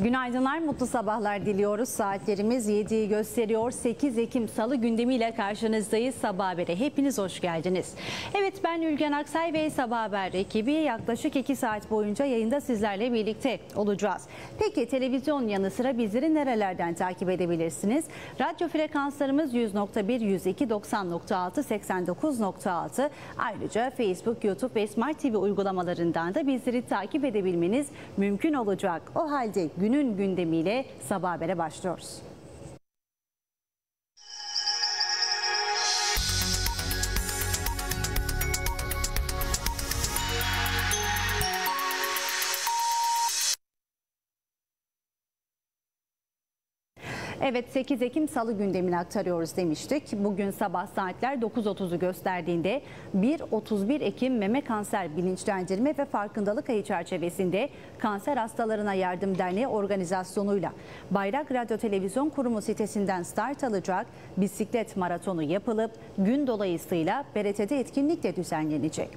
Günaydınlar, mutlu sabahlar diliyoruz. Saatlerimiz 7'yi gösteriyor. 8 Ekim Salı gündemiyle karşınızdayız. Sabah Haber'e hepiniz hoş geldiniz. Evet ben Ülgen Aksay ve Sabah Haber ekibi yaklaşık 2 saat boyunca yayında sizlerle birlikte olacağız. Peki televizyon yanı sıra bizleri nerelerden takip edebilirsiniz? Radyo frekanslarımız 100.1, 102, 90.6, 89.6. Ayrıca Facebook, YouTube ve Smart TV uygulamalarından da bizleri takip edebilmeniz mümkün olacak. O halde günün gündemiyle Sabah Haber'e başlıyoruz. Evet 8 Ekim Salı gündemini aktarıyoruz demiştik. Bugün sabah saatler 9.30'u gösterdiğinde 1-31 Ekim Meme Kanser Bilinçlendirme ve Farkındalık Ayı çerçevesinde Kanser Hastalarına Yardım Derneği organizasyonuyla Bayrak Radyo Televizyon Kurumu sitesinden start alacak bisiklet maratonu yapılıp gün dolayısıyla BRT'de etkinlik de düzenlenecek.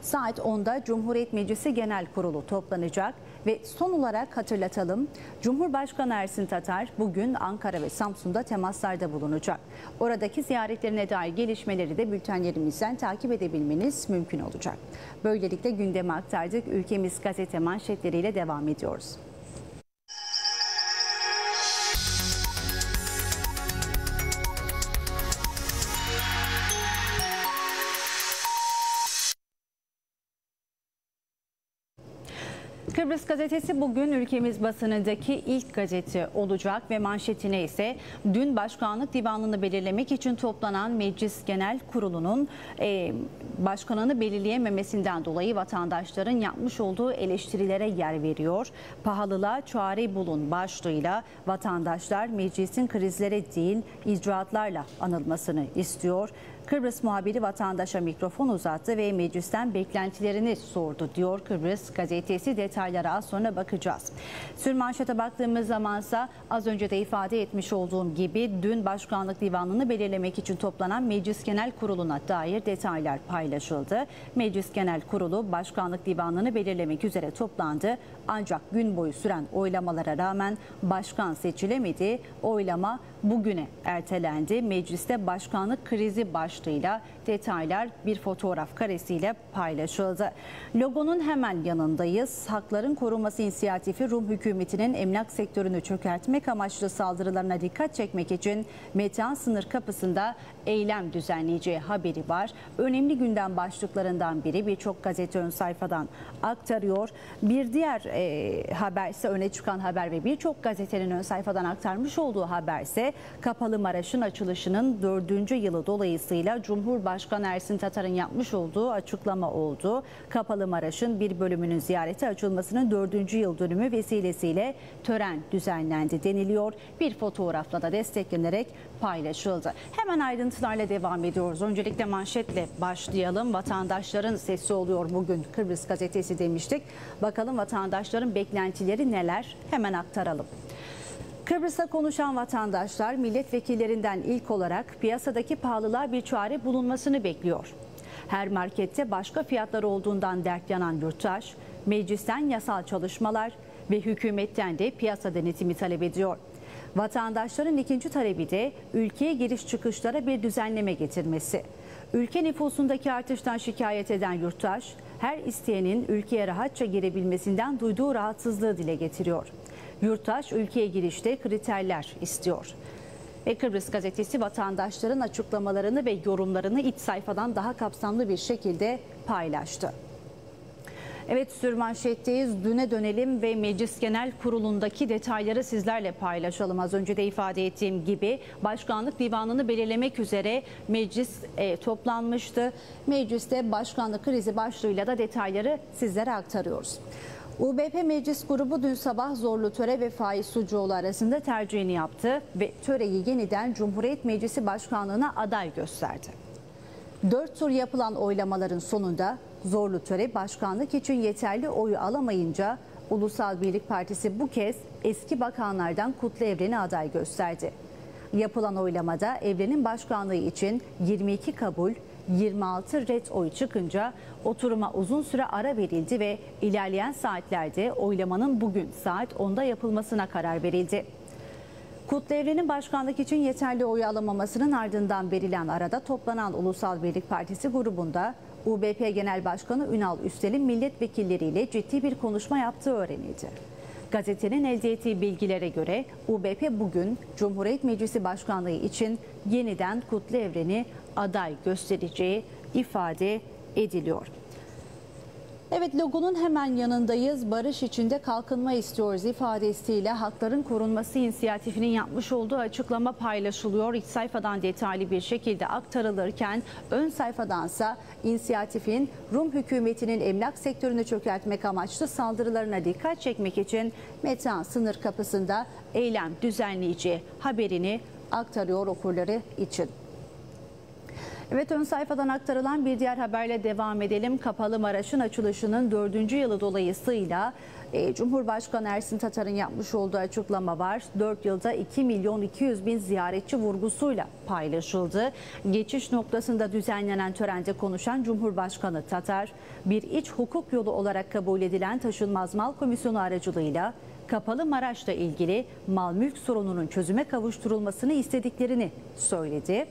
Saat 10'da Cumhuriyet Meclisi Genel Kurulu toplanacak ve son olarak hatırlatalım Cumhurbaşkanı Ersin Tatar bugün Ankara ve Samsun'da temaslarda bulunacak. Oradaki ziyaretlerine dair gelişmeleri de bültenlerimizden takip edebilmeniz mümkün olacak. Böylelikle gündeme aktardık. Ülkemiz gazete manşetleriyle devam ediyoruz. Kıbrıs gazetesi bugün ülkemiz basınındaki ilk gazete olacak ve manşetine ise dün başkanlık divanını belirlemek için toplanan Meclis Genel Kurulu'nun e, başkanını belirleyememesinden dolayı vatandaşların yapmış olduğu eleştirilere yer veriyor. Pahalılığa çare bulun başlığıyla vatandaşlar meclisin krizlere değil icraatlarla anılmasını istiyor. Kıbrıs muhabiri vatandaşa mikrofon uzattı ve meclisten beklentilerini sordu diyor Kıbrıs gazetesi. Detaylara az sonra bakacağız. Sürmanşete baktığımız zamansa az önce de ifade etmiş olduğum gibi dün başkanlık divanını belirlemek için toplanan Meclis Genel Kurulu'na dair detaylar paylaşıldı. Meclis Genel Kurulu başkanlık divanını belirlemek üzere toplandı. Ancak gün boyu süren oylamalara rağmen başkan seçilemedi. Oylama bugüne ertelendi. Mecliste başkanlık krizi başlığıyla detaylar bir fotoğraf karesiyle paylaşıldı. Logonun hemen yanındayız. Hakların Korunması İnisiyatifi Rum hükümetinin emlak sektörünü çökertmek amaçlı saldırılarına dikkat çekmek için Metehan sınır kapısında eylem düzenleyeceği haberi var. Önemli gündem başlıklarından biri birçok gazete ön sayfadan aktarıyor. Bir diğer e, haber ise öne çıkan haber ve birçok gazetenin ön sayfadan aktarmış olduğu haber ise Kapalı Maraş'ın açılışının dördüncü yılı dolayısıyla Cumhurbaşkanı Ersin Tatar'ın yapmış olduğu açıklama oldu. Kapalı Maraş'ın bir bölümünün ziyarete açılmasının dördüncü yıl dönümü vesilesiyle tören düzenlendi deniliyor. Bir fotoğrafla da desteklenerek paylaşıldı. Hemen ayrıntılarla devam ediyoruz. Öncelikle manşetle başlayalım. Vatandaşların sesi oluyor bugün Kıbrıs gazetesi demiştik. Bakalım vatandaşların beklentileri neler? Hemen aktaralım. Kıbrıs'ta konuşan vatandaşlar milletvekillerinden ilk olarak piyasadaki pahalılığa bir çare bulunmasını bekliyor. Her markette başka fiyatlar olduğundan dert yanan yurttaş, meclisten yasal çalışmalar ve hükümetten de piyasa denetimi talep ediyor. Vatandaşların ikinci talebi de ülkeye giriş çıkışlara bir düzenleme getirmesi. Ülke nüfusundaki artıştan şikayet eden yurttaş, her isteyenin ülkeye rahatça girebilmesinden duyduğu rahatsızlığı dile getiriyor. Yurttaş ülkeye girişte kriterler istiyor. Ve Kıbrıs gazetesi vatandaşların açıklamalarını ve yorumlarını iç sayfadan daha kapsamlı bir şekilde paylaştı. Evet sürmanşetteyiz. Düne dönelim ve Meclis Genel Kurulu'ndaki detayları sizlerle paylaşalım. Az önce de ifade ettiğim gibi başkanlık divanını belirlemek üzere meclis e, toplanmıştı. Mecliste başkanlık krizi başlığıyla da detayları sizlere aktarıyoruz. UBP Meclis Grubu dün sabah Zorlu Töre ve Faiz Sucuoğlu arasında tercihini yaptı ve Töre'yi yeniden Cumhuriyet Meclisi Başkanlığı'na aday gösterdi. Dört tur yapılan oylamaların sonunda Zorlu Töre başkanlık için yeterli oyu alamayınca Ulusal Birlik Partisi bu kez eski bakanlardan Kutlu Evren'i aday gösterdi. Yapılan oylamada Evren'in başkanlığı için 22 kabul, 26 red oyu çıkınca oturuma uzun süre ara verildi ve ilerleyen saatlerde oylamanın bugün saat 10'da yapılmasına karar verildi. Kutlu Evren'in başkanlık için yeterli oy alamamasının ardından verilen arada toplanan Ulusal Birlik Partisi grubunda UBP Genel Başkanı Ünal Üstel'in milletvekilleriyle ciddi bir konuşma yaptığı öğrenildi. Gazetenin elde ettiği bilgilere göre UBP bugün Cumhuriyet Meclisi Başkanlığı için yeniden Kutlu Evren'i aday göstereceği ifade ediliyor. Evet logonun hemen yanındayız. Barış içinde kalkınma istiyoruz ifadesiyle hakların korunması inisiyatifinin yapmış olduğu açıklama paylaşılıyor. İç sayfadan detaylı bir şekilde aktarılırken ön sayfadansa inisiyatifin Rum hükümetinin emlak sektörünü çökertmek amaçlı saldırılarına dikkat çekmek için Metehan sınır kapısında eylem düzenleyici haberini aktarıyor okurları için. Evet ön sayfadan aktarılan bir diğer haberle devam edelim. Kapalı Maraş'ın açılışının dördüncü yılı dolayısıyla e, Cumhurbaşkanı Ersin Tatar'ın yapmış olduğu açıklama var. 4 yılda 2 milyon 200 bin ziyaretçi vurgusuyla paylaşıldı. Geçiş noktasında düzenlenen törende konuşan Cumhurbaşkanı Tatar, bir iç hukuk yolu olarak kabul edilen taşınmaz mal komisyonu aracılığıyla Kapalı Maraş'la ilgili mal mülk sorununun çözüme kavuşturulmasını istediklerini söyledi.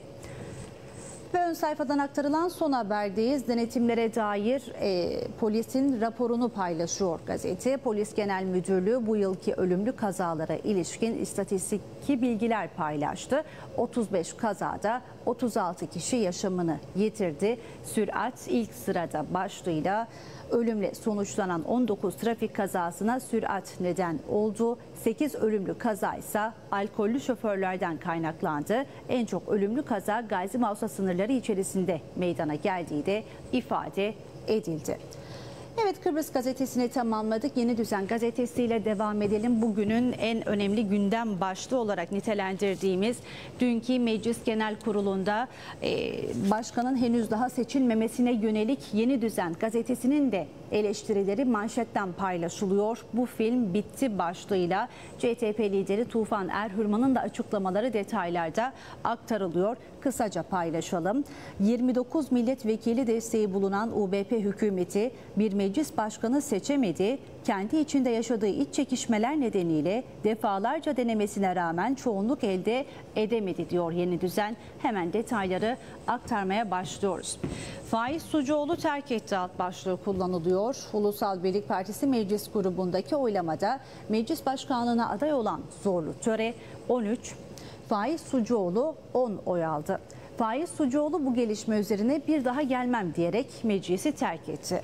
Ve ön sayfadan aktarılan son haberdeyiz. Denetimlere dair e, polisin raporunu paylaşıyor gazete. Polis Genel Müdürlüğü bu yılki ölümlü kazalara ilişkin istatistiki bilgiler paylaştı. 35 kazada 36 kişi yaşamını yitirdi. Sürat ilk sırada başlığıyla ölümle sonuçlanan 19 trafik kazasına sürat neden oldu. 8 ölümlü kaza ise alkollü şoförlerden kaynaklandı. En çok ölümlü kaza Gazi Mausa sınırları içerisinde meydana geldiği de ifade edildi. Evet Kıbrıs gazetesini tamamladık. Yeni Düzen gazetesiyle devam edelim. Bugünün en önemli gündem başlığı olarak nitelendirdiğimiz dünkü Meclis Genel Kurulu'nda e, başkanın henüz daha seçilmemesine yönelik Yeni Düzen gazetesinin de eleştirileri manşetten paylaşılıyor. Bu film bitti başlığıyla CTP lideri Tufan Erhürman'ın da açıklamaları detaylarda aktarılıyor. Kısaca paylaşalım. 29 milletvekili desteği bulunan UBP hükümeti bir meclis başkanı seçemedi. Kendi içinde yaşadığı iç çekişmeler nedeniyle defalarca denemesine rağmen çoğunluk elde edemedi diyor yeni düzen. Hemen detayları aktarmaya başlıyoruz. Faiz Sucuoğlu terk etti alt başlığı kullanılıyor. Ulusal Birlik Partisi meclis grubundaki oylamada meclis başkanlığına aday olan Zorlu Töre 13, Faiz Sucuoğlu 10 oy aldı. Faiz Sucuoğlu bu gelişme üzerine bir daha gelmem diyerek meclisi terk etti.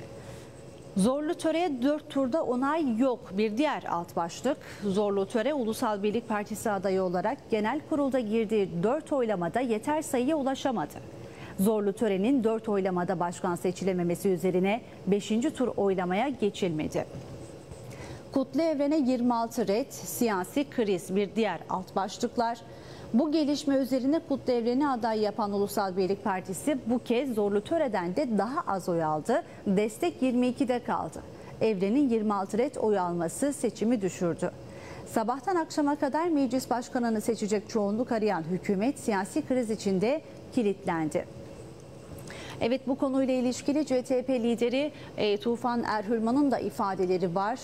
Zorlu Töre'ye 4 turda onay yok. Bir diğer alt başlık Zorlu Töre Ulusal Birlik Partisi adayı olarak genel kurulda girdiği 4 oylamada yeter sayıya ulaşamadı. Zorlu Töre'nin 4 oylamada başkan seçilememesi üzerine 5. tur oylamaya geçilmedi. Kutlu Evren'e 26 red, siyasi kriz bir diğer alt başlıklar. Bu gelişme üzerine Kutlu Evren'i aday yapan Ulusal Birlik Partisi bu kez Zorlu Töre'den de daha az oy aldı. Destek 22'de kaldı. Evren'in 26 red oy alması seçimi düşürdü. Sabahtan akşama kadar meclis başkanını seçecek çoğunluk arayan hükümet siyasi kriz içinde kilitlendi. Evet bu konuyla ilişkili CTP lideri e, Tufan Erhürman'ın da ifadeleri var.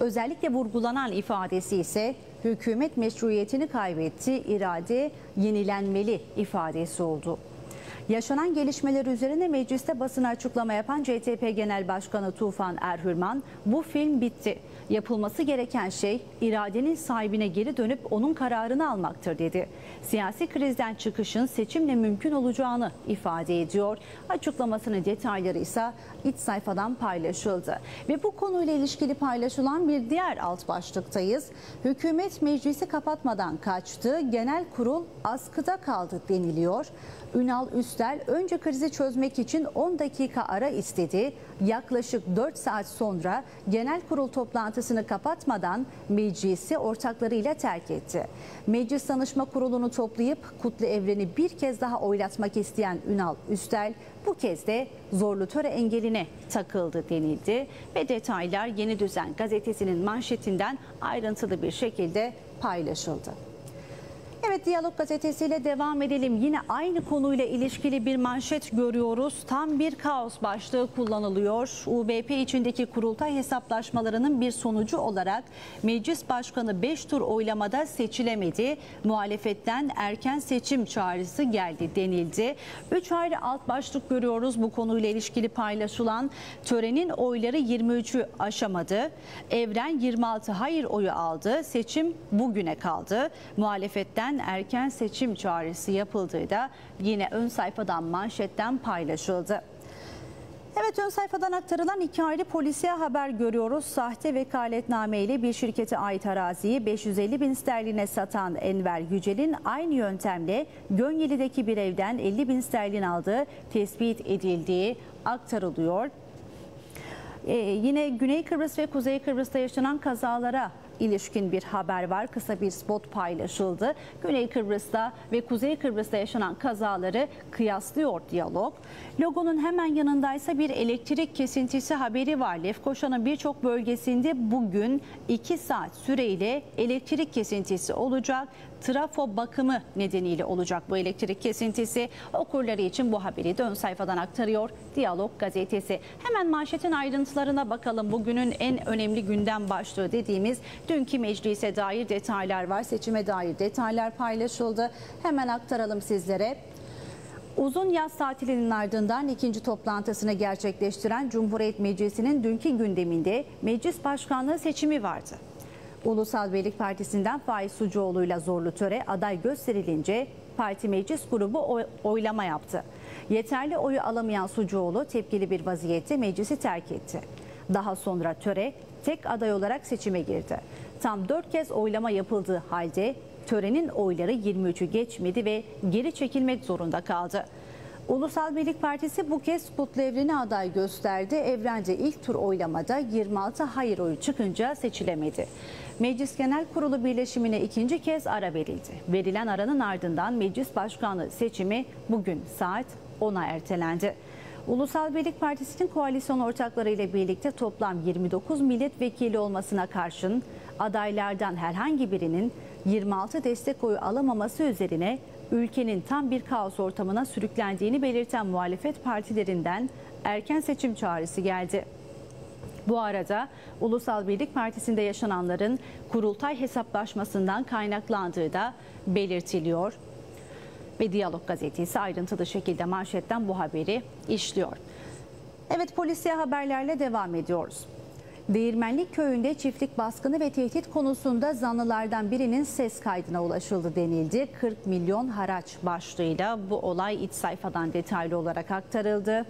Özellikle vurgulanan ifadesi ise hükümet meşruiyetini kaybetti, irade yenilenmeli ifadesi oldu. Yaşanan gelişmeler üzerine mecliste basına açıklama yapan CTP Genel Başkanı Tufan Erhürman, bu film bitti. Yapılması gereken şey iradenin sahibine geri dönüp onun kararını almaktır dedi. Siyasi krizden çıkışın seçimle mümkün olacağını ifade ediyor. Açıklamasının detayları ise iç sayfadan paylaşıldı. Ve bu konuyla ilişkili paylaşılan bir diğer alt başlıktayız. Hükümet meclisi kapatmadan kaçtı, genel kurul askıda kaldı deniliyor. Ünal Üstel önce krizi çözmek için 10 dakika ara istedi. Yaklaşık 4 saat sonra genel kurul toplantısını kapatmadan meclisi ortaklarıyla terk etti. Meclis Danışma Kurulu'nu toplayıp Kutlu Evren'i bir kez daha oylatmak isteyen Ünal Üstel bu kez de zorlu töre engeline takıldı denildi ve detaylar Yeni Düzen gazetesinin manşetinden ayrıntılı bir şekilde paylaşıldı. Evet Diyalog gazetesiyle devam edelim. Yine aynı konuyla ilişkili bir manşet görüyoruz. Tam bir kaos başlığı kullanılıyor. UBP içindeki kurultay hesaplaşmalarının bir sonucu olarak Meclis Başkanı 5 tur oylamada seçilemedi. Muhalefetten erken seçim çağrısı geldi denildi. 3 ayrı alt başlık görüyoruz bu konuyla ilişkili paylaşılan. Törenin oyları 23'ü aşamadı. Evren 26 hayır oyu aldı. Seçim bugüne kaldı. Muhalefetten erken seçim çağrısı yapıldığı da yine ön sayfadan manşetten paylaşıldı. Evet ön sayfadan aktarılan iki ayrı polisiye haber görüyoruz. Sahte vekaletname ile bir şirkete ait araziyi 550 bin sterline satan Enver Yücel'in aynı yöntemle Gönyeli'deki bir evden 50 bin sterlin aldığı tespit edildiği aktarılıyor. Ee, yine Güney Kıbrıs ve Kuzey Kıbrıs'ta yaşanan kazalara ilişkin bir haber var. Kısa bir spot paylaşıldı. Güney Kıbrıs'ta ve Kuzey Kıbrıs'ta yaşanan kazaları kıyaslıyor diyalog. Logonun hemen yanındaysa bir elektrik kesintisi haberi var. Lefkoşa'nın birçok bölgesinde bugün 2 saat süreyle elektrik kesintisi olacak. Trafo bakımı nedeniyle olacak bu elektrik kesintisi. Okurları için bu haberi de ön sayfadan aktarıyor Diyalog gazetesi. Hemen manşetin ayrıntılarına bakalım. Bugünün en önemli gündem başlığı dediğimiz dünkü meclise dair detaylar var. Seçime dair detaylar paylaşıldı. Hemen aktaralım sizlere. Uzun yaz tatilinin ardından ikinci toplantısını gerçekleştiren Cumhuriyet Meclisi'nin dünkü gündeminde meclis başkanlığı seçimi vardı. Ulusal Birlik Partisi'nden Faiz Sucuoğlu'yla zorlu töre aday gösterilince parti meclis grubu oy- oylama yaptı. Yeterli oyu alamayan Sucuoğlu tepkili bir vaziyette meclisi terk etti. Daha sonra töre tek aday olarak seçime girdi. Tam dört kez oylama yapıldığı halde törenin oyları 23'ü geçmedi ve geri çekilmek zorunda kaldı. Ulusal Birlik Partisi bu kez Kutlu Evren'i aday gösterdi. Evrence ilk tur oylamada 26 hayır oyu çıkınca seçilemedi. Meclis Genel Kurulu birleşimine ikinci kez ara verildi. Verilen aranın ardından meclis başkanlığı seçimi bugün saat 10'a ertelendi. Ulusal Birlik Partisi'nin koalisyon ortakları ile birlikte toplam 29 milletvekili olmasına karşın adaylardan herhangi birinin 26 destek oyu alamaması üzerine ülkenin tam bir kaos ortamına sürüklendiğini belirten muhalefet partilerinden erken seçim çağrısı geldi. Bu arada Ulusal Birlik Partisi'nde yaşananların kurultay hesaplaşmasından kaynaklandığı da belirtiliyor. Ve Diyalog gazetesi ayrıntılı şekilde manşetten bu haberi işliyor. Evet polisiye haberlerle devam ediyoruz. Değirmenlik köyünde çiftlik baskını ve tehdit konusunda zanlılardan birinin ses kaydına ulaşıldı denildi. 40 milyon haraç başlığıyla bu olay iç sayfadan detaylı olarak aktarıldı.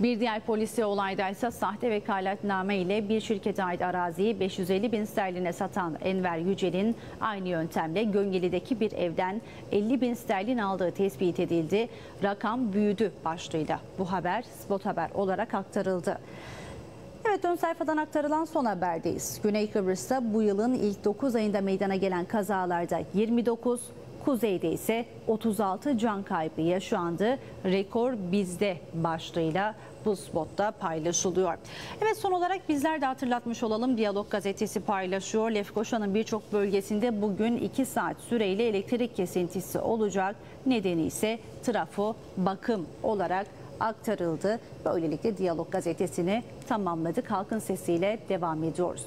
Bir diğer polisiye olayda ise sahte vekaletname ile bir şirkete ait araziyi 550 bin sterline satan Enver Yücel'in aynı yöntemle Göngeli'deki bir evden 50 bin sterlin aldığı tespit edildi. Rakam büyüdü başlığıyla bu haber spot haber olarak aktarıldı. Evet ön sayfadan aktarılan son haberdeyiz. Güney Kıbrıs'ta bu yılın ilk 9 ayında meydana gelen kazalarda 29, kuzeyde ise 36 can kaybı yaşandı. Rekor bizde başlığıyla bu spotta paylaşılıyor. Evet son olarak bizler de hatırlatmış olalım. Diyalog gazetesi paylaşıyor. Lefkoşa'nın birçok bölgesinde bugün 2 saat süreyle elektrik kesintisi olacak. Nedeni ise trafo bakım olarak aktarıldı. Böylelikle Diyalog gazetesini tamamladık. Halkın sesiyle devam ediyoruz.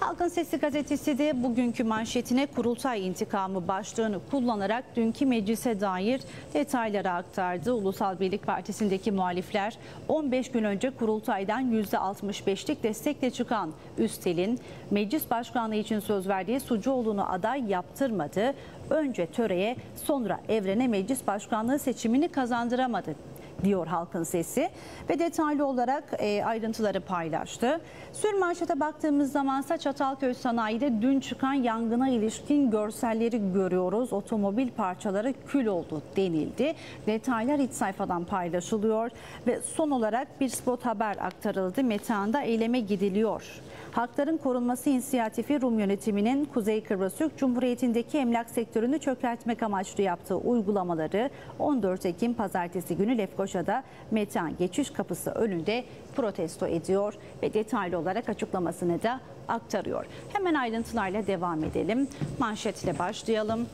Halkın Sesi gazetesi de bugünkü manşetine kurultay intikamı başlığını kullanarak dünkü meclise dair detayları aktardı. Ulusal Birlik Partisi'ndeki muhalifler 15 gün önce kurultaydan %65'lik destekle çıkan Üstel'in meclis başkanlığı için söz verdiği Sucuoğlu'nu aday yaptırmadı. Önce töreye sonra evrene meclis başkanlığı seçimini kazandıramadı diyor halkın sesi ve detaylı olarak e, ayrıntıları paylaştı. Sür manşete baktığımız zamansa Çatalköy Sanayi'de dün çıkan yangına ilişkin görselleri görüyoruz. Otomobil parçaları kül oldu denildi. Detaylar iç sayfadan paylaşılıyor ve son olarak bir spot haber aktarıldı. Metehan'da eyleme gidiliyor. Hakların Korunması İnisiyatifi Rum yönetiminin Kuzey Kıbrıs Türk Cumhuriyeti'ndeki emlak sektörünü çökertmek amaçlı yaptığı uygulamaları 14 Ekim pazartesi günü Lefkoşa Lefkoşa'da metan geçiş kapısı önünde protesto ediyor ve detaylı olarak açıklamasını da aktarıyor. Hemen ayrıntılarla devam edelim. Manşetle başlayalım.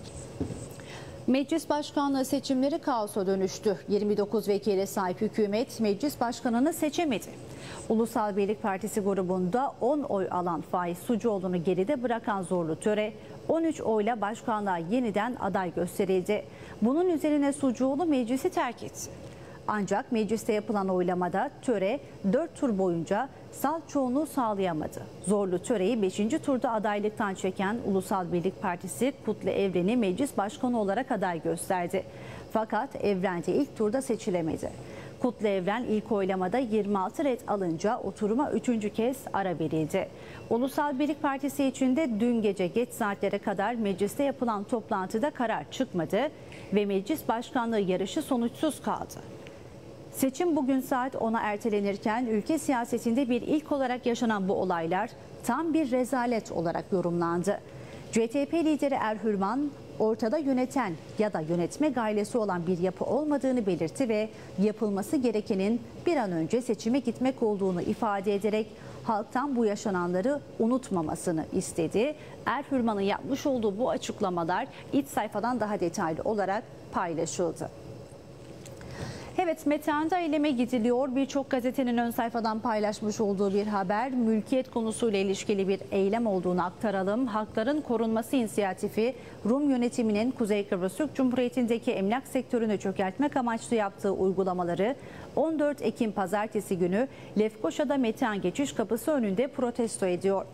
Meclis başkanlığı seçimleri kaosa dönüştü. 29 vekile sahip hükümet meclis başkanını seçemedi. Ulusal Birlik Partisi grubunda 10 oy alan Faiz Sucuoğlu'nu geride bırakan Zorlu Töre 13 oyla başkanlığa yeniden aday gösterildi. Bunun üzerine Sucuoğlu meclisi terk etti. Ancak mecliste yapılan oylamada töre 4 tur boyunca salt çoğunluğu sağlayamadı. Zorlu töreyi 5. turda adaylıktan çeken Ulusal Birlik Partisi Kutlu Evren'i meclis başkanı olarak aday gösterdi. Fakat Evren de ilk turda seçilemedi. Kutlu Evren ilk oylamada 26 red alınca oturuma üçüncü kez ara verildi. Ulusal Birlik Partisi içinde dün gece geç saatlere kadar mecliste yapılan toplantıda karar çıkmadı ve meclis başkanlığı yarışı sonuçsuz kaldı. Seçim bugün saat 10'a ertelenirken ülke siyasetinde bir ilk olarak yaşanan bu olaylar tam bir rezalet olarak yorumlandı. CTP lideri Erhürman ortada yöneten ya da yönetme gailesi olan bir yapı olmadığını belirtti ve yapılması gerekenin bir an önce seçime gitmek olduğunu ifade ederek halktan bu yaşananları unutmamasını istedi. Erhürman'ın yapmış olduğu bu açıklamalar iç sayfadan daha detaylı olarak paylaşıldı. Evet Metehan'da eyleme gidiliyor. Birçok gazetenin ön sayfadan paylaşmış olduğu bir haber. Mülkiyet konusuyla ilişkili bir eylem olduğunu aktaralım. Hakların Korunması İnisiyatifi Rum yönetiminin Kuzey Kıbrıs Türk Cumhuriyeti'ndeki emlak sektörünü çökertmek amaçlı yaptığı uygulamaları 14 Ekim pazartesi günü Lefkoşa'da Metehan geçiş kapısı önünde protesto ediyor.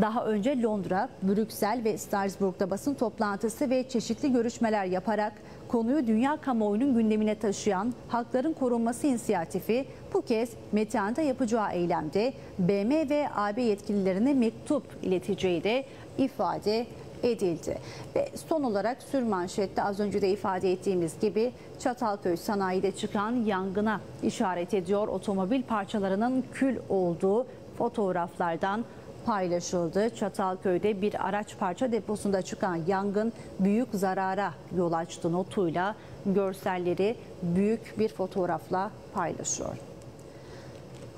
Daha önce Londra, Brüksel ve Strasbourg'da basın toplantısı ve çeşitli görüşmeler yaparak konuyu dünya kamuoyunun gündemine taşıyan Hakların Korunması İnisiyatifi bu kez Metehan'da yapacağı eylemde BM ve AB yetkililerine mektup ileteceği de ifade edildi. Ve son olarak sürmanşette az önce de ifade ettiğimiz gibi Çatalköy sanayide çıkan yangına işaret ediyor. Otomobil parçalarının kül olduğu fotoğraflardan paylaşıldı. Çatalköy'de bir araç parça deposunda çıkan yangın büyük zarara yol açtı notuyla görselleri büyük bir fotoğrafla paylaşıyor.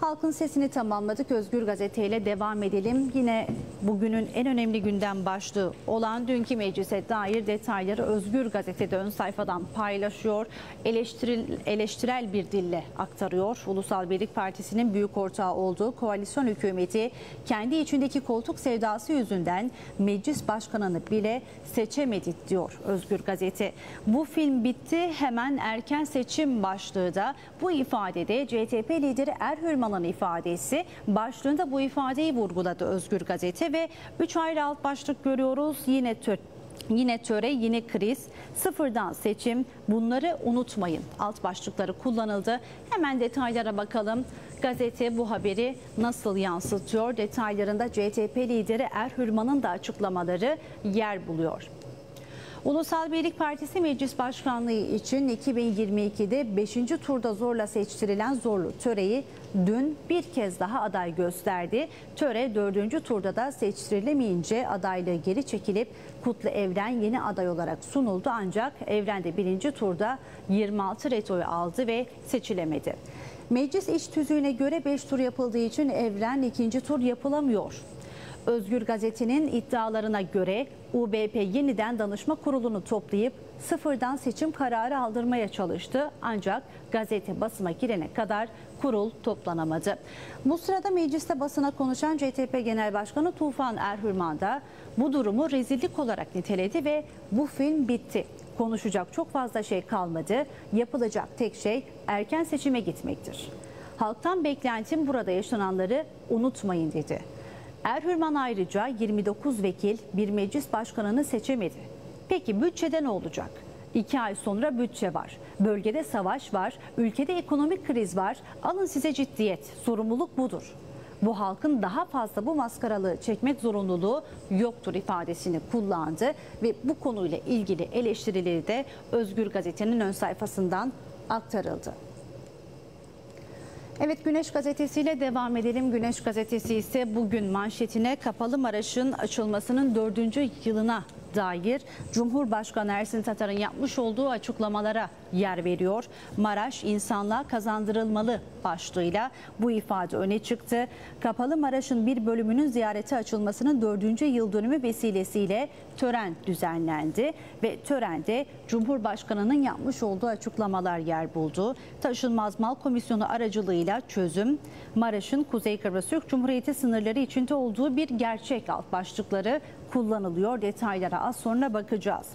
Halkın sesini tamamladık. Özgür Gazete ile devam edelim. Yine bugünün en önemli gündem başlığı olan dünkü meclise dair detayları Özgür Gazete'de ön sayfadan paylaşıyor. Eleştiril, eleştirel bir dille aktarıyor. Ulusal Birlik Partisi'nin büyük ortağı olduğu koalisyon hükümeti kendi içindeki koltuk sevdası yüzünden meclis başkanını bile seçemedi diyor Özgür Gazete. Bu film bitti hemen erken seçim başlığı da bu ifadede CTP lideri Erhürman Kamal'ın ifadesi. Başlığında bu ifadeyi vurguladı Özgür Gazete ve 3 ayrı alt başlık görüyoruz. Yine tö Yine töre, yine kriz, sıfırdan seçim bunları unutmayın. Alt başlıkları kullanıldı. Hemen detaylara bakalım. Gazete bu haberi nasıl yansıtıyor? Detaylarında CTP lideri Erhürman'ın da açıklamaları yer buluyor. Ulusal Birlik Partisi Meclis Başkanlığı için 2022'de 5. turda zorla seçtirilen Zorlu Töre'yi dün bir kez daha aday gösterdi. Töre 4. turda da seçtirilemeyince adaylığı geri çekilip Kutlu Evren yeni aday olarak sunuldu ancak Evren de 1. turda 26 retoyu aldı ve seçilemedi. Meclis iş tüzüğüne göre 5 tur yapıldığı için Evren ikinci tur yapılamıyor. Özgür Gazete'nin iddialarına göre UBP yeniden danışma kurulunu toplayıp sıfırdan seçim kararı aldırmaya çalıştı. Ancak gazete basıma girene kadar kurul toplanamadı. Bu sırada mecliste basına konuşan CTP Genel Başkanı Tufan Erhürman da bu durumu rezillik olarak niteledi ve bu film bitti. Konuşacak çok fazla şey kalmadı. Yapılacak tek şey erken seçime gitmektir. Halktan beklentim burada yaşananları unutmayın dedi. Erhürman ayrıca 29 vekil bir meclis başkanını seçemedi. Peki bütçede ne olacak? İki ay sonra bütçe var. Bölgede savaş var, ülkede ekonomik kriz var. Alın size ciddiyet, sorumluluk budur. Bu halkın daha fazla bu maskaralığı çekmek zorunluluğu yoktur ifadesini kullandı ve bu konuyla ilgili eleştirileri de Özgür Gazete'nin ön sayfasından aktarıldı. Evet Güneş Gazetesi ile devam edelim. Güneş Gazetesi ise bugün manşetine Kapalı Maraş'ın açılmasının dördüncü yılına dair Cumhurbaşkanı Ersin Tatar'ın yapmış olduğu açıklamalara yer veriyor. Maraş insanlığa kazandırılmalı başlığıyla bu ifade öne çıktı. Kapalı Maraş'ın bir bölümünün ziyarete açılmasının dördüncü yıl dönümü vesilesiyle tören düzenlendi ve törende Cumhurbaşkanı'nın yapmış olduğu açıklamalar yer buldu. Taşınmaz Mal Komisyonu aracılığıyla çözüm, Maraş'ın Kuzey Kıbrıs Türk Cumhuriyeti sınırları içinde olduğu bir gerçek alt başlıkları kullanılıyor. Detaylara az sonra bakacağız.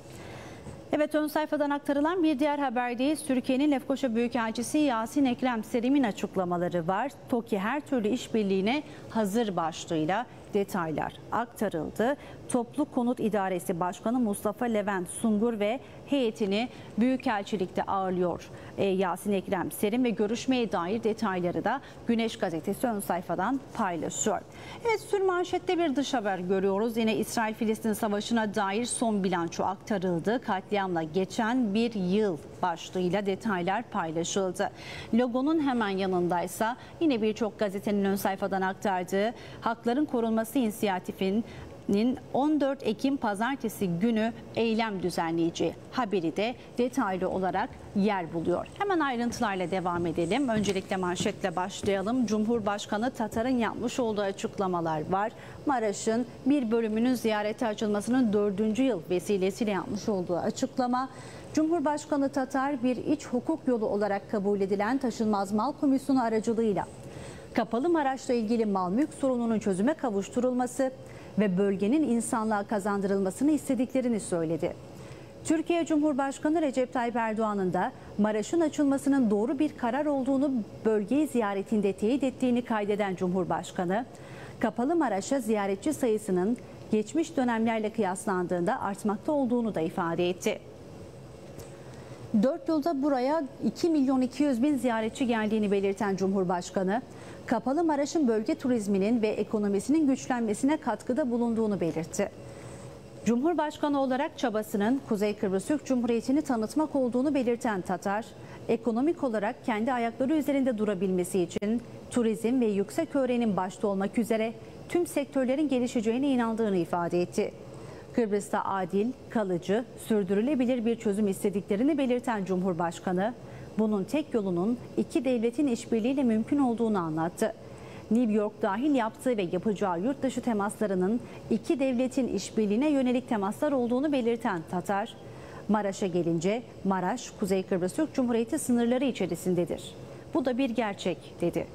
Evet ön sayfadan aktarılan bir diğer haberdeyiz. Türkiye'nin Lefkoşa Büyükelçisi Yasin Ekrem Selim'in açıklamaları var. TOKİ her türlü işbirliğine hazır başlığıyla detaylar aktarıldı. Toplu Konut İdaresi Başkanı Mustafa Levent Sungur ve heyetini Büyükelçilikte ağırlıyor e, Yasin Ekrem Serim ve görüşmeye dair detayları da Güneş Gazetesi ön sayfadan paylaşıyor. Evet sür manşette bir dış haber görüyoruz. Yine İsrail-Filistin savaşına dair son bilanço aktarıldı. Katliamla geçen bir yıl başlığıyla detaylar paylaşıldı. Logonun hemen yanındaysa yine birçok gazetenin ön sayfadan aktardığı Hakların Korunması İnisiyatifinin 14 Ekim pazartesi günü eylem düzenleyeceği haberi de detaylı olarak yer buluyor. Hemen ayrıntılarla devam edelim. Öncelikle manşetle başlayalım. Cumhurbaşkanı Tatar'ın yapmış olduğu açıklamalar var. Maraş'ın bir bölümünün ziyarete açılmasının dördüncü yıl vesilesiyle yapmış olduğu açıklama Cumhurbaşkanı Tatar bir iç hukuk yolu olarak kabul edilen taşınmaz mal komisyonu aracılığıyla Kapalı Maraş'la ilgili mal mülk sorununun çözüme kavuşturulması ve bölgenin insanlığa kazandırılmasını istediklerini söyledi. Türkiye Cumhurbaşkanı Recep Tayyip Erdoğan'ın da Maraş'ın açılmasının doğru bir karar olduğunu bölgeyi ziyaretinde teyit ettiğini kaydeden Cumhurbaşkanı, Kapalı Maraş'a ziyaretçi sayısının geçmiş dönemlerle kıyaslandığında artmakta olduğunu da ifade etti. 4 yılda buraya 2 milyon 200 bin ziyaretçi geldiğini belirten Cumhurbaşkanı, Kapalı Maraş'ın bölge turizminin ve ekonomisinin güçlenmesine katkıda bulunduğunu belirtti. Cumhurbaşkanı olarak çabasının Kuzey Kıbrıs Türk Cumhuriyeti'ni tanıtmak olduğunu belirten Tatar, ekonomik olarak kendi ayakları üzerinde durabilmesi için turizm ve yüksek öğrenim başta olmak üzere tüm sektörlerin gelişeceğine inandığını ifade etti. Kıbrıs'ta adil, kalıcı, sürdürülebilir bir çözüm istediklerini belirten Cumhurbaşkanı, bunun tek yolunun iki devletin işbirliğiyle mümkün olduğunu anlattı. New York dahil yaptığı ve yapacağı yurt dışı temaslarının iki devletin işbirliğine yönelik temaslar olduğunu belirten Tatar, Maraş'a gelince Maraş, Kuzey Kıbrıs Türk Cumhuriyeti sınırları içerisindedir. Bu da bir gerçek dedi.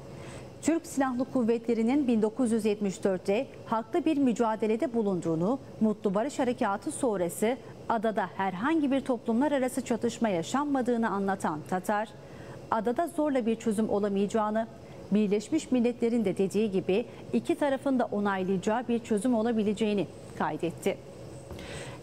Türk Silahlı Kuvvetleri'nin 1974'te haklı bir mücadelede bulunduğunu, Mutlu Barış Harekatı sonrası adada herhangi bir toplumlar arası çatışma yaşanmadığını anlatan Tatar, adada zorla bir çözüm olamayacağını, Birleşmiş Milletler'in de dediği gibi iki tarafın da onaylayacağı bir çözüm olabileceğini kaydetti.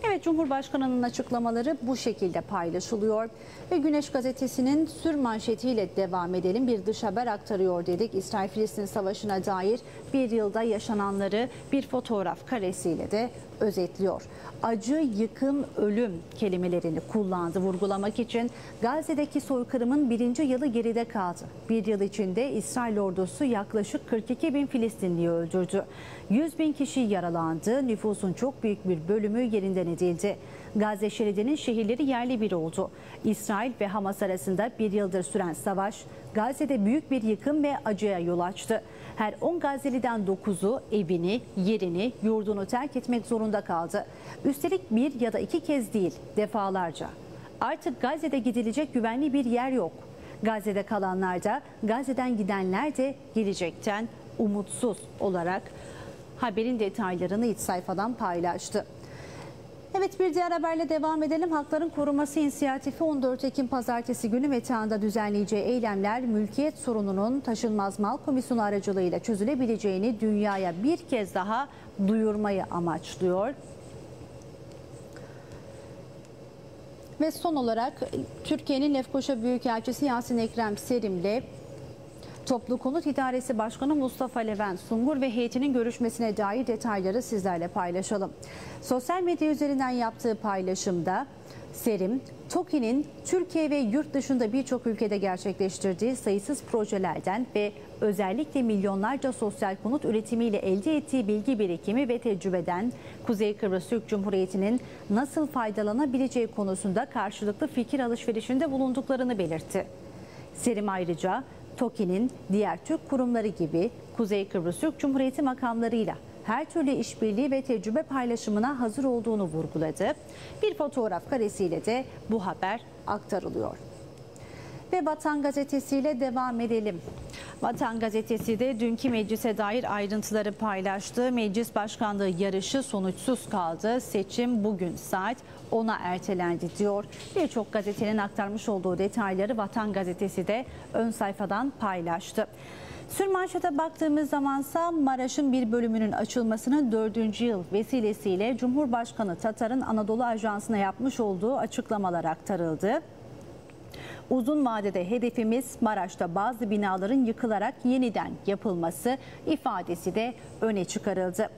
Evet Cumhurbaşkanı'nın açıklamaları bu şekilde paylaşılıyor ve Güneş Gazetesi'nin sür manşetiyle devam edelim. Bir dış haber aktarıyor dedik. İsrail-Filistin Savaşı'na dair bir yılda yaşananları bir fotoğraf karesiyle de özetliyor. Acı, yıkım, ölüm kelimelerini kullandı vurgulamak için Gazze'deki soykırımın birinci yılı geride kaldı. Bir yıl içinde İsrail ordusu yaklaşık 42 bin Filistinliyi öldürdü. 100 bin kişi yaralandı. Nüfusun çok büyük bir bölümü yerinden edildi. Gazze şeridinin şehirleri yerli bir oldu. İsrail ve Hamas arasında bir yıldır süren savaş Gazze'de büyük bir yıkım ve acıya yol açtı. Her 10 Gazze'liden 9'u evini, yerini, yurdunu terk etmek zorunda kaldı. Üstelik bir ya da iki kez değil, defalarca. Artık Gazze'de gidilecek güvenli bir yer yok. Gazze'de kalanlar da, Gazze'den gidenler de gelecekten umutsuz olarak haberin detaylarını iç sayfadan paylaştı. Evet bir diğer haberle devam edelim. Hakların Korunması İnisiyatifi 14 Ekim Pazartesi günü Metehan'da düzenleyeceği eylemler mülkiyet sorununun taşınmaz mal komisyonu aracılığıyla çözülebileceğini dünyaya bir kez daha duyurmayı amaçlıyor. Ve son olarak Türkiye'nin Lefkoşa Büyükelçisi Yasin Ekrem Serim'le Toplu Konut İdaresi Başkanı Mustafa Levent Sungur ve heyetinin görüşmesine dair detayları sizlerle paylaşalım. Sosyal medya üzerinden yaptığı paylaşımda Serim, TOKİ'nin Türkiye ve yurt dışında birçok ülkede gerçekleştirdiği sayısız projelerden ve özellikle milyonlarca sosyal konut üretimiyle elde ettiği bilgi birikimi ve tecrübeden Kuzey Kıbrıs Türk Cumhuriyeti'nin nasıl faydalanabileceği konusunda karşılıklı fikir alışverişinde bulunduklarını belirtti. Serim ayrıca TOKİ'nin diğer Türk kurumları gibi Kuzey Kıbrıs Türk Cumhuriyeti makamlarıyla her türlü işbirliği ve tecrübe paylaşımına hazır olduğunu vurguladı. Bir fotoğraf karesiyle de bu haber aktarılıyor. Ve Vatan Gazetesi ile devam edelim. Vatan Gazetesi de dünkü meclise dair ayrıntıları paylaştı. Meclis başkanlığı yarışı sonuçsuz kaldı. Seçim bugün saat 10'a ertelendi diyor. Birçok gazetenin aktarmış olduğu detayları Vatan Gazetesi de ön sayfadan paylaştı. Sürmanşete baktığımız zamansa Maraş'ın bir bölümünün açılmasının dördüncü yıl vesilesiyle Cumhurbaşkanı Tatar'ın Anadolu Ajansı'na yapmış olduğu açıklamalar aktarıldı. Uzun vadede hedefimiz Maraş'ta bazı binaların yıkılarak yeniden yapılması ifadesi de öne çıkarıldı.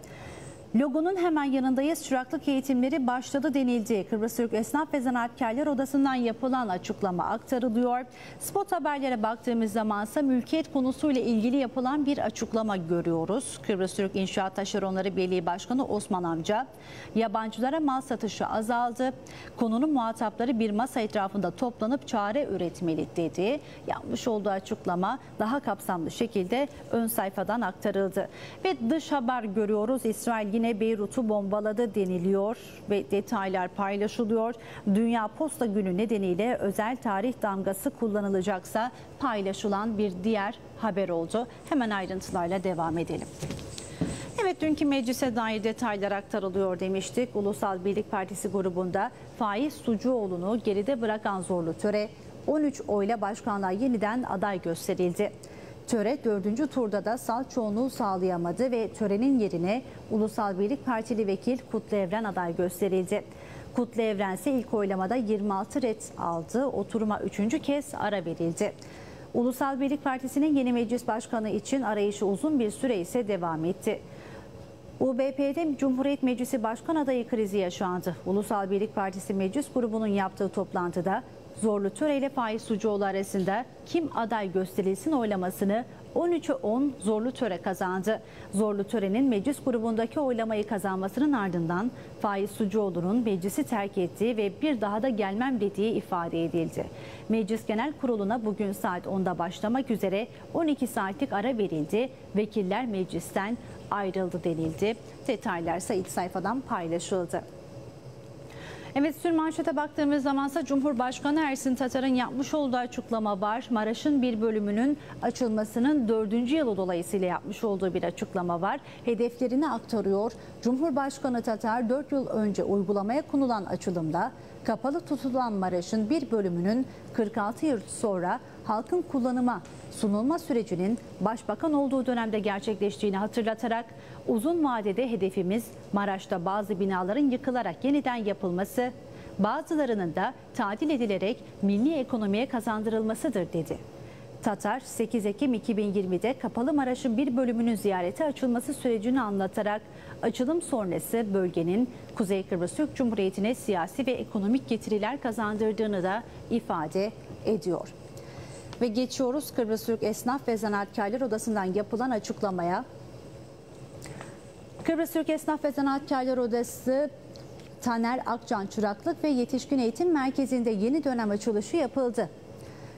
Logonun hemen yanındayız. Çıraklık eğitimleri başladı denildi. Kıbrıs Türk Esnaf ve Zanaatkarlar Odası'ndan yapılan açıklama aktarılıyor. Spot haberlere baktığımız zamansa mülkiyet konusuyla ilgili yapılan bir açıklama görüyoruz. Kıbrıs Türk İnşaat Taşeronları Birliği Başkanı Osman Amca, yabancılara mal satışı azaldı. Konunun muhatapları bir masa etrafında toplanıp çare üretmeli dedi. Yapmış olduğu açıklama daha kapsamlı şekilde ön sayfadan aktarıldı. Ve dış haber görüyoruz. İsrail yine Beyrut'u bombaladı deniliyor ve detaylar paylaşılıyor. Dünya Posta Günü nedeniyle özel tarih damgası kullanılacaksa paylaşılan bir diğer haber oldu. Hemen ayrıntılarla devam edelim. Evet dünkü meclise dair detaylar aktarılıyor demiştik. Ulusal Birlik Partisi grubunda Faiz Sucuoğlu'nu geride bırakan zorlu töre 13 oyla başkanlığa yeniden aday gösterildi. Töre dördüncü turda da salt çoğunluğu sağlayamadı ve törenin yerine Ulusal Birlik Partili vekil Kutlu Evren aday gösterildi. Kutlu Evren ise ilk oylamada 26 red aldı. Oturuma üçüncü kez ara verildi. Ulusal Birlik Partisi'nin yeni meclis başkanı için arayışı uzun bir süre ise devam etti. UBP'de Cumhuriyet Meclisi Başkan adayı krizi yaşandı. Ulusal Birlik Partisi Meclis Grubu'nun yaptığı toplantıda Zorlu Töre ile Faiz Sucuoğlu arasında kim aday gösterilsin oylamasını 13'e 10 Zorlu Töre kazandı. Zorlu Töre'nin meclis grubundaki oylamayı kazanmasının ardından Faiz Sucuoğlu'nun meclisi terk ettiği ve bir daha da gelmem dediği ifade edildi. Meclis Genel Kurulu'na bugün saat 10'da başlamak üzere 12 saatlik ara verildi. Vekiller meclisten ayrıldı denildi. Detaylar ise ilk sayfadan paylaşıldı. Evet sürmanşete baktığımız zamansa Cumhurbaşkanı Ersin Tatar'ın yapmış olduğu açıklama var. Maraş'ın bir bölümünün açılmasının dördüncü yılı dolayısıyla yapmış olduğu bir açıklama var. Hedeflerini aktarıyor. Cumhurbaşkanı Tatar 4 yıl önce uygulamaya konulan açılımda kapalı tutulan Maraş'ın bir bölümünün 46 yıl sonra halkın kullanıma sunulma sürecinin başbakan olduğu dönemde gerçekleştiğini hatırlatarak uzun vadede hedefimiz Maraş'ta bazı binaların yıkılarak yeniden yapılması, bazılarının da tadil edilerek milli ekonomiye kazandırılmasıdır dedi. Tatar 8 Ekim 2020'de Kapalı Maraş'ın bir bölümünün ziyarete açılması sürecini anlatarak açılım sonrası bölgenin Kuzey Kıbrıs Türk Cumhuriyeti'ne siyasi ve ekonomik getiriler kazandırdığını da ifade ediyor. Ve geçiyoruz Kıbrıs Türk Esnaf ve Zanaatkarlar Odası'ndan yapılan açıklamaya. Kıbrıs Türk Esnaf ve Zanaatkarlar Odası Taner Akcan Çıraklık ve Yetişkin Eğitim Merkezi'nde yeni dönem açılışı yapıldı.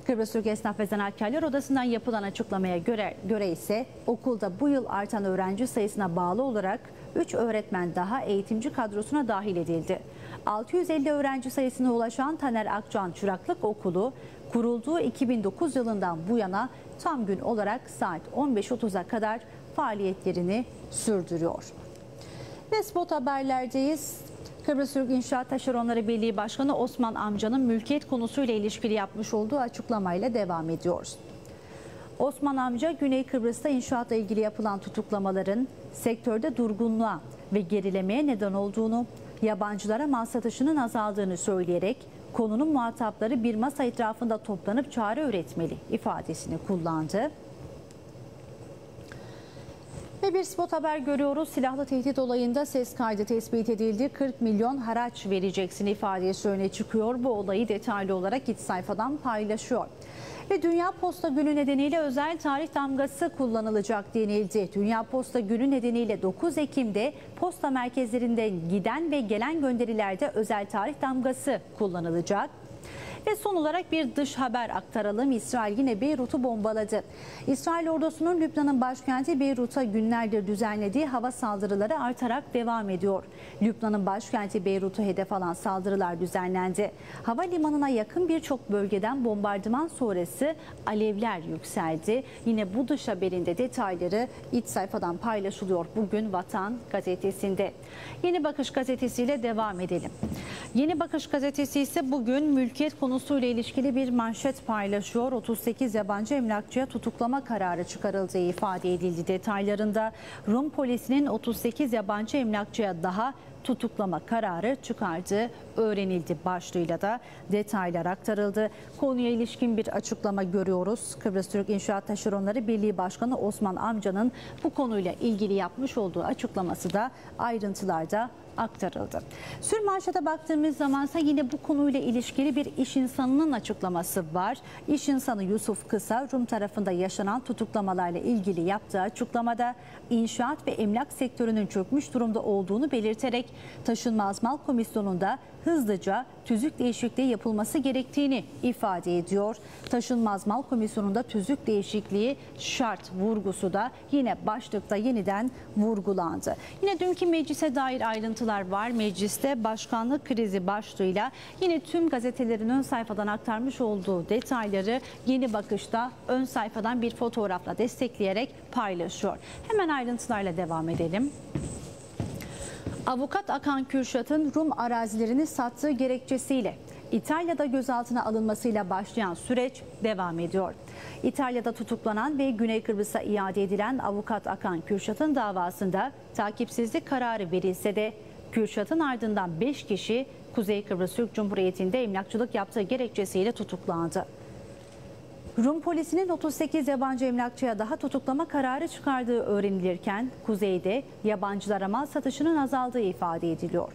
Kıbrıs Türk Esnaf ve Zanaatkarlar Odası'ndan yapılan açıklamaya göre, göre ise okulda bu yıl artan öğrenci sayısına bağlı olarak 3 öğretmen daha eğitimci kadrosuna dahil edildi. 650 öğrenci sayısına ulaşan Taner Akcan Çıraklık Okulu kurulduğu 2009 yılından bu yana tam gün olarak saat 15.30'a kadar faaliyetlerini sürdürüyor. Ve spot haberlerdeyiz. Kıbrıs Türk İnşaat Taşeronları Birliği Başkanı Osman Amca'nın mülkiyet konusuyla ilişkili yapmış olduğu açıklamayla devam ediyoruz. Osman Amca, Güney Kıbrıs'ta inşaatla ilgili yapılan tutuklamaların sektörde durgunluğa ve gerilemeye neden olduğunu, yabancılara mal satışının azaldığını söyleyerek konunun muhatapları bir masa etrafında toplanıp çare üretmeli ifadesini kullandı. Ve bir spot haber görüyoruz. Silahlı tehdit olayında ses kaydı tespit edildi. 40 milyon haraç vereceksin ifadesi öne çıkıyor. Bu olayı detaylı olarak iç sayfadan paylaşıyor. Ve Dünya Posta Günü nedeniyle özel tarih damgası kullanılacak denildi. Dünya Posta Günü nedeniyle 9 Ekim'de posta merkezlerinde giden ve gelen gönderilerde özel tarih damgası kullanılacak. Ve son olarak bir dış haber aktaralım. İsrail yine Beyrut'u bombaladı. İsrail ordusunun Lübnan'ın başkenti Beyrut'a günlerdir düzenlediği hava saldırıları artarak devam ediyor. Lübnan'ın başkenti Beyrut'u hedef alan saldırılar düzenlendi. Havalimanına yakın birçok bölgeden bombardıman sonrası alevler yükseldi. Yine bu dış haberinde detayları iç sayfadan paylaşılıyor bugün Vatan gazetesinde. Yeni Bakış gazetesiyle devam edelim. Yeni Bakış gazetesi ise bugün mülkiyet konusuyla ilişkili bir manşet paylaşıyor. 38 yabancı emlakçıya tutuklama kararı çıkarıldığı ifade edildi detaylarında. Rum polisinin 38 yabancı emlakçıya daha tutuklama kararı çıkardığı öğrenildi başlığıyla da detaylar aktarıldı. Konuya ilişkin bir açıklama görüyoruz. Kıbrıs Türk İnşaat Taşeronları Birliği Başkanı Osman Amca'nın bu konuyla ilgili yapmış olduğu açıklaması da ayrıntılarda aktarıldı. Sürmanşete baktığımız zamansa yine bu konuyla ilişkili bir iş insanının açıklaması var. İş insanı Yusuf Kısa Rum tarafında yaşanan tutuklamalarla ilgili yaptığı açıklamada inşaat ve emlak sektörünün çökmüş durumda olduğunu belirterek taşınmaz mal komisyonunda hızlıca tüzük değişikliği yapılması gerektiğini ifade ediyor. Taşınmaz mal komisyonunda tüzük değişikliği şart vurgusu da yine başlıkta yeniden vurgulandı. Yine dünkü meclise dair ayrıntılar var. Mecliste başkanlık krizi başlığıyla yine tüm gazetelerin ön sayfadan aktarmış olduğu detayları yeni bakışta ön sayfadan bir fotoğrafla destekleyerek paylaşıyor. Hemen ayrıntılarla devam edelim. Avukat Akan Kürşat'ın Rum arazilerini sattığı gerekçesiyle İtalya'da gözaltına alınmasıyla başlayan süreç devam ediyor. İtalya'da tutuklanan ve Güney Kıbrıs'a iade edilen avukat Akan Kürşat'ın davasında takipsizlik kararı verilse de Kürşat'ın ardından 5 kişi Kuzey Kıbrıs Türk Cumhuriyeti'nde emlakçılık yaptığı gerekçesiyle tutuklandı. Rum polisinin 38 yabancı emlakçıya daha tutuklama kararı çıkardığı öğrenilirken kuzeyde yabancılara mal satışının azaldığı ifade ediliyor.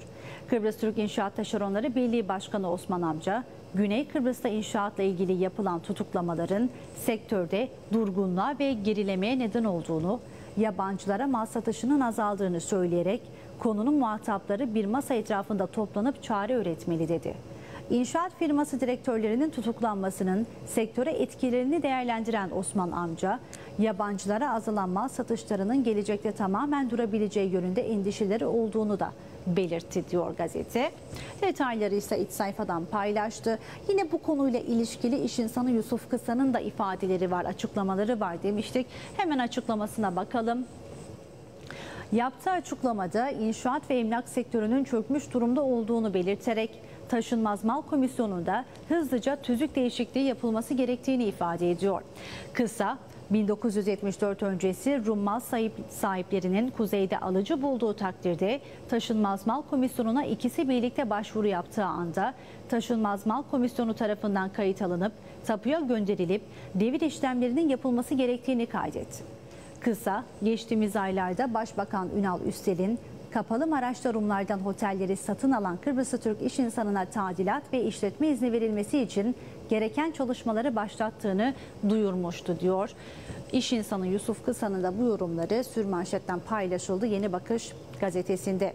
Kıbrıs Türk İnşaat Taşeronları Birliği Başkanı Osman Amca, Güney Kıbrıs'ta inşaatla ilgili yapılan tutuklamaların sektörde durgunluğa ve gerilemeye neden olduğunu, yabancılara mal satışının azaldığını söyleyerek konunun muhatapları bir masa etrafında toplanıp çare üretmeli dedi. İnşaat firması direktörlerinin tutuklanmasının sektöre etkilerini değerlendiren Osman Amca, yabancılara azalan mal satışlarının gelecekte tamamen durabileceği yönünde endişeleri olduğunu da belirtti diyor gazete. Detayları ise iç sayfadan paylaştı. Yine bu konuyla ilişkili iş insanı Yusuf Kısa'nın da ifadeleri var, açıklamaları var demiştik. Hemen açıklamasına bakalım. Yaptığı açıklamada inşaat ve emlak sektörünün çökmüş durumda olduğunu belirterek Taşınmaz Mal Komisyonu'nda hızlıca tüzük değişikliği yapılması gerektiğini ifade ediyor. Kısa 1974 öncesi Rum mal sahip, sahiplerinin kuzeyde alıcı bulduğu takdirde Taşınmaz Mal Komisyonu'na ikisi birlikte başvuru yaptığı anda Taşınmaz Mal Komisyonu tarafından kayıt alınıp tapuya gönderilip devir işlemlerinin yapılması gerektiğini kaydetti. Kısa, geçtiğimiz aylarda Başbakan Ünal Üstel'in kapalı Maraş'ta Rumlardan otelleri satın alan Kıbrıslı Türk iş insanına tadilat ve işletme izni verilmesi için gereken çalışmaları başlattığını duyurmuştu diyor. İş insanı Yusuf Kısa'nın da bu yorumları sürmanşetten paylaşıldı Yeni Bakış gazetesinde.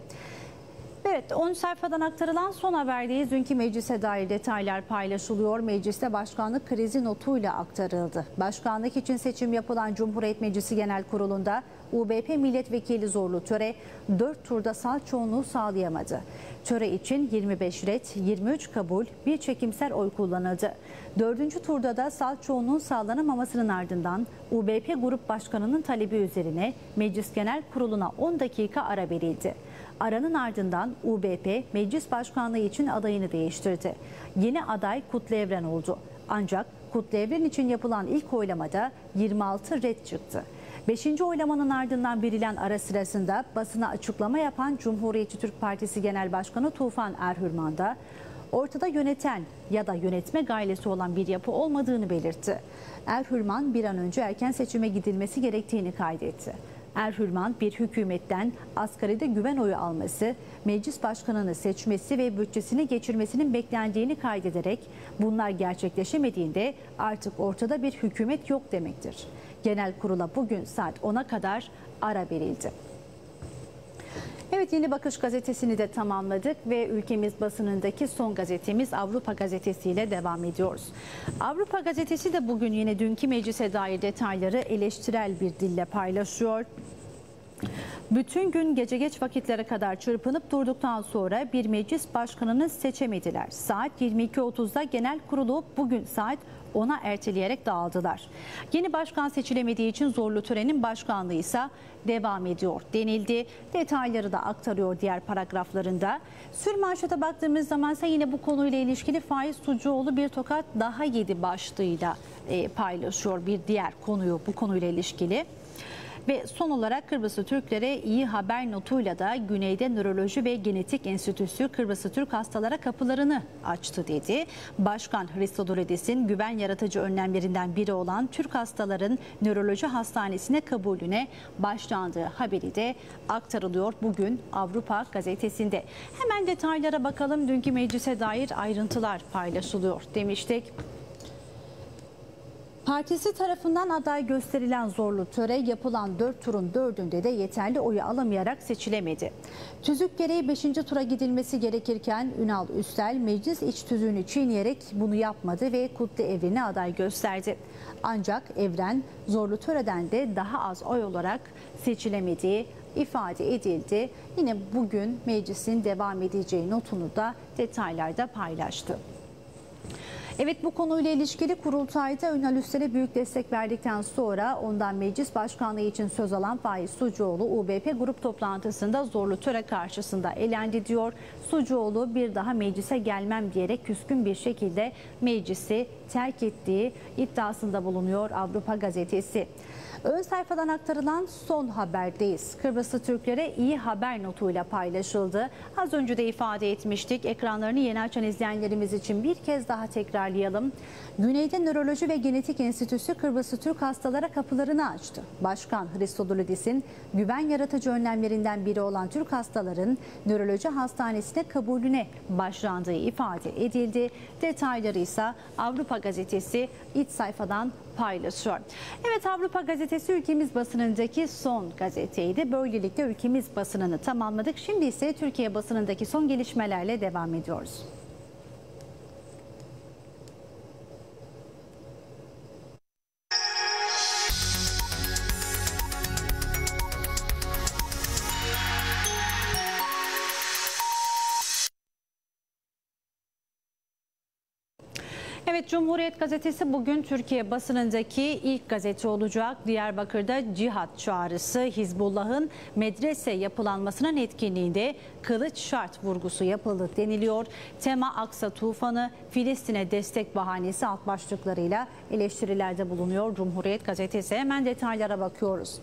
Evet 10 sayfadan aktarılan son haberdeyiz. Dünkü meclise dair detaylar paylaşılıyor. Mecliste başkanlık krizi notuyla aktarıldı. Başkanlık için seçim yapılan Cumhuriyet Meclisi Genel Kurulu'nda UBP Milletvekili Zorlu Töre 4 turda sağ çoğunluğu sağlayamadı. Töre için 25 ret, 23 kabul, bir çekimser oy kullanıldı. Dördüncü turda da sağ çoğunluğun sağlanamamasının ardından UBP Grup Başkanı'nın talebi üzerine Meclis Genel Kurulu'na 10 dakika ara verildi. Aranın ardından UBP meclis başkanlığı için adayını değiştirdi. Yeni aday Kutlu Evren oldu. Ancak Kutlu Evren için yapılan ilk oylamada 26 red çıktı. Beşinci oylamanın ardından verilen ara sırasında basına açıklama yapan Cumhuriyetçi Türk Partisi Genel Başkanı Tufan Erhürman da ortada yöneten ya da yönetme gailesi olan bir yapı olmadığını belirtti. Erhürman bir an önce erken seçime gidilmesi gerektiğini kaydetti. Erhürman bir hükümetten asgaride güven oyu alması, meclis başkanını seçmesi ve bütçesini geçirmesinin beklendiğini kaydederek bunlar gerçekleşemediğinde artık ortada bir hükümet yok demektir. Genel kurula bugün saat 10'a kadar ara verildi. Evet Yeni Bakış gazetesini de tamamladık ve ülkemiz basınındaki son gazetemiz Avrupa Gazetesi ile devam ediyoruz. Avrupa Gazetesi de bugün yine dünkü meclise dair detayları eleştirel bir dille paylaşıyor. Bütün gün gece geç vakitlere kadar çırpınıp durduktan sonra bir meclis başkanını seçemediler. Saat 22.30'da genel kurulu bugün saat 10'a erteleyerek dağıldılar. Yeni başkan seçilemediği için zorlu törenin başkanlığı ise devam ediyor denildi. Detayları da aktarıyor diğer paragraflarında. Sür manşete baktığımız zaman ise yine bu konuyla ilişkili Faiz Sucuoğlu bir tokat daha yedi başlığıyla e, paylaşıyor bir diğer konuyu bu konuyla ilişkili. Ve son olarak Kıbrıslı Türklere iyi haber notuyla da Güney'de Nöroloji ve Genetik Enstitüsü Kıbrıslı Türk hastalara kapılarını açtı dedi. Başkan Hristodoulidis'in güven yaratıcı önlemlerinden biri olan Türk hastaların nöroloji hastanesine kabulüne başlandığı haberi de aktarılıyor bugün Avrupa gazetesinde. Hemen detaylara bakalım. Dünkü meclise dair ayrıntılar paylaşılıyor demiştik. Partisi tarafından aday gösterilen zorlu töre yapılan 4 turun 4'ünde de yeterli oyu alamayarak seçilemedi. Tüzük gereği 5. tura gidilmesi gerekirken Ünal Üstel meclis iç tüzüğünü çiğneyerek bunu yapmadı ve Kutlu Evren'i aday gösterdi. Ancak Evren zorlu töreden de daha az oy olarak seçilemediği ifade edildi. Yine bugün meclisin devam edeceği notunu da detaylarda paylaştı. Evet bu konuyla ilişkili kurultayda Ünal Üstel'e büyük destek verdikten sonra ondan meclis başkanlığı için söz alan Faiz Sucuoğlu UBP grup toplantısında zorlu töre karşısında elendi diyor. Sucuoğlu bir daha meclise gelmem diyerek küskün bir şekilde meclisi terk ettiği iddiasında bulunuyor Avrupa gazetesi. Ön sayfadan aktarılan son haberdeyiz. Kıbrıslı Türklere iyi haber notuyla paylaşıldı. Az önce de ifade etmiştik. Ekranlarını yeni açan izleyenlerimiz için bir kez daha tekrarlayalım. Güneyde Nöroloji ve Genetik Enstitüsü Kıbrıslı Türk hastalara kapılarını açtı. Başkan Hristodoulidis'in güven yaratıcı önlemlerinden biri olan Türk hastaların nöroloji hastanesine kabulüne başlandığı ifade edildi. Detayları ise Avrupa Gazetesi iç sayfadan paylaşıyor. Evet Avrupa Gazetesi ülkemiz basınındaki son gazeteydi. Böylelikle ülkemiz basınını tamamladık. Şimdi ise Türkiye basınındaki son gelişmelerle devam ediyoruz. Evet Cumhuriyet Gazetesi bugün Türkiye basınındaki ilk gazete olacak. Diyarbakır'da cihat çağrısı Hizbullah'ın medrese yapılanmasının etkinliğinde kılıç şart vurgusu yapıldı deniliyor. Tema Aksa tufanı Filistin'e destek bahanesi alt başlıklarıyla eleştirilerde bulunuyor Cumhuriyet Gazetesi. Hemen detaylara bakıyoruz.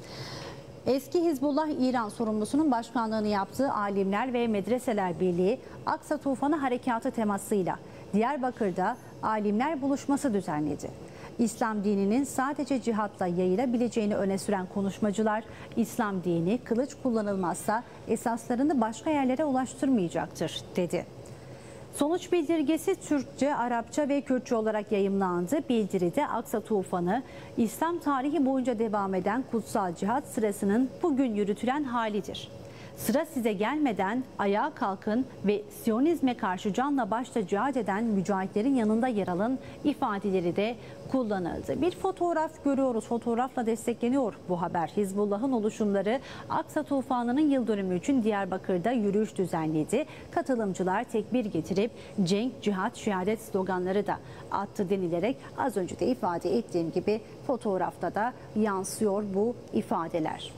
Eski Hizbullah İran sorumlusunun başkanlığını yaptığı Alimler ve Medreseler Birliği Aksa Tufanı Harekatı temasıyla Diyarbakır'da alimler buluşması düzenledi. İslam dininin sadece cihatla yayılabileceğini öne süren konuşmacılar, İslam dini kılıç kullanılmazsa esaslarını başka yerlere ulaştırmayacaktır dedi. Sonuç bildirgesi Türkçe, Arapça ve Kürtçe olarak yayımlandı. Bildiride Aksa Tufanı, İslam tarihi boyunca devam eden kutsal cihat sırasının bugün yürütülen halidir. Sıra size gelmeden ayağa kalkın ve Siyonizme karşı canla başla cihad eden mücahitlerin yanında yer alın ifadeleri de kullanıldı. Bir fotoğraf görüyoruz. Fotoğrafla destekleniyor bu haber. Hizbullah'ın oluşumları Aksa Tufanı'nın yıl dönümü için Diyarbakır'da yürüyüş düzenledi. Katılımcılar tekbir getirip cenk, cihat, şehadet sloganları da attı denilerek az önce de ifade ettiğim gibi fotoğrafta da yansıyor bu ifadeler.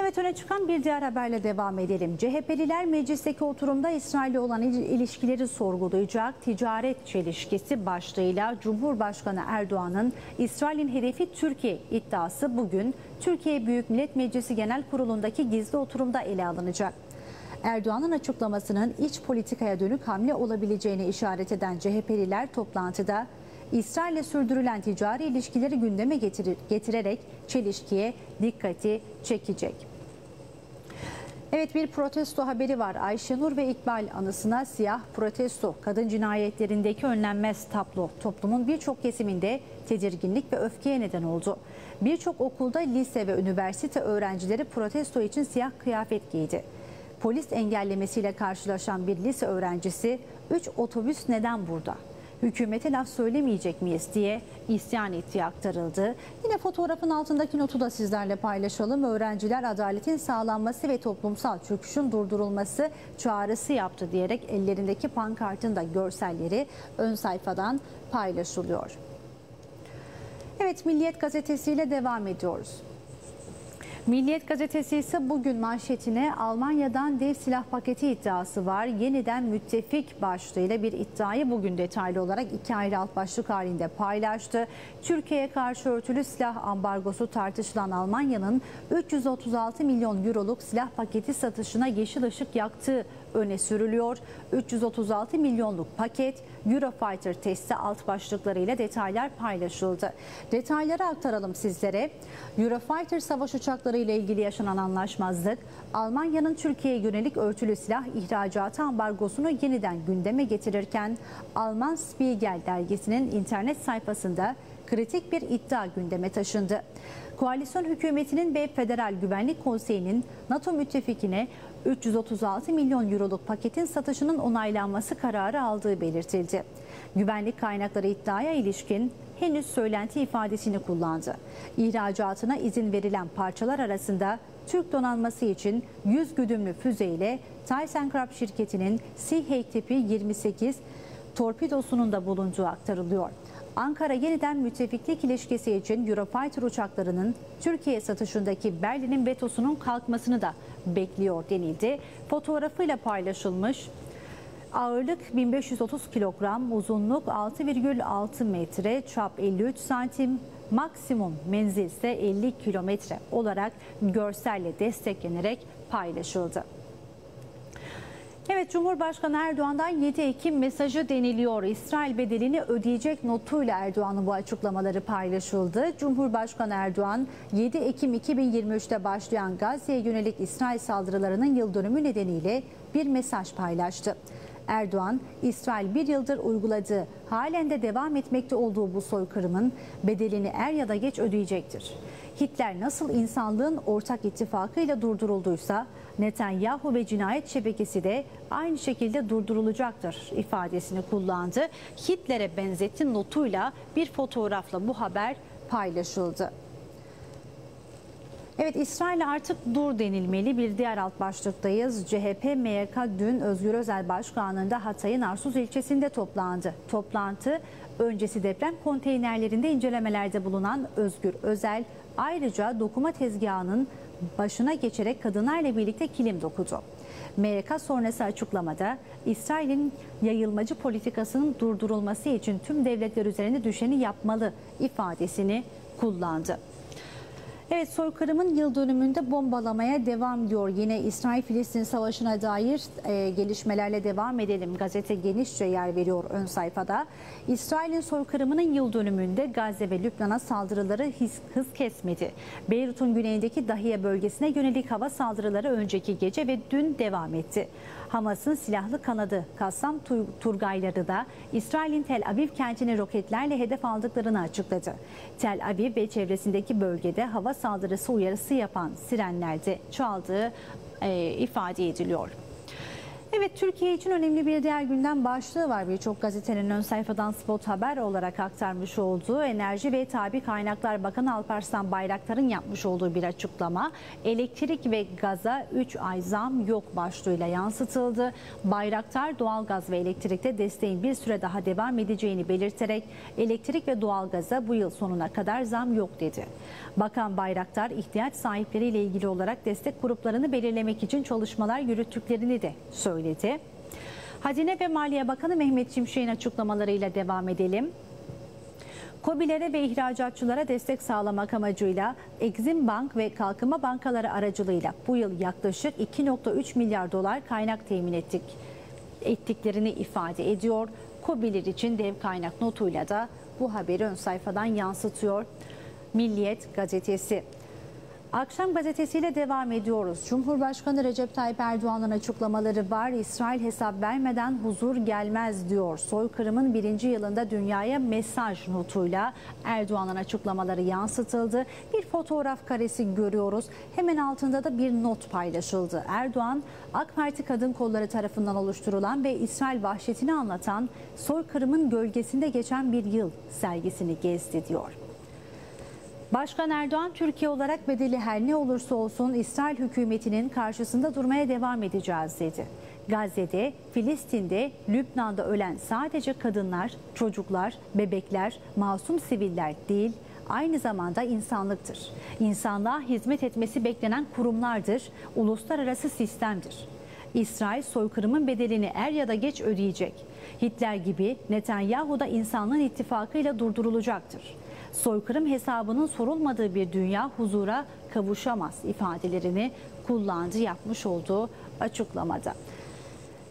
Evet öne çıkan bir diğer haberle devam edelim. CHP'liler meclisteki oturumda İsrail'le olan ilişkileri sorgulayacak ticaret çelişkisi başlığıyla Cumhurbaşkanı Erdoğan'ın İsrail'in hedefi Türkiye iddiası bugün Türkiye Büyük Millet Meclisi Genel Kurulu'ndaki gizli oturumda ele alınacak. Erdoğan'ın açıklamasının iç politikaya dönük hamle olabileceğini işaret eden CHP'liler toplantıda İsrail'le sürdürülen ticari ilişkileri gündeme getirir- getirerek çelişkiye dikkati çekecek. Evet bir protesto haberi var. Ayşenur ve İkbal anısına siyah protesto. Kadın cinayetlerindeki önlenmez tablo toplumun birçok kesiminde tedirginlik ve öfkeye neden oldu. Birçok okulda lise ve üniversite öğrencileri protesto için siyah kıyafet giydi. Polis engellemesiyle karşılaşan bir lise öğrencisi 3 otobüs neden burada? Hükümete laf söylemeyecek miyiz diye isyan ettiği aktarıldı. Yine fotoğrafın altındaki notu da sizlerle paylaşalım. Öğrenciler adaletin sağlanması ve toplumsal çöküşün durdurulması çağrısı yaptı diyerek ellerindeki pankartın da görselleri ön sayfadan paylaşılıyor. Evet Milliyet gazetesiyle devam ediyoruz. Milliyet gazetesi ise bugün manşetine Almanya'dan dev silah paketi iddiası var. Yeniden müttefik başlığıyla bir iddiayı bugün detaylı olarak iki ayrı alt başlık halinde paylaştı. Türkiye'ye karşı örtülü silah ambargosu tartışılan Almanya'nın 336 milyon euroluk silah paketi satışına yeşil ışık yaktığı öne sürülüyor. 336 milyonluk paket Eurofighter testi alt başlıklarıyla detaylar paylaşıldı. Detayları aktaralım sizlere. Eurofighter savaş uçakları ile ilgili yaşanan anlaşmazlık, Almanya'nın Türkiye'ye yönelik örtülü silah ihracatı ambargosunu yeniden gündeme getirirken Alman Spiegel dergisinin internet sayfasında kritik bir iddia gündeme taşındı. Koalisyon hükümetinin ve Federal Güvenlik Konseyi'nin NATO müttefikine 336 milyon euroluk paketin satışının onaylanması kararı aldığı belirtildi. Güvenlik kaynakları iddiaya ilişkin henüz söylenti ifadesini kullandı. İhracatına izin verilen parçalar arasında Türk donanması için 100 güdümlü füze ile ThyssenKrupp şirketinin Seahawk tipi 28 torpidosunun da bulunduğu aktarılıyor. Ankara yeniden müttefiklik ilişkisi için Eurofighter uçaklarının Türkiye satışındaki Berlin'in vetosunun kalkmasını da bekliyor denildi. Fotoğrafıyla paylaşılmış. Ağırlık 1530 kilogram, uzunluk 6,6 metre, çap 53 santim, maksimum menzil ise 50 kilometre olarak görselle desteklenerek paylaşıldı. Evet Cumhurbaşkanı Erdoğan'dan 7 Ekim mesajı deniliyor. İsrail bedelini ödeyecek notuyla Erdoğan'ın bu açıklamaları paylaşıldı. Cumhurbaşkanı Erdoğan 7 Ekim 2023'te başlayan Gazze'ye yönelik İsrail saldırılarının yıl dönümü nedeniyle bir mesaj paylaştı. Erdoğan, İsrail bir yıldır uyguladığı, halen de devam etmekte olduğu bu soykırımın bedelini er ya da geç ödeyecektir. Hitler nasıl insanlığın ortak ittifakıyla durdurulduysa Netanyahu ve cinayet şebekesi de aynı şekilde durdurulacaktır ifadesini kullandı. Hitler'e benzetti notuyla bir fotoğrafla bu haber paylaşıldı. Evet İsrail'e artık dur denilmeli bir diğer alt başlıktayız. CHP MYK dün Özgür Özel Başkanlığı'nda Hatay'ın Arsuz ilçesinde toplandı. Toplantı öncesi deprem konteynerlerinde incelemelerde bulunan Özgür Özel ayrıca dokuma tezgahının başına geçerek kadınlarla birlikte kilim dokudu. MYK sonrası açıklamada İsrail'in yayılmacı politikasının durdurulması için tüm devletler üzerine düşeni yapmalı ifadesini kullandı. Evet soykırımın yıl dönümünde bombalamaya devam ediyor. Yine İsrail-Filistin savaşına dair e, gelişmelerle devam edelim. Gazete genişçe yer veriyor ön sayfada. İsrail'in soykırımının yıl dönümünde Gazze ve Lübnan'a saldırıları hız, hız kesmedi. Beyrut'un güneyindeki Dahiye bölgesine yönelik hava saldırıları önceki gece ve dün devam etti. Hamas'ın silahlı kanadı Kassam Turgayları da İsrail'in Tel Aviv kentini roketlerle hedef aldıklarını açıkladı. Tel Aviv ve çevresindeki bölgede hava saldırısı uyarısı yapan sirenlerde çaldığı e, ifade ediliyor. Evet Türkiye için önemli bir diğer gündem başlığı var. Birçok gazetenin ön sayfadan spot haber olarak aktarmış olduğu Enerji ve Tabi Kaynaklar Bakanı Alparslan Bayraktar'ın yapmış olduğu bir açıklama. Elektrik ve gaza 3 ay zam yok başlığıyla yansıtıldı. Bayraktar doğalgaz ve elektrikte desteğin bir süre daha devam edeceğini belirterek elektrik ve doğalgaza bu yıl sonuna kadar zam yok dedi. Bakan Bayraktar ihtiyaç sahipleriyle ilgili olarak destek gruplarını belirlemek için çalışmalar yürüttüklerini de söyledi söyledi. Hazine ve Maliye Bakanı Mehmet Şimşek'in açıklamalarıyla devam edelim. KOBİ'lere ve ihracatçılara destek sağlamak amacıyla Exim Bank ve Kalkınma Bankaları aracılığıyla bu yıl yaklaşık 2.3 milyar dolar kaynak temin ettik ettiklerini ifade ediyor. Kobiler için dev kaynak notuyla da bu haberi ön sayfadan yansıtıyor. Milliyet gazetesi. Akşam gazetesiyle devam ediyoruz. Cumhurbaşkanı Recep Tayyip Erdoğan'ın açıklamaları var. İsrail hesap vermeden huzur gelmez diyor. Soykırımın birinci yılında dünyaya mesaj notuyla Erdoğan'ın açıklamaları yansıtıldı. Bir fotoğraf karesi görüyoruz. Hemen altında da bir not paylaşıldı. Erdoğan, AK Parti Kadın Kolları tarafından oluşturulan ve İsrail vahşetini anlatan soykırımın gölgesinde geçen bir yıl sergisini gezdi diyor. Başkan Erdoğan Türkiye olarak bedeli her ne olursa olsun İsrail hükümetinin karşısında durmaya devam edeceğiz dedi. Gazze'de, Filistin'de, Lübnan'da ölen sadece kadınlar, çocuklar, bebekler, masum siviller değil, aynı zamanda insanlıktır. İnsanlığa hizmet etmesi beklenen kurumlardır, uluslararası sistemdir. İsrail soykırımın bedelini er ya da geç ödeyecek. Hitler gibi Netanyahu da insanlığın ittifakıyla durdurulacaktır soykırım hesabının sorulmadığı bir dünya huzura kavuşamaz ifadelerini kullandı yapmış olduğu açıklamada.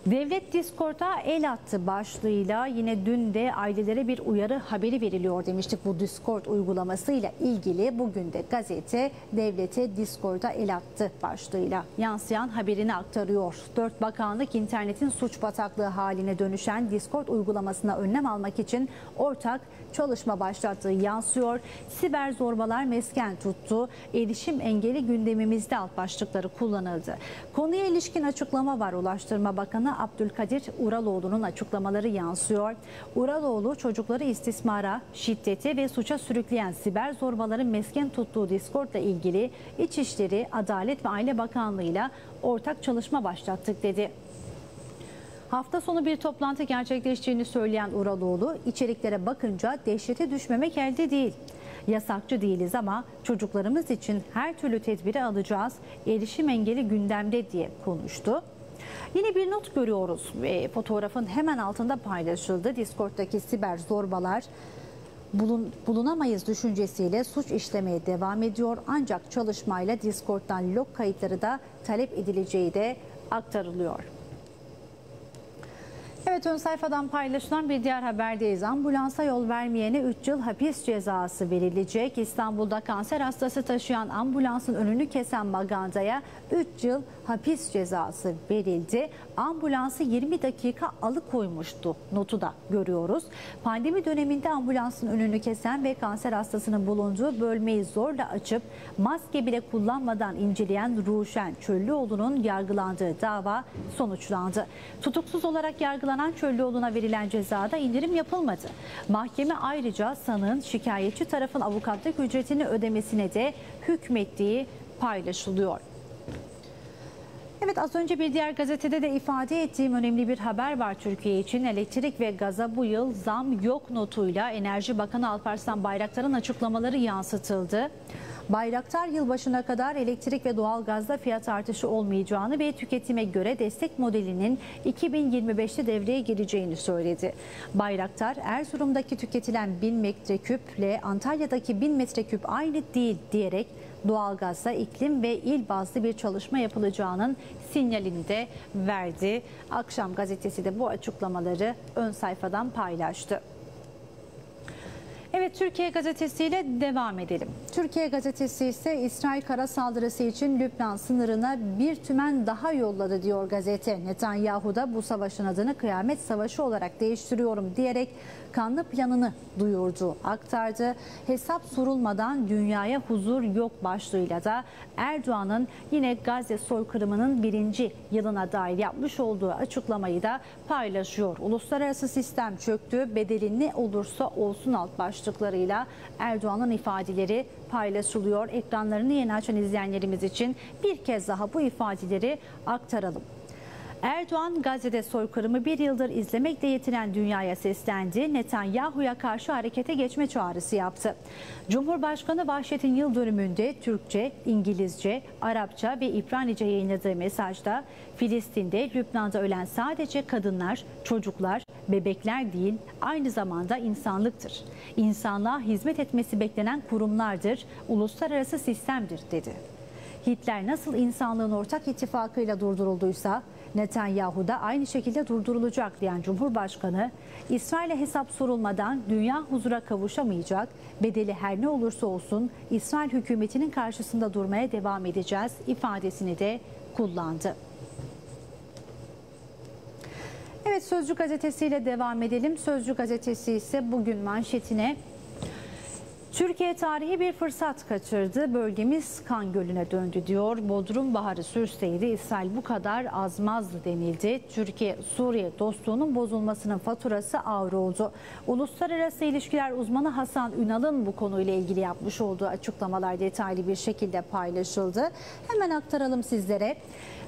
Devlet Discord'a el attı başlığıyla yine dün de ailelere bir uyarı haberi veriliyor demiştik bu Discord uygulamasıyla ilgili. Bugün de gazete devlete Discord'a el attı başlığıyla yansıyan haberini aktarıyor. Dört bakanlık internetin suç bataklığı haline dönüşen Discord uygulamasına önlem almak için ortak çalışma başlattığı yansıyor. Siber zorbalar mesken tuttu. Erişim engeli gündemimizde alt başlıkları kullanıldı. Konuya ilişkin açıklama var Ulaştırma Bakanı Abdülkadir Uraloğlu'nun açıklamaları yansıyor. Uraloğlu çocukları istismara, şiddete ve suça sürükleyen siber zorbaların mesken tuttuğu Discord'la ilgili İçişleri, Adalet ve Aile Bakanlığı ile ortak çalışma başlattık dedi. Hafta sonu bir toplantı gerçekleşeceğini söyleyen Uraloğlu, içeriklere bakınca dehşete düşmemek elde değil. Yasakçı değiliz ama çocuklarımız için her türlü tedbiri alacağız. Erişim engeli gündemde diye konuştu. Yine bir not görüyoruz. E, fotoğrafın hemen altında paylaşıldı. Discord'daki siber zorbalar bulun, bulunamayız düşüncesiyle suç işlemeye devam ediyor. Ancak çalışmayla Discord'dan log kayıtları da talep edileceği de aktarılıyor. Evet ön sayfadan paylaşılan bir diğer haberdeyiz. Ambulansa yol vermeyene 3 yıl hapis cezası verilecek. İstanbul'da kanser hastası taşıyan ambulansın önünü kesen magandaya 3 yıl hapis cezası verildi. Ambulansı 20 dakika alıkoymuştu notu da görüyoruz. Pandemi döneminde ambulansın önünü kesen ve kanser hastasının bulunduğu bölmeyi zorla açıp maske bile kullanmadan inceleyen Ruşen Çöllüoğlu'nun yargılandığı dava sonuçlandı. Tutuksuz olarak yargılanan Çöllüoğlu'na verilen cezada indirim yapılmadı. Mahkeme ayrıca sanığın şikayetçi tarafın avukatlık ücretini ödemesine de hükmettiği paylaşılıyor. Evet az önce bir diğer gazetede de ifade ettiğim önemli bir haber var Türkiye için. Elektrik ve gaza bu yıl zam yok notuyla Enerji Bakanı Alparslan Bayraktar'ın açıklamaları yansıtıldı. Bayraktar yılbaşına kadar elektrik ve doğalgazda fiyat artışı olmayacağını ve tüketime göre destek modelinin 2025'te devreye gireceğini söyledi. Bayraktar Erzurum'daki tüketilen 1000 metreküple Antalya'daki 1000 metreküp aynı değil diyerek doğalgazda iklim ve il bazlı bir çalışma yapılacağının sinyalini de verdi. Akşam gazetesi de bu açıklamaları ön sayfadan paylaştı. Evet Türkiye gazetesiyle devam edelim. Türkiye gazetesi ise İsrail kara saldırısı için Lübnan sınırına bir tümen daha yolladı diyor gazete. Netanyahu da bu savaşın adını kıyamet savaşı olarak değiştiriyorum diyerek kanlı planını duyurdu, aktardı. Hesap sorulmadan dünyaya huzur yok başlığıyla da Erdoğan'ın yine Gazze soykırımının birinci yılına dair yapmış olduğu açıklamayı da paylaşıyor. Uluslararası sistem çöktü, bedeli ne olursa olsun alt başlıklarıyla Erdoğan'ın ifadeleri paylaşılıyor. Ekranlarını yeni açan izleyenlerimiz için bir kez daha bu ifadeleri aktaralım. Erdoğan Gazze'de soykırımı bir yıldır izlemekle yetinen dünyaya seslendi. Netanyahu'ya karşı harekete geçme çağrısı yaptı. Cumhurbaşkanı vahşetin yıl dönümünde Türkçe, İngilizce, Arapça ve İbranice yayınladığı mesajda Filistin'de, Lübnan'da ölen sadece kadınlar, çocuklar, bebekler değil aynı zamanda insanlıktır. İnsanlığa hizmet etmesi beklenen kurumlardır, uluslararası sistemdir dedi. Hitler nasıl insanlığın ortak ittifakıyla durdurulduysa Netanyahu da aynı şekilde durdurulacak diyen Cumhurbaşkanı, İsrail'e hesap sorulmadan dünya huzura kavuşamayacak, bedeli her ne olursa olsun İsrail hükümetinin karşısında durmaya devam edeceğiz ifadesini de kullandı. Evet Sözcü gazetesiyle devam edelim. Sözcü gazetesi ise bugün manşetine Türkiye tarihi bir fırsat kaçırdı. Bölgemiz kan gölüne döndü diyor. Bodrum baharı sürseydi İsrail bu kadar azmazdı denildi. Türkiye-Suriye dostluğunun bozulmasının faturası ağır oldu. Uluslararası ilişkiler uzmanı Hasan Ünal'ın bu konuyla ilgili yapmış olduğu açıklamalar detaylı bir şekilde paylaşıldı. Hemen aktaralım sizlere.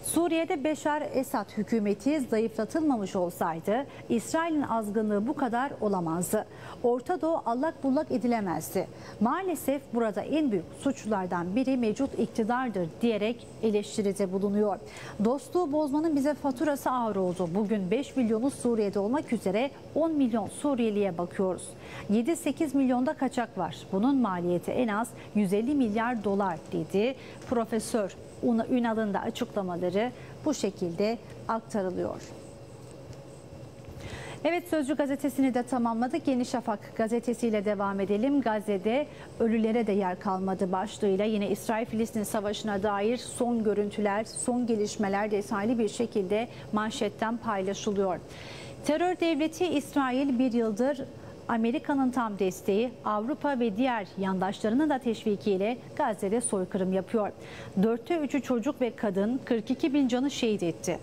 Suriye'de Beşar Esad hükümeti zayıflatılmamış olsaydı İsrail'in azgınlığı bu kadar olamazdı. Orta Doğu allak bullak edilemezdi. Maalesef burada en büyük suçlulardan biri mevcut iktidardır diyerek eleştiride bulunuyor. Dostluğu bozmanın bize faturası ağır oldu. Bugün 5 milyonu Suriye'de olmak üzere 10 milyon Suriyeliye bakıyoruz. 7-8 milyonda kaçak var. Bunun maliyeti en az 150 milyar dolar dedi Profesör Ünal'ın da açıklamaları bu şekilde aktarılıyor. Evet Sözcü gazetesini de tamamladık. Yeni Şafak gazetesiyle devam edelim. Gazze'de ölülere de yer kalmadı başlığıyla yine İsrail-Filistin savaşına dair son görüntüler, son gelişmeler detaylı bir şekilde manşetten paylaşılıyor. Terör devleti İsrail bir yıldır Amerika'nın tam desteği Avrupa ve diğer yandaşlarının da teşvikiyle Gazze'de soykırım yapıyor. Dörtte üçü çocuk ve kadın 42 bin canı şehit etti.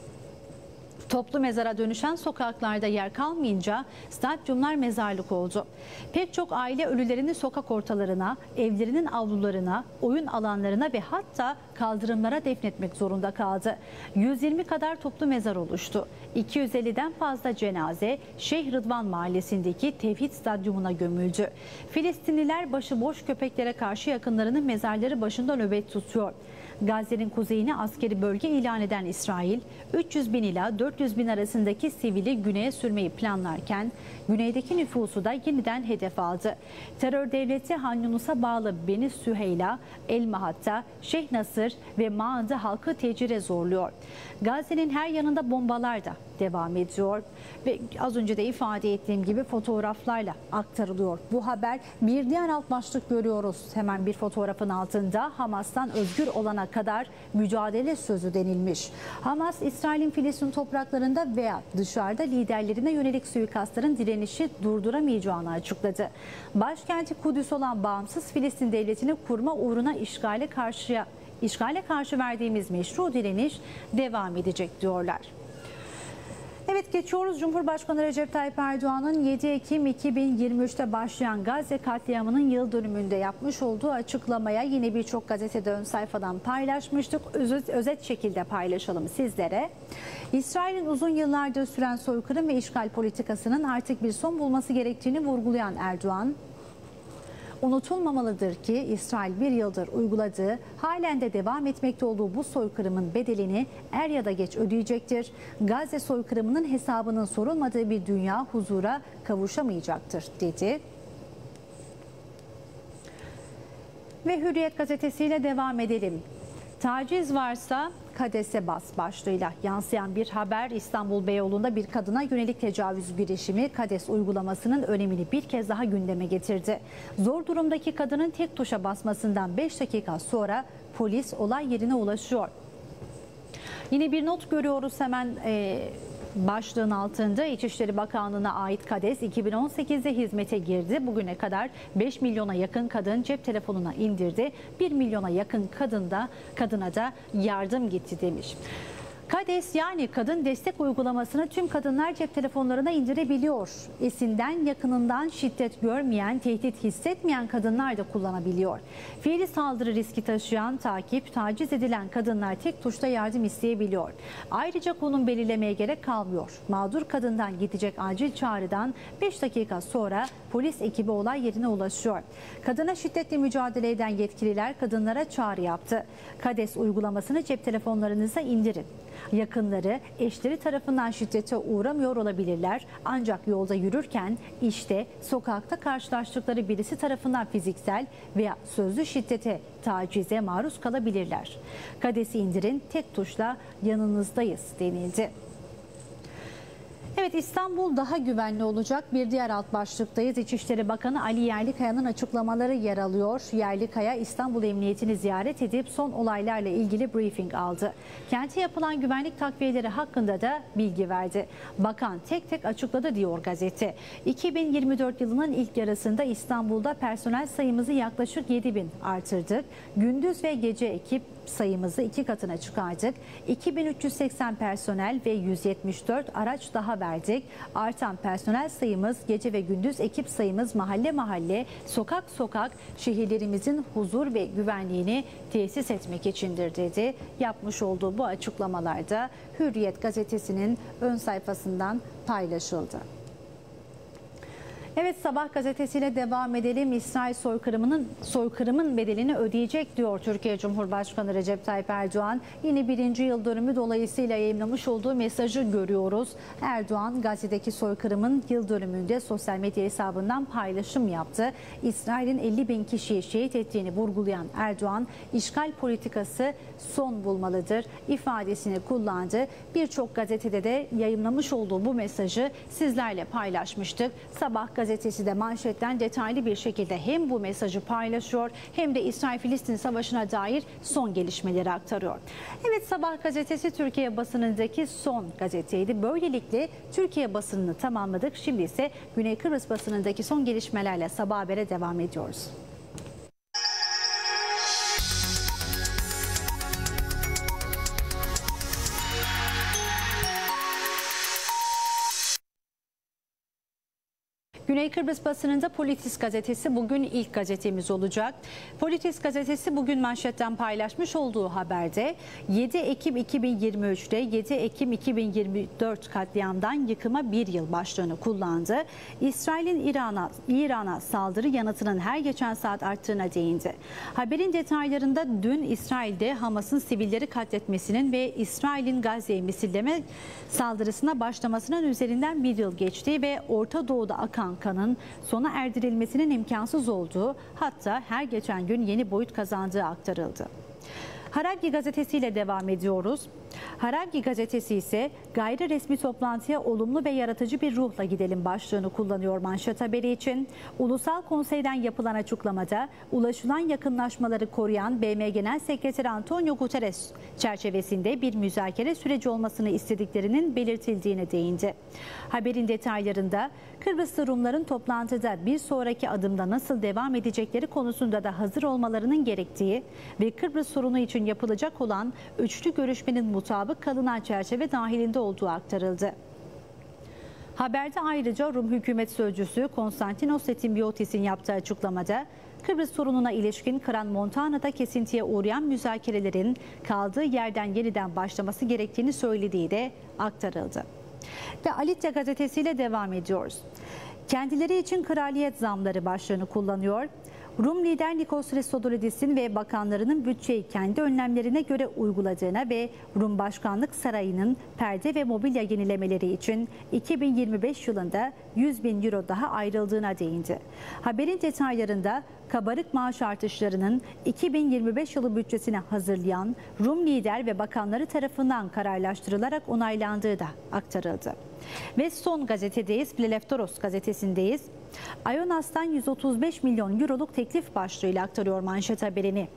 Toplu mezara dönüşen sokaklarda yer kalmayınca stadyumlar mezarlık oldu. Pek çok aile ölülerini sokak ortalarına, evlerinin avlularına, oyun alanlarına ve hatta kaldırımlara defnetmek zorunda kaldı. 120 kadar toplu mezar oluştu. 250'den fazla cenaze Şeyh Rıdvan Mahallesi'ndeki Tevhid Stadyumuna gömüldü. Filistinliler başıboş köpeklere karşı yakınlarının mezarları başında nöbet tutuyor. Gazze'nin kuzeyini askeri bölge ilan eden İsrail, 300 bin ila 400 bin arasındaki sivili güneye sürmeyi planlarken, güneydeki nüfusu da yeniden hedef aldı. Terör devleti Han Yunus'a bağlı Beni Süheyla, El Mahat'ta, Şeyh Nasır ve Mağan'da halkı tecire zorluyor. Gazze'nin her yanında bombalar da devam ediyor ve az önce de ifade ettiğim gibi fotoğraflarla aktarılıyor. Bu haber bir diğer alt başlık görüyoruz. Hemen bir fotoğrafın altında Hamas'tan özgür olana kadar mücadele sözü denilmiş. Hamas, İsrail'in Filistin topraklarında veya dışarıda liderlerine yönelik suikastların direnişi durduramayacağını açıkladı. Başkenti Kudüs olan bağımsız Filistin devletini kurma uğruna işgale karşıya işgale karşı verdiğimiz meşru direniş devam edecek diyorlar. Evet geçiyoruz. Cumhurbaşkanı Recep Tayyip Erdoğan'ın 7 Ekim 2023'te başlayan Gazze katliamının yıl dönümünde yapmış olduğu açıklamaya yine birçok gazetede ön sayfadan paylaşmıştık. Özet, özet şekilde paylaşalım sizlere. İsrail'in uzun yıllardır süren soykırım ve işgal politikasının artık bir son bulması gerektiğini vurgulayan Erdoğan, Unutulmamalıdır ki İsrail bir yıldır uyguladığı, halen de devam etmekte olduğu bu soykırımın bedelini er ya da geç ödeyecektir. Gazze soykırımının hesabının sorulmadığı bir dünya huzura kavuşamayacaktır dedi. Ve Hürriyet gazetesiyle devam edelim. Taciz varsa Kadese Bas başlığıyla yansıyan bir haber İstanbul Beyoğlu'nda bir kadına yönelik tecavüz girişimi Kades uygulamasının önemini bir kez daha gündeme getirdi. Zor durumdaki kadının tek tuşa basmasından 5 dakika sonra polis olay yerine ulaşıyor. Yine bir not görüyoruz hemen e, başlığın altında İçişleri Bakanlığı'na ait KADES 2018'de hizmete girdi. Bugüne kadar 5 milyona yakın kadın cep telefonuna indirdi. 1 milyona yakın kadın da kadına da yardım gitti demiş. KADES yani kadın destek uygulamasını tüm kadınlar cep telefonlarına indirebiliyor. Esinden yakınından şiddet görmeyen, tehdit hissetmeyen kadınlar da kullanabiliyor. Fiili saldırı riski taşıyan, takip, taciz edilen kadınlar tek tuşla yardım isteyebiliyor. Ayrıca konum belirlemeye gerek kalmıyor. Mağdur kadından gidecek acil çağrıdan 5 dakika sonra polis ekibi olay yerine ulaşıyor. Kadına şiddetle mücadele eden yetkililer kadınlara çağrı yaptı. KADES uygulamasını cep telefonlarınıza indirin. Yakınları eşleri tarafından şiddete uğramıyor olabilirler ancak yolda yürürken işte sokakta karşılaştıkları birisi tarafından fiziksel veya sözlü şiddete tacize maruz kalabilirler. Kadesi indirin tek tuşla yanınızdayız denildi. Evet İstanbul daha güvenli olacak. Bir diğer alt başlıktayız. İçişleri Bakanı Ali Yerlikaya'nın açıklamaları yer alıyor. Yerlikaya İstanbul Emniyetini ziyaret edip son olaylarla ilgili briefing aldı. Kente yapılan güvenlik takviyeleri hakkında da bilgi verdi. Bakan tek tek açıkladı diyor gazete. 2024 yılının ilk yarısında İstanbul'da personel sayımızı yaklaşık 7 bin artırdık. Gündüz ve gece ekip sayımızı iki katına çıkardık. 2380 personel ve 174 araç daha verdik. Artan personel sayımız, gece ve gündüz ekip sayımız mahalle mahalle, sokak sokak şehirlerimizin huzur ve güvenliğini tesis etmek içindir dedi. Yapmış olduğu bu açıklamalarda Hürriyet gazetesinin ön sayfasından paylaşıldı. Evet Sabah gazetesiyle devam edelim. İsrail soykırımının soykırımın bedelini ödeyecek diyor Türkiye Cumhurbaşkanı Recep Tayyip Erdoğan. Yine birinci yıl dönümü dolayısıyla yayınlamış olduğu mesajı görüyoruz. Erdoğan Gazze'deki soykırımın yıl dönümünde sosyal medya hesabından paylaşım yaptı. İsrail'in 50 bin kişiyi şehit ettiğini vurgulayan Erdoğan, işgal politikası son bulmalıdır ifadesini kullandı. Birçok gazetede de yayınlamış olduğu bu mesajı sizlerle paylaşmıştık. Sabah gazetesi gazetesi de manşetten detaylı bir şekilde hem bu mesajı paylaşıyor hem de İsrail-Filistin savaşına dair son gelişmeleri aktarıyor. Evet Sabah gazetesi Türkiye basınındaki son gazeteydi. Böylelikle Türkiye basınını tamamladık. Şimdi ise Güney Kıbrıs basınındaki son gelişmelerle Sabah Haber'e devam ediyoruz. Güney Kıbrıs basınında Politis gazetesi bugün ilk gazetemiz olacak. Politis gazetesi bugün manşetten paylaşmış olduğu haberde 7 Ekim 2023'te 7 Ekim 2024 katliamdan yıkıma bir yıl başlığını kullandı. İsrail'in İran'a İran'a saldırı yanıtının her geçen saat arttığına değindi. Haberin detaylarında dün İsrail'de Hamas'ın sivilleri katletmesinin ve İsrail'in Gazze'ye misilleme saldırısına başlamasının üzerinden bir yıl geçti ve Orta Doğu'da akan kanın sona erdirilmesinin imkansız olduğu hatta her geçen gün yeni boyut kazandığı aktarıldı. Harabgi gazetesiyle devam ediyoruz. Harabgi gazetesi ise gayri resmi toplantıya olumlu ve yaratıcı bir ruhla gidelim başlığını kullanıyor manşet haberi için. Ulusal Konsey'den yapılan açıklamada ulaşılan yakınlaşmaları koruyan BM Genel Sekreteri Antonio Guterres çerçevesinde bir müzakere süreci olmasını istediklerinin belirtildiğine değindi. Haberin detaylarında Kıbrıslı Rumların toplantıda bir sonraki adımda nasıl devam edecekleri konusunda da hazır olmalarının gerektiği ve Kıbrıs sorunu için yapılacak olan üçlü görüşmenin mutabık kalınan çerçeve dahilinde olduğu aktarıldı. Haberde ayrıca Rum hükümet sözcüsü Konstantinos Setimbiotis'in yaptığı açıklamada Kıbrıs sorununa ilişkin Kıran Montana'da kesintiye uğrayan müzakerelerin kaldığı yerden yeniden başlaması gerektiğini söylediği de aktarıldı. Ve Alitya gazetesiyle devam ediyoruz. Kendileri için kraliyet zamları başlığını kullanıyor. Rum lider Nikos Christodoulidis'in ve bakanlarının bütçeyi kendi önlemlerine göre uyguladığına ve Rum Başkanlık Sarayı'nın perde ve mobilya yenilemeleri için 2025 yılında 100 bin euro daha ayrıldığına değindi. Haberin detaylarında kabarık maaş artışlarının 2025 yılı bütçesine hazırlayan Rum lider ve bakanları tarafından kararlaştırılarak onaylandığı da aktarıldı. Ve son gazetedeyiz, Pleleftoros gazetesindeyiz. Ionas'tan 135 milyon euroluk teklif başlığıyla aktarıyor manşet haberini.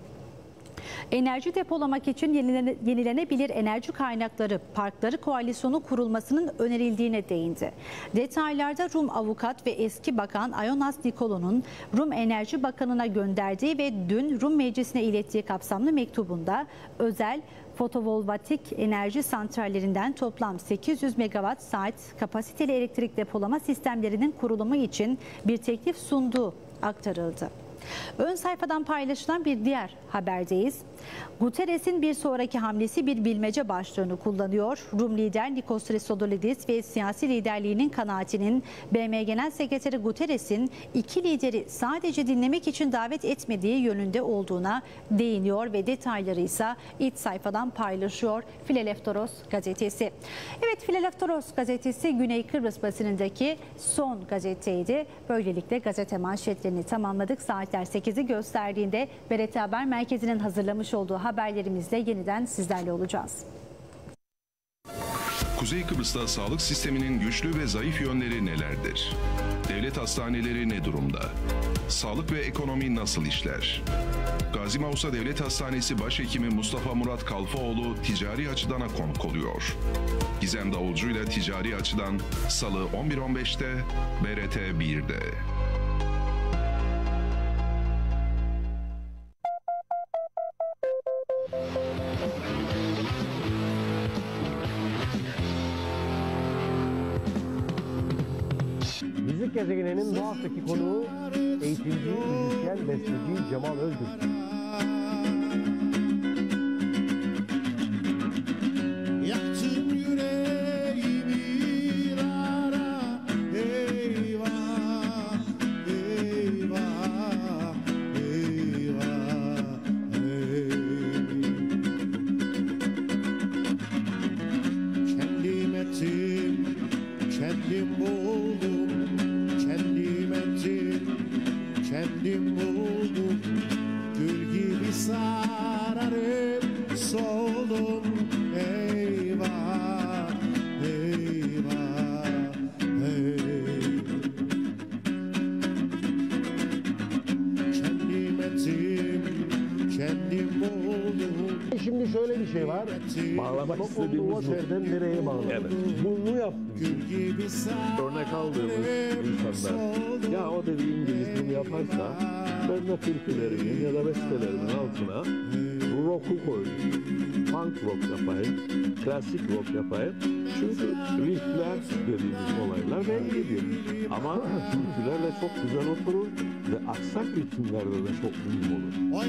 Enerji depolamak için yenilenebilir enerji kaynakları parkları koalisyonu kurulmasının önerildiğine değindi. Detaylarda Rum avukat ve eski bakan Ionas Nikolo'nun Rum Enerji Bakanı'na gönderdiği ve dün Rum Meclisi'ne ilettiği kapsamlı mektubunda özel fotovoltaik enerji santrallerinden toplam 800 megawatt saat kapasiteli elektrik depolama sistemlerinin kurulumu için bir teklif sunduğu aktarıldı. Ön sayfadan paylaşılan bir diğer haberdeyiz. Guterres'in bir sonraki hamlesi bir bilmece başlığını kullanıyor. Rum lider Nikos Christodoulidis ve siyasi liderliğinin kanaatinin BM Genel Sekreteri Guterres'in iki lideri sadece dinlemek için davet etmediği yönünde olduğuna değiniyor ve detayları ise iç sayfadan paylaşıyor Fileleftoros gazetesi. Evet Fileleftoros gazetesi Güney Kıbrıs basınındaki son gazeteydi. Böylelikle gazete manşetlerini tamamladık. Saatler 8'i gösterdiğinde BRT Haber Merkezi'nin hazırlamış olduğu haberlerimizle yeniden sizlerle olacağız. Kuzey Kıbrıs'ta sağlık sisteminin güçlü ve zayıf yönleri nelerdir? Devlet hastaneleri ne durumda? Sağlık ve ekonomi nasıl işler? Gazi Mausa Devlet Hastanesi Başhekimi Mustafa Murat Kalfaoğlu ticari açıdan konuk oluyor. Gizem Davulcu ile ticari açıdan Salı 11.15'te BRT 1'de. Müzik gezegeninin bu haftaki konuğu eğitimci, müzisyen, besteci Cemal Özgür. Örnek aldığımız insanlar. Ya o dedi İngiliz bunu yaparsa ben de türkülerimin ya da bestelerimin altına rock'u koyayım. Punk rock yapayım. Klasik rock yapayım. Çünkü riffler dediğimiz olaylar bellidir. Ama türkülerle çok güzel oturur ve aksak ritimlerde de çok uyum olur.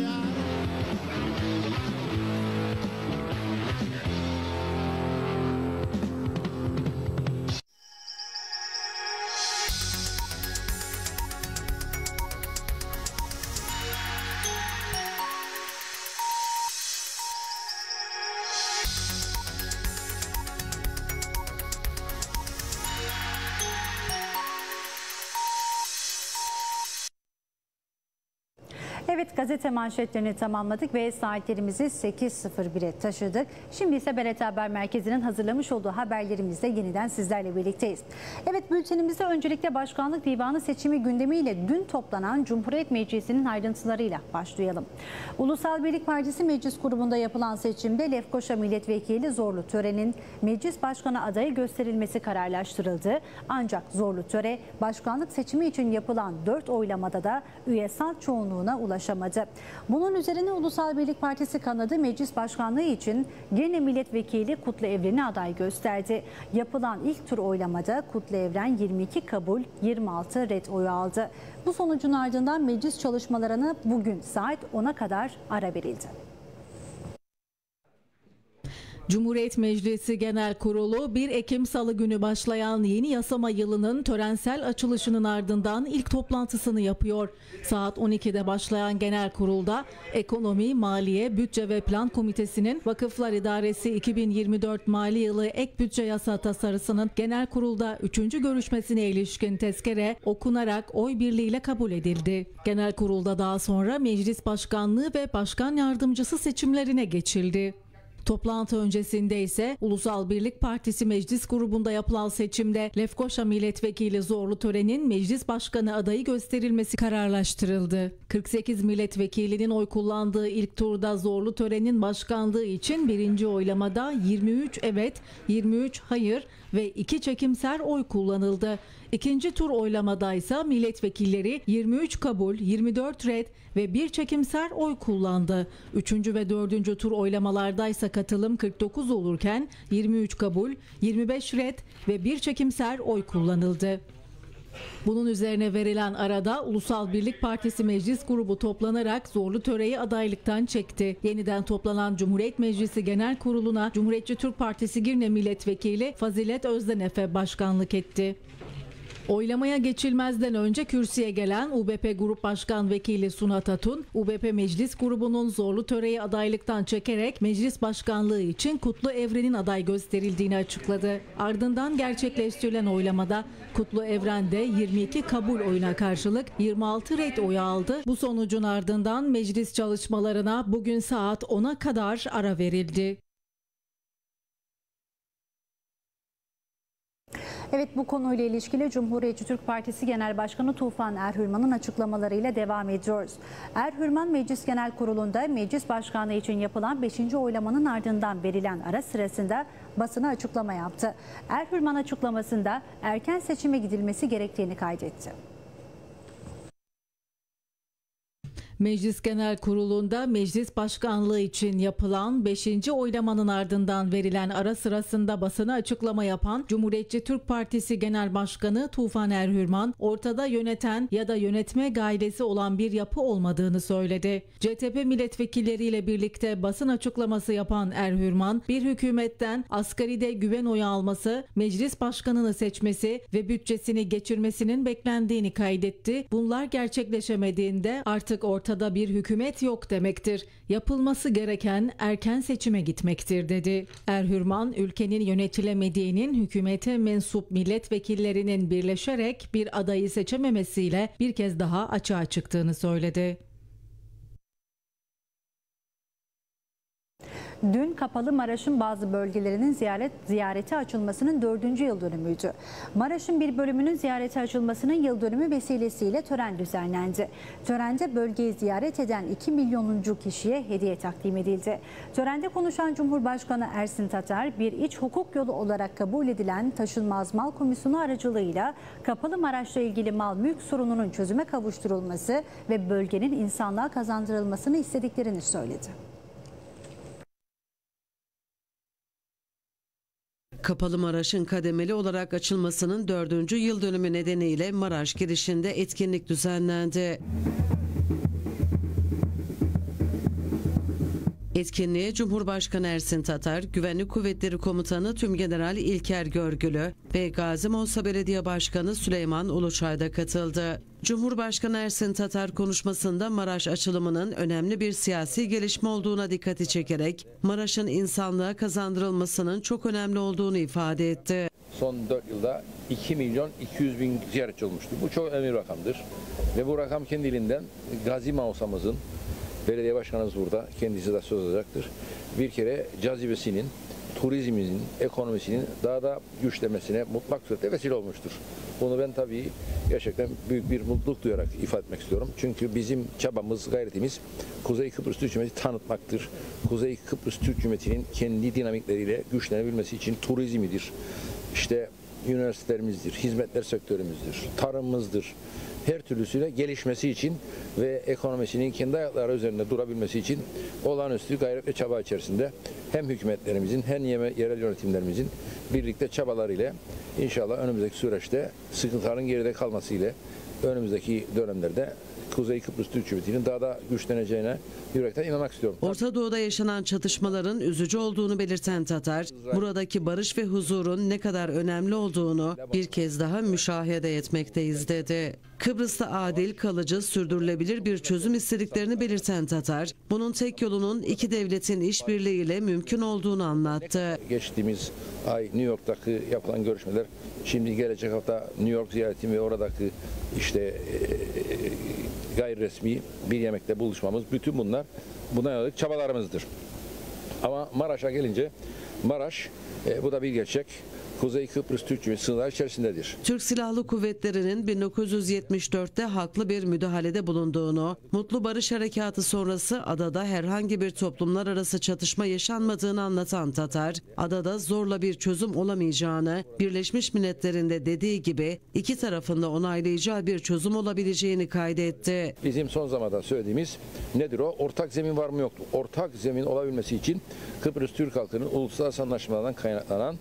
Evet gazete manşetlerini tamamladık ve saatlerimizi 8.01'e taşıdık. Şimdi ise BRT Haber Merkezi'nin hazırlamış olduğu haberlerimizle yeniden sizlerle birlikteyiz. Evet bültenimizde öncelikle Başkanlık Divanı seçimi gündemiyle dün toplanan Cumhuriyet Meclisi'nin ayrıntılarıyla başlayalım. Ulusal Birlik Partisi Meclis Grubunda yapılan seçimde Lefkoşa Milletvekili Zorlu Töre'nin meclis başkanı adayı gösterilmesi kararlaştırıldı. Ancak Zorlu Töre başkanlık seçimi için yapılan 4 oylamada da üyesal çoğunluğuna ulaşamadı. Bunun üzerine Ulusal Birlik Partisi kanadı meclis başkanlığı için gene milletvekili Kutlu Evren'i aday gösterdi. Yapılan ilk tur oylamada Kutlu Evren 22 kabul 26 red oyu aldı. Bu sonucun ardından meclis çalışmalarına bugün saat 10'a kadar ara verildi. Cumhuriyet Meclisi Genel Kurulu 1 Ekim Salı günü başlayan yeni yasama yılının törensel açılışının ardından ilk toplantısını yapıyor. Saat 12'de başlayan genel kurulda Ekonomi, Maliye, Bütçe ve Plan Komitesi'nin Vakıflar İdaresi 2024 mali yılı ek bütçe yasa tasarısının genel kurulda 3. görüşmesine ilişkin tezkere okunarak oy birliğiyle kabul edildi. Genel kurulda daha sonra meclis başkanlığı ve başkan yardımcısı seçimlerine geçildi. Toplantı öncesinde ise Ulusal Birlik Partisi Meclis Grubu'nda yapılan seçimde Lefkoşa Milletvekili Zorlu Tören'in meclis başkanı adayı gösterilmesi kararlaştırıldı. 48 milletvekilinin oy kullandığı ilk turda Zorlu Tören'in başkanlığı için birinci oylamada 23 evet, 23 hayır ve 2 çekimser oy kullanıldı. İkinci tur oylamada ise milletvekilleri 23 kabul, 24 red ve bir çekimser oy kullandı. Üçüncü ve dördüncü tur oylamalarda ise katılım 49 olurken 23 kabul, 25 red ve bir çekimser oy kullanıldı. Bunun üzerine verilen arada Ulusal Birlik Partisi Meclis Grubu toplanarak Zorlu Töre'yi adaylıktan çekti. Yeniden toplanan Cumhuriyet Meclisi Genel Kurulu'na Cumhuriyetçi Türk Partisi Girne Milletvekili Fazilet Özdenefe başkanlık etti. Oylamaya geçilmezden önce kürsüye gelen UBP Grup Başkan Vekili Sunat Atun, UBP Meclis Grubu'nun zorlu töreyi adaylıktan çekerek meclis başkanlığı için Kutlu Evren'in aday gösterildiğini açıkladı. Ardından gerçekleştirilen oylamada Kutlu Evren de 22 kabul oyuna karşılık 26 red oyu aldı. Bu sonucun ardından meclis çalışmalarına bugün saat 10'a kadar ara verildi. Evet bu konuyla ilişkili Cumhuriyetçi Türk Partisi Genel Başkanı Tufan Erhürman'ın açıklamalarıyla devam ediyoruz. Erhürman Meclis Genel Kurulu'nda meclis başkanlığı için yapılan 5. oylamanın ardından verilen ara sırasında basına açıklama yaptı. Erhürman açıklamasında erken seçime gidilmesi gerektiğini kaydetti. Meclis Genel Kurulu'nda meclis başkanlığı için yapılan 5. oylamanın ardından verilen ara sırasında basına açıklama yapan Cumhuriyetçi Türk Partisi Genel Başkanı Tufan Erhürman, ortada yöneten ya da yönetme gayresi olan bir yapı olmadığını söyledi. CTP milletvekilleriyle birlikte basın açıklaması yapan Erhürman, bir hükümetten asgaride güven oyu alması, meclis başkanını seçmesi ve bütçesini geçirmesinin beklendiğini kaydetti. Bunlar gerçekleşemediğinde artık ortada bir hükümet yok demektir. Yapılması gereken erken seçime gitmektir dedi. Erhürman ülkenin yönetilemediğinin hükümete mensup milletvekillerinin birleşerek bir adayı seçememesiyle bir kez daha açığa çıktığını söyledi. Dün Kapalı Maraş'ın bazı bölgelerinin ziyaret ziyarete açılmasının dördüncü yıl dönümüydü. Maraş'ın bir bölümünün ziyarete açılmasının yıl dönümü vesilesiyle tören düzenlendi. Törende bölgeyi ziyaret eden 2 milyonuncu kişiye hediye takdim edildi. Törende konuşan Cumhurbaşkanı Ersin Tatar bir iç hukuk yolu olarak kabul edilen taşınmaz mal komisyonu aracılığıyla Kapalı Maraş'la ilgili mal mülk sorununun çözüme kavuşturulması ve bölgenin insanlığa kazandırılmasını istediklerini söyledi. Kapalı Maraş'ın kademeli olarak açılmasının dördüncü yıl dönümü nedeniyle Maraş girişinde etkinlik düzenlendi. Etkinliğe Cumhurbaşkanı Ersin Tatar, Güvenlik Kuvvetleri Komutanı Tümgeneral İlker Görgülü ve Gazi Monsa Belediye Başkanı Süleyman Uluçay da katıldı. Cumhurbaşkanı Ersin Tatar konuşmasında Maraş açılımının önemli bir siyasi gelişme olduğuna dikkati çekerek Maraş'ın insanlığa kazandırılmasının çok önemli olduğunu ifade etti. son 4 yılda 2 milyon 200 bin ziyaretçi olmuştu. Bu çok önemli rakamdır. Ve bu rakam kendiliğinden Gazi Mausa'mızın, belediye başkanımız burada, kendisi de söz alacaktır. Bir kere cazibesinin, turizminin, ekonomisinin daha da güçlemesine mutlak surette vesile olmuştur. Bunu ben tabii gerçekten büyük bir mutluluk duyarak ifade etmek istiyorum. Çünkü bizim çabamız, gayretimiz Kuzey Kıbrıs Türk Cumhuriyeti tanıtmaktır. Kuzey Kıbrıs Türk Cumhuriyeti'nin kendi dinamikleriyle güçlenebilmesi için turizmidir. İşte üniversitelerimizdir, hizmetler sektörümüzdür, tarımımızdır. Her türlüsüyle gelişmesi için ve ekonomisinin kendi ayakları üzerinde durabilmesi için olağanüstü gayret ve çaba içerisinde hem hükümetlerimizin hem yerel yönetimlerimizin birlikte çabalarıyla inşallah önümüzdeki süreçte sıkıntıların geride kalması ile önümüzdeki dönemlerde Kuzey Kıbrıs Türk Cumhuriyeti'nin daha da güçleneceğine yürekten inanmak istiyorum. Orta Doğu'da yaşanan çatışmaların üzücü olduğunu belirten Tatar, buradaki barış ve huzurun ne kadar önemli olduğunu bir kez daha müşahede etmekteyiz dedi. Kıbrıs'ta adil, kalıcı, sürdürülebilir bir çözüm istediklerini belirten Tatar, bunun tek yolunun iki devletin işbirliğiyle mümkün olduğunu anlattı. Geçtiğimiz ay New York'taki yapılan görüşmeler, şimdi gelecek hafta New York ziyaretim ve oradaki işte eee, gayri resmi bir yemekte buluşmamız, bütün bunlar buna yönelik çabalarımızdır. Ama Maraş'a gelince Maraş, e, bu da bir gerçek, Kuzey Kıbrıs Türk Cumhuriyeti sınırları içerisindedir. Türk Silahlı Kuvvetleri'nin 1974'te haklı bir müdahalede bulunduğunu, Mutlu Barış Harekatı sonrası adada herhangi bir toplumlar arası çatışma yaşanmadığını anlatan Tatar, adada zorla bir çözüm olamayacağını, Birleşmiş Milletler'in de dediği gibi iki tarafında onaylayacağı bir çözüm olabileceğini kaydetti. Bizim son zamanda söylediğimiz nedir o? Ortak zemin var mı yoktu? Ortak zemin olabilmesi için Kıbrıs Türk halkının uluslararası anlaşmalardan kaynaklanan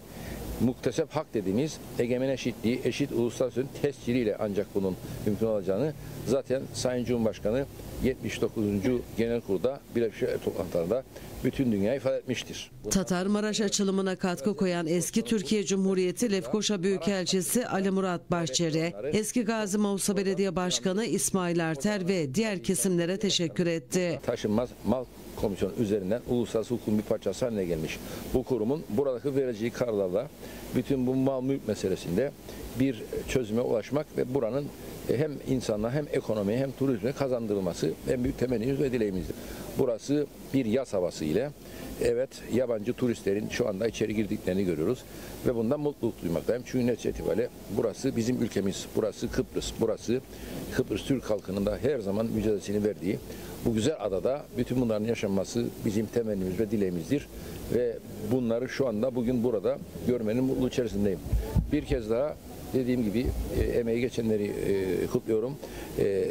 muktesep hak dediğimiz egemen eşitliği, eşit uluslararası tesciliyle ancak bunun mümkün olacağını zaten Sayın Cumhurbaşkanı 79. Genel Kurul'da Birleşmiş toplantılarında bütün dünyaya ifade etmiştir. Tatar Maraş açılımına katkı koyan eski Türkiye Cumhuriyeti Lefkoşa Büyükelçisi Ali Murat Bahçeli, eski Gazi Mausa Belediye Başkanı İsmail Arter ve diğer kesimlere teşekkür etti. taşınmaz mal komisyonu üzerinden uluslararası hukukun bir parçası haline gelmiş. Bu kurumun buradaki vereceği kararlarla bütün bu mal mülk meselesinde bir çözüme ulaşmak ve buranın hem insanlığa hem ekonomiye hem turizme kazandırılması en büyük temennimiz ve dileğimizdir. Burası bir yaz havası ile evet yabancı turistlerin şu anda içeri girdiklerini görüyoruz ve bundan mutluluk duymaktayım. Çünkü netice itibariyle burası bizim ülkemiz, burası Kıbrıs, burası Kıbrıs Türk halkının da her zaman mücadelesini verdiği bu güzel adada bütün bunların yaşanması bizim temennimiz ve dileğimizdir. Ve bunları şu anda bugün burada görmenin mutluluğu içerisindeyim. Bir kez daha dediğim gibi e, emeği geçenleri e, kutluyorum. E,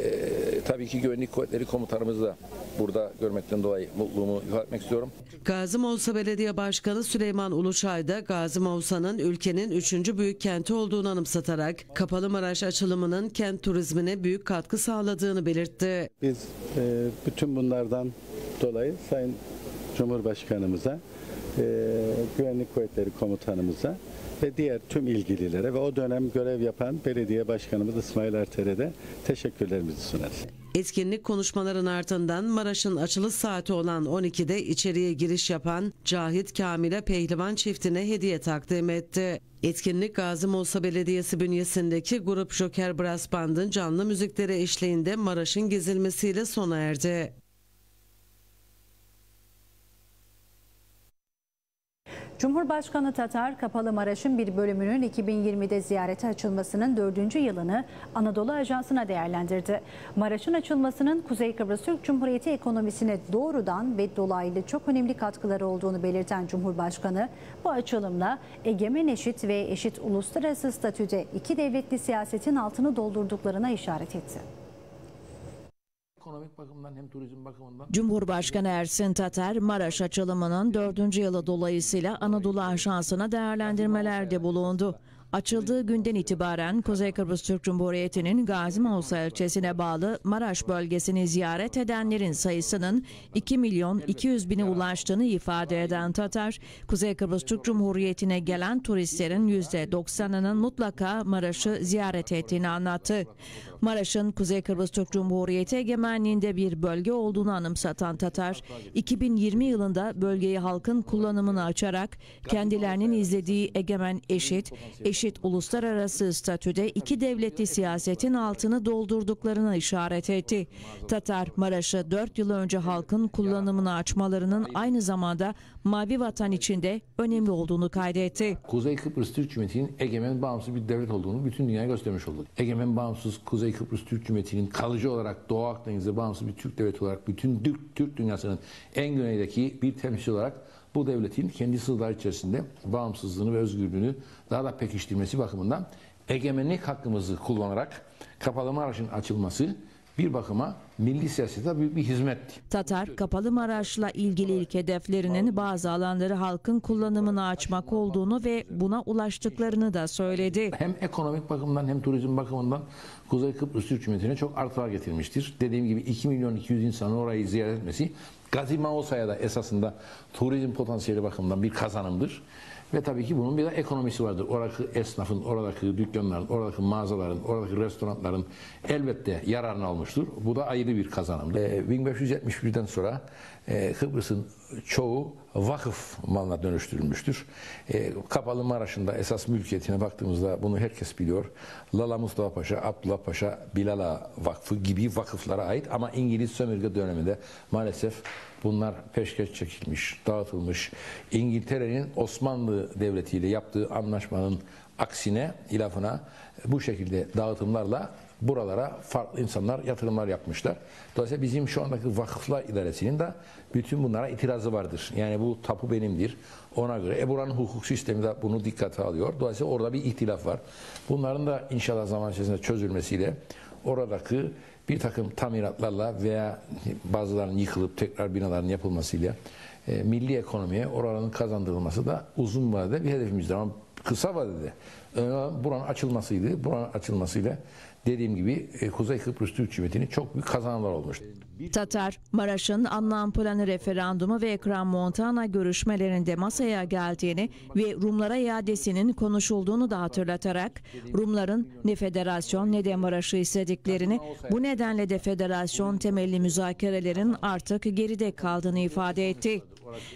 tabii ki Güvenlik Kuvvetleri Komutanımızı da burada görmekten dolayı mutluluğumu ifade etmek istiyorum. Gazi Mausa Belediye Başkanı Süleyman Uluçay da Gazi Mausa'nın ülkenin 3. büyük kenti olduğunu anımsatarak Kapalı Maraş açılımının kent turizmine büyük katkı sağladığını belirtti. Biz e, bütün bunlardan dolayı Sayın Cumhurbaşkanımıza, e, Güvenlik Kuvvetleri Komutanımıza ve diğer tüm ilgililere ve o dönem görev yapan belediye başkanımız İsmail Erter'e de teşekkürlerimizi sunarız. Etkinlik konuşmaların ardından Maraş'ın açılış saati olan 12'de içeriye giriş yapan Cahit Kamil'e pehlivan çiftine hediye takdim etti. Etkinlik Gazi Musa Belediyesi bünyesindeki Grup Joker Brass Band'ın canlı müzikleri eşliğinde Maraş'ın gezilmesiyle sona erdi. Cumhurbaşkanı Tatar, Kapalı Maraş'ın bir bölümünün 2020'de ziyarete açılmasının dördüncü yılını Anadolu Ajansı'na değerlendirdi. Maraş'ın açılmasının Kuzey Kıbrıs Türk Cumhuriyeti ekonomisine doğrudan ve dolaylı çok önemli katkıları olduğunu belirten Cumhurbaşkanı, bu açılımla egemen eşit ve eşit uluslararası statüde iki devletli siyasetin altını doldurduklarına işaret etti. Ekonomik bakımdan hem turizm bakımından Cumhurbaşkanı Ersin Tatar, Maraş açılımının dördüncü yılı dolayısıyla Anadolu Ajansı'na değerlendirmelerde bulundu. Açıldığı günden itibaren Kuzey Kıbrıs Türk Cumhuriyeti'nin Gazi Mausa ilçesine bağlı Maraş bölgesini ziyaret edenlerin sayısının 2 milyon 200 bine ulaştığını ifade eden Tatar, Kuzey Kıbrıs Türk Cumhuriyeti'ne gelen turistlerin %90'ının mutlaka Maraş'ı ziyaret ettiğini anlattı. Maraş'ın Kuzey Kıbrıs Türk Cumhuriyeti egemenliğinde bir bölge olduğunu anımsatan Tatar, 2020 yılında bölgeyi halkın kullanımını açarak kendilerinin izlediği egemen eşit, eşit uluslararası statüde iki devletli siyasetin altını doldurduklarına işaret etti. Tatar, Maraş'ı 4 yıl önce halkın kullanımını açmalarının aynı zamanda Mavi Vatan içinde önemli olduğunu kaydetti. Kuzey Kıbrıs Türk Cumhuriyeti'nin egemen bağımsız bir devlet olduğunu bütün dünyaya göstermiş olduk. Egemen bağımsız Kuzey Kıbrıs Türk Cumhuriyeti'nin kalıcı olarak Doğu Akdeniz'de bağımsız bir Türk devleti olarak bütün Türk, Türk dünyasının en güneydeki bir temsilci olarak bu devletin kendi sınırları içerisinde bağımsızlığını ve özgürlüğünü daha da pekiştirmesi bakımından egemenlik hakkımızı kullanarak Kapalı Maraş'ın açılması bir bakıma milli siyasete büyük bir hizmetti. Tatar, Kapalı Maraş'la ilgili ilk hedeflerinin bazı alanları halkın kullanımına açmak olduğunu ve buna ulaştıklarını da söyledi. Hem ekonomik bakımdan hem turizm bakımından Kuzey Kıbrıs Türk Cumhuriyeti'ne çok artılar getirmiştir. Dediğim gibi 2 milyon 200 insanın orayı ziyaret etmesi Gazi Mausa'ya da esasında turizm potansiyeli bakımından bir kazanımdır. Ve tabii ki bunun bir de ekonomisi vardır. Oradaki esnafın, oradaki dükkanların, oradaki mağazaların, oradaki restoranların elbette yararını almıştır. Bu da ayrı bir kazanımdır. Ee, 1571'den sonra e, Kıbrıs'ın çoğu vakıf malına dönüştürülmüştür. E, Kapalı Maraş'ın da esas mülkiyetine baktığımızda bunu herkes biliyor. Lala Mustafa Paşa, Abdullah Paşa, Bilala Vakfı gibi vakıflara ait ama İngiliz sömürge döneminde maalesef bunlar peşkeş çekilmiş, dağıtılmış. İngiltere'nin Osmanlı Devleti ile yaptığı anlaşmanın aksine, ilafına bu şekilde dağıtımlarla buralara farklı insanlar yatırımlar yapmışlar. Dolayısıyla bizim şu andaki vakıflar idaresinin de bütün bunlara itirazı vardır. Yani bu tapu benimdir. Ona göre e buranın hukuk sistemi de bunu dikkate alıyor. Dolayısıyla orada bir ihtilaf var. Bunların da inşallah zaman içerisinde çözülmesiyle oradaki bir takım tamiratlarla veya bazılarının yıkılıp tekrar binaların yapılmasıyla e, milli ekonomiye oranın kazandırılması da uzun vadede bir hedefimizdir. Ama kısa vadede e, buranın açılmasıydı. Buranın açılmasıyla dediğim gibi e, Kuzey Kıbrıs Türk Cumhuriyeti'nin çok büyük kazanımlar olmuştu. Tatar, Maraş'ın anlam planı referandumu ve Ekran Montana görüşmelerinde masaya geldiğini ve Rumlara iadesinin konuşulduğunu da hatırlatarak Rumların ne federasyon ne de Maraş'ı istediklerini bu nedenle de federasyon temelli müzakerelerin artık geride kaldığını ifade etti.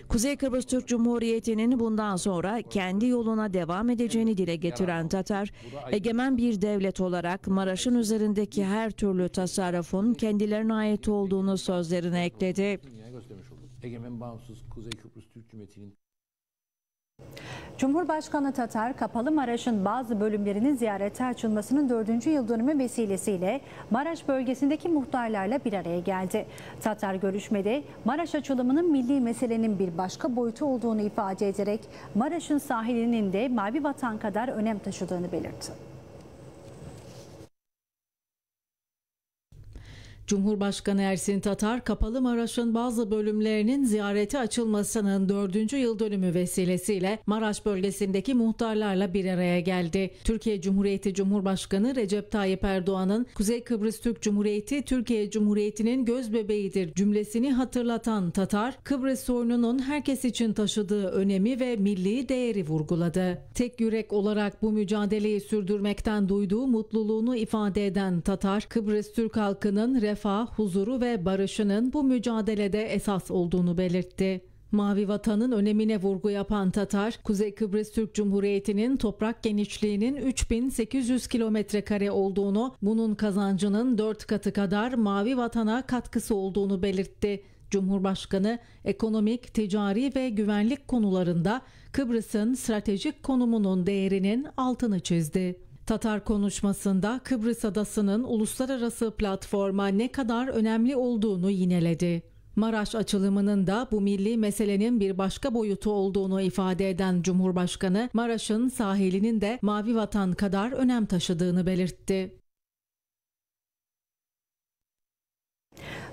Kuzey Kıbrıs Türk Cumhuriyeti'nin bundan sonra kendi yoluna devam edeceğini dile getiren Tatar, egemen bir devlet olarak Maraş'ın üzerindeki her türlü tasarrufun kendilerine ait olduğunu sözlerine ekledi. Egemen bağımsız Kuzey Kıbrıs Türk Cumhuriyeti'nin Cumhurbaşkanı Tatar, Kapalı Maraş'ın bazı bölümlerinin ziyarete açılmasının 4. yıl dönümü vesilesiyle Maraş bölgesindeki muhtarlarla bir araya geldi. Tatar görüşmede Maraş açılımının milli meselenin bir başka boyutu olduğunu ifade ederek Maraş'ın sahilinin de Mavi Vatan kadar önem taşıdığını belirtti. Cumhurbaşkanı Ersin Tatar, Kapalı Maraş'ın bazı bölümlerinin ziyarete açılmasının 4. yıl dönümü vesilesiyle Maraş bölgesindeki muhtarlarla bir araya geldi. Türkiye Cumhuriyeti Cumhurbaşkanı Recep Tayyip Erdoğan'ın Kuzey Kıbrıs Türk Cumhuriyeti Türkiye Cumhuriyeti'nin göz bebeğidir cümlesini hatırlatan Tatar, Kıbrıs sorununun herkes için taşıdığı önemi ve milli değeri vurguladı. Tek yürek olarak bu mücadeleyi sürdürmekten duyduğu mutluluğunu ifade eden Tatar, Kıbrıs Türk halkının refah, huzuru ve barışının bu mücadelede esas olduğunu belirtti. Mavi Vatan'ın önemine vurgu yapan Tatar, Kuzey Kıbrıs Türk Cumhuriyeti'nin toprak genişliğinin 3800 kilometre kare olduğunu, bunun kazancının 4 katı kadar Mavi Vatan'a katkısı olduğunu belirtti. Cumhurbaşkanı ekonomik, ticari ve güvenlik konularında Kıbrıs'ın stratejik konumunun değerinin altını çizdi. Tatar konuşmasında Kıbrıs Adası'nın uluslararası platforma ne kadar önemli olduğunu yineledi. Maraş açılımının da bu milli meselenin bir başka boyutu olduğunu ifade eden Cumhurbaşkanı, Maraş'ın sahilinin de Mavi Vatan kadar önem taşıdığını belirtti.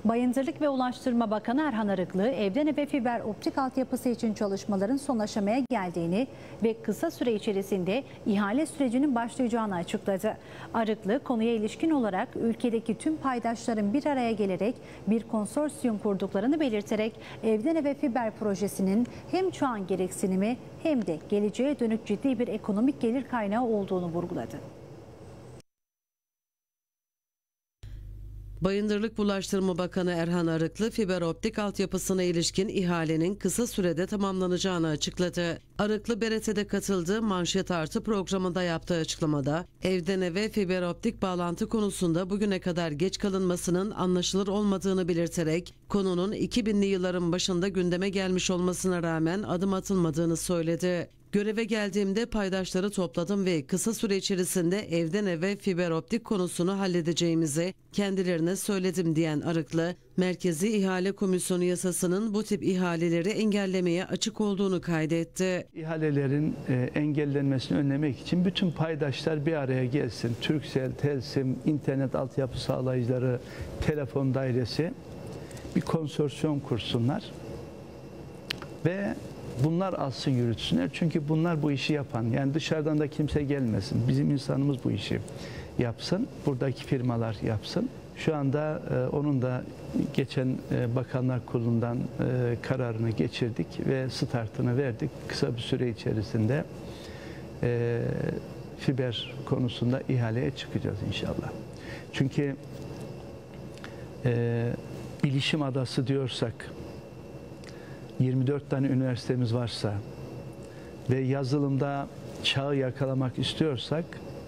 Bayındırlık ve Ulaştırma Bakanı Erhan Arıklı, evden eve fiber optik altyapısı için çalışmaların son aşamaya geldiğini ve kısa süre içerisinde ihale sürecinin başlayacağını açıkladı. Arıklı, konuya ilişkin olarak ülkedeki tüm paydaşların bir araya gelerek bir konsorsiyum kurduklarını belirterek evden eve fiber projesinin hem şu an gereksinimi hem de geleceğe dönük ciddi bir ekonomik gelir kaynağı olduğunu vurguladı. Bayındırlık Bulaştırma Bakanı Erhan Arıklı fiber optik altyapısına ilişkin ihalenin kısa sürede tamamlanacağını açıkladı. Arıklı BRT'de katıldığı manşet artı programında yaptığı açıklamada evden eve fiber optik bağlantı konusunda bugüne kadar geç kalınmasının anlaşılır olmadığını belirterek konunun 2000'li yılların başında gündeme gelmiş olmasına rağmen adım atılmadığını söyledi. Göreve geldiğimde paydaşları topladım ve kısa süre içerisinde evden eve fiber optik konusunu halledeceğimizi kendilerine söyledim diyen Arıklı, Merkezi İhale Komisyonu yasasının bu tip ihaleleri engellemeye açık olduğunu kaydetti. İhalelerin e, engellenmesini önlemek için bütün paydaşlar bir araya gelsin. Türksel, Telsim, internet altyapı sağlayıcıları, telefon dairesi bir konsorsiyum kursunlar ve bunlar alsın yürütsünler. Çünkü bunlar bu işi yapan. Yani dışarıdan da kimse gelmesin. Bizim insanımız bu işi yapsın. Buradaki firmalar yapsın. Şu anda e, onun da geçen e, Bakanlar Kurulu'ndan e, kararını geçirdik ve startını verdik. Kısa bir süre içerisinde e, fiber konusunda ihaleye çıkacağız inşallah. Çünkü e, bilişim adası diyorsak 24 tane üniversitemiz varsa ve yazılımda çağı yakalamak istiyorsak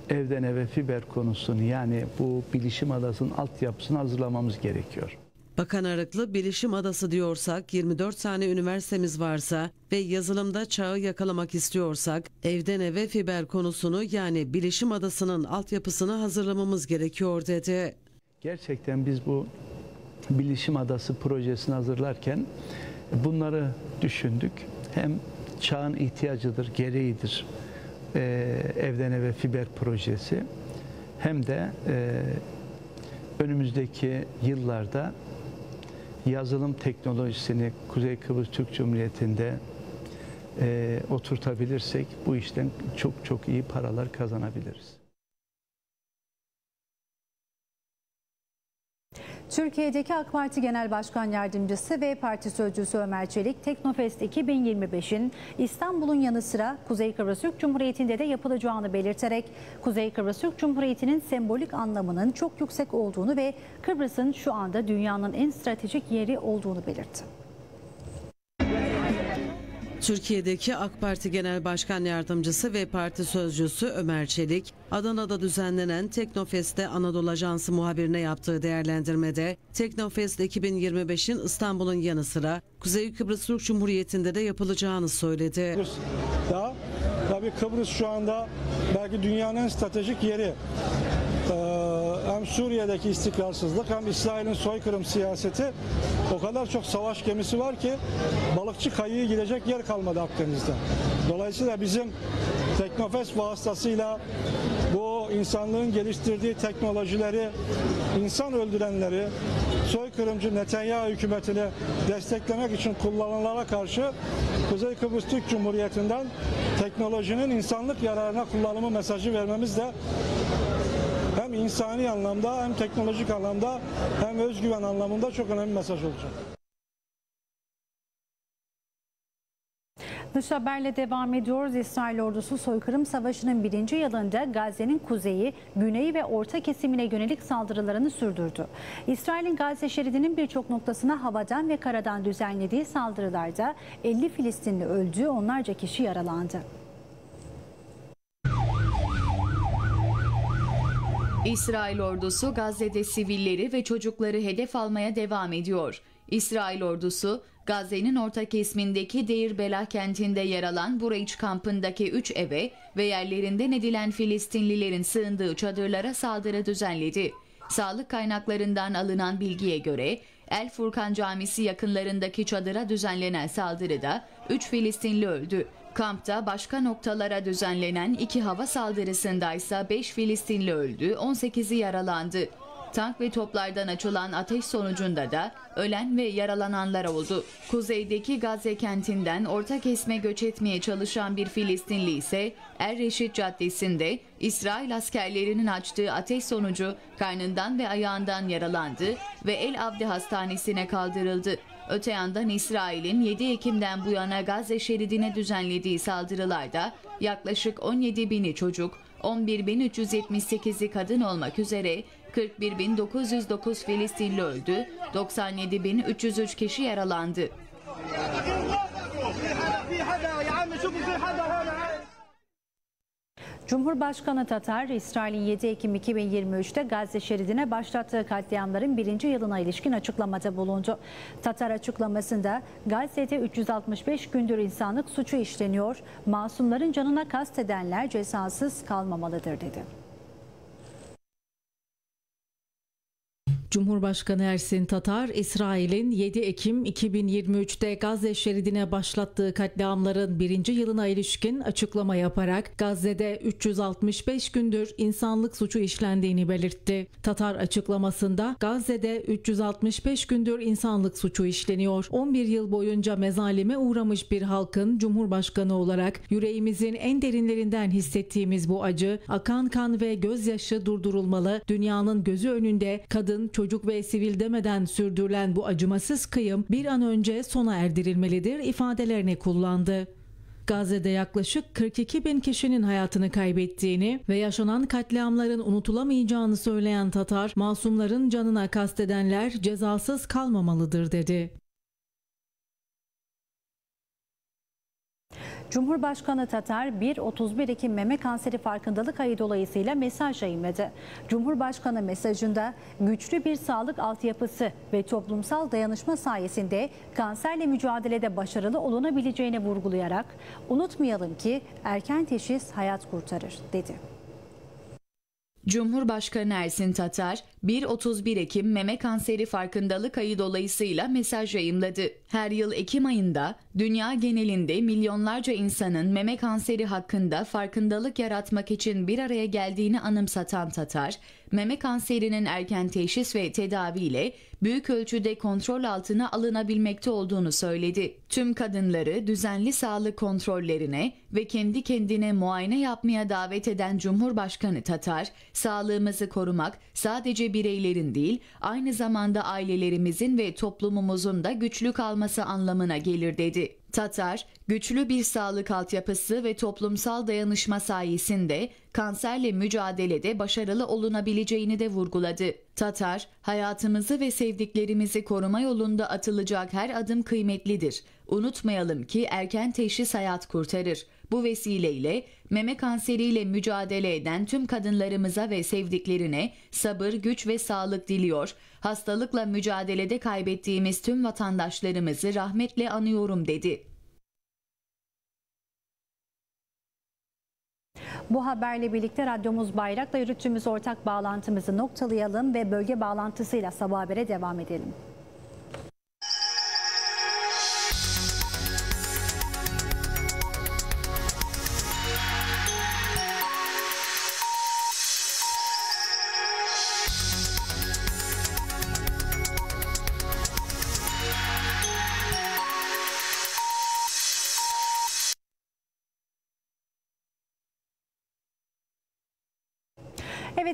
evden eve fiber konusunu yani bu bilişim adasının altyapısını hazırlamamız gerekiyor. Bakan Arıklı bilişim adası diyorsak 24 tane üniversitemiz varsa ve yazılımda çağı yakalamak istiyorsak evden eve fiber konusunu yani bilişim adasının altyapısını hazırlamamız gerekiyor dedi. Gerçekten biz bu bilişim adası projesini hazırlarken bunları düşündük. Hem çağın ihtiyacıdır, gereğidir e, evden eve fiber projesi hem de e, önümüzdeki yıllarda yazılım teknolojisini Kuzey Kıbrıs Türk Cumhuriyeti'nde e, oturtabilirsek bu işten çok çok iyi paralar kazanabiliriz. Türkiye'deki AK Parti Genel Başkan Yardımcısı ve Parti Sözcüsü Ömer Çelik, Teknofest 2025'in İstanbul'un yanı sıra Kuzey Kıbrıs Türk Cumhuriyeti'nde de yapılacağını belirterek Kuzey Kıbrıs Türk Cumhuriyeti'nin sembolik anlamının çok yüksek olduğunu ve Kıbrıs'ın şu anda dünyanın en stratejik yeri olduğunu belirtti. Türkiye'deki AK Parti Genel Başkan Yardımcısı ve Parti Sözcüsü Ömer Çelik, Adana'da düzenlenen Teknofest'te Anadolu Ajansı muhabirine yaptığı değerlendirmede, Teknofest 2025'in İstanbul'un yanı sıra Kuzey Kıbrıs Türk Cumhuriyeti'nde de yapılacağını söyledi. Da, tabii Kıbrıs şu anda belki dünyanın stratejik yeri. Hem Suriye'deki istikrarsızlık hem İsrail'in soykırım siyaseti o kadar çok savaş gemisi var ki balıkçı kayığı gidecek yer kalmadı Akdeniz'de. Dolayısıyla bizim Teknofest vasıtasıyla bu insanlığın geliştirdiği teknolojileri, insan öldürenleri, soykırımcı Netanyahu hükümetini desteklemek için kullanılanlara karşı Kuzey Kıbrıs Türk Cumhuriyeti'nden teknolojinin insanlık yararına kullanımı mesajı vermemiz de hem insani anlamda hem teknolojik anlamda hem özgüven anlamında çok önemli mesaj olacak. Dış haberle devam ediyoruz. İsrail ordusu soykırım savaşının birinci yılında Gazze'nin kuzeyi, güneyi ve orta kesimine yönelik saldırılarını sürdürdü. İsrail'in Gazze şeridinin birçok noktasına havadan ve karadan düzenlediği saldırılarda 50 Filistinli öldü, onlarca kişi yaralandı. İsrail ordusu Gazze'de sivilleri ve çocukları hedef almaya devam ediyor. İsrail ordusu Gazze'nin orta kesimindeki Deir Belah kentinde yer alan Burayç kampındaki 3 eve ve yerlerinden edilen Filistinlilerin sığındığı çadırlara saldırı düzenledi. Sağlık kaynaklarından alınan bilgiye göre El Furkan Camisi yakınlarındaki çadıra düzenlenen saldırıda 3 Filistinli öldü. Kampta başka noktalara düzenlenen iki hava saldırısında ise 5 Filistinli öldü, 18'i yaralandı. Tank ve toplardan açılan ateş sonucunda da ölen ve yaralananlar oldu. Kuzeydeki Gazze kentinden orta kesme göç etmeye çalışan bir Filistinli ise Er Reşit Caddesi'nde İsrail askerlerinin açtığı ateş sonucu karnından ve ayağından yaralandı ve El Avdi Hastanesi'ne kaldırıldı. Öte yandan İsrail'in 7 Ekim'den bu yana Gazze şeridine düzenlediği saldırılarda yaklaşık 17 bini çocuk, 11.378'i kadın olmak üzere 41.909 Filistinli öldü, 97.303 kişi yaralandı. Cumhurbaşkanı Tatar, İsrail'in 7 Ekim 2023'te Gazze şeridine başlattığı katliamların birinci yılına ilişkin açıklamada bulundu. Tatar açıklamasında Gazze'de 365 gündür insanlık suçu işleniyor, masumların canına kastedenler cezasız kalmamalıdır dedi. Cumhurbaşkanı Ersin Tatar, İsrail'in 7 Ekim 2023'te Gazze şeridine başlattığı katliamların birinci yılına ilişkin açıklama yaparak Gazze'de 365 gündür insanlık suçu işlendiğini belirtti. Tatar açıklamasında Gazze'de 365 gündür insanlık suçu işleniyor. 11 yıl boyunca mezalime uğramış bir halkın Cumhurbaşkanı olarak yüreğimizin en derinlerinden hissettiğimiz bu acı, akan kan ve gözyaşı durdurulmalı. Dünyanın gözü önünde kadın, çocuk ve sivil demeden sürdürülen bu acımasız kıyım bir an önce sona erdirilmelidir ifadelerini kullandı. Gazze'de yaklaşık 42 bin kişinin hayatını kaybettiğini ve yaşanan katliamların unutulamayacağını söyleyen Tatar, masumların canına kastedenler cezasız kalmamalıdır dedi. Cumhurbaşkanı Tatar 1-31 Ekim meme kanseri farkındalık ayı dolayısıyla mesaj yayınladı. Cumhurbaşkanı mesajında güçlü bir sağlık altyapısı ve toplumsal dayanışma sayesinde kanserle mücadelede başarılı olunabileceğini vurgulayarak unutmayalım ki erken teşhis hayat kurtarır dedi. Cumhurbaşkanı Ersin Tatar, 1-31 Ekim meme kanseri farkındalık ayı dolayısıyla mesaj yayımladı. Her yıl Ekim ayında dünya genelinde milyonlarca insanın meme kanseri hakkında farkındalık yaratmak için bir araya geldiğini anımsatan Tatar, meme kanserinin erken teşhis ve tedaviyle büyük ölçüde kontrol altına alınabilmekte olduğunu söyledi. Tüm kadınları düzenli sağlık kontrollerine ve kendi kendine muayene yapmaya davet eden Cumhurbaşkanı Tatar, sağlığımızı korumak sadece bireylerin değil, aynı zamanda ailelerimizin ve toplumumuzun da güçlü kalması anlamına gelir dedi. Tatar, güçlü bir sağlık altyapısı ve toplumsal dayanışma sayesinde kanserle mücadelede başarılı olunabileceğini de vurguladı. Tatar, hayatımızı ve sevdiklerimizi koruma yolunda atılacak her adım kıymetlidir. Unutmayalım ki erken teşhis hayat kurtarır. Bu vesileyle meme kanseriyle mücadele eden tüm kadınlarımıza ve sevdiklerine sabır, güç ve sağlık diliyor. Hastalıkla mücadelede kaybettiğimiz tüm vatandaşlarımızı rahmetle anıyorum dedi. Bu haberle birlikte radyomuz Bayrak'la yürüttüğümüz ortak bağlantımızı noktalayalım ve bölge bağlantısıyla sabah habere devam edelim.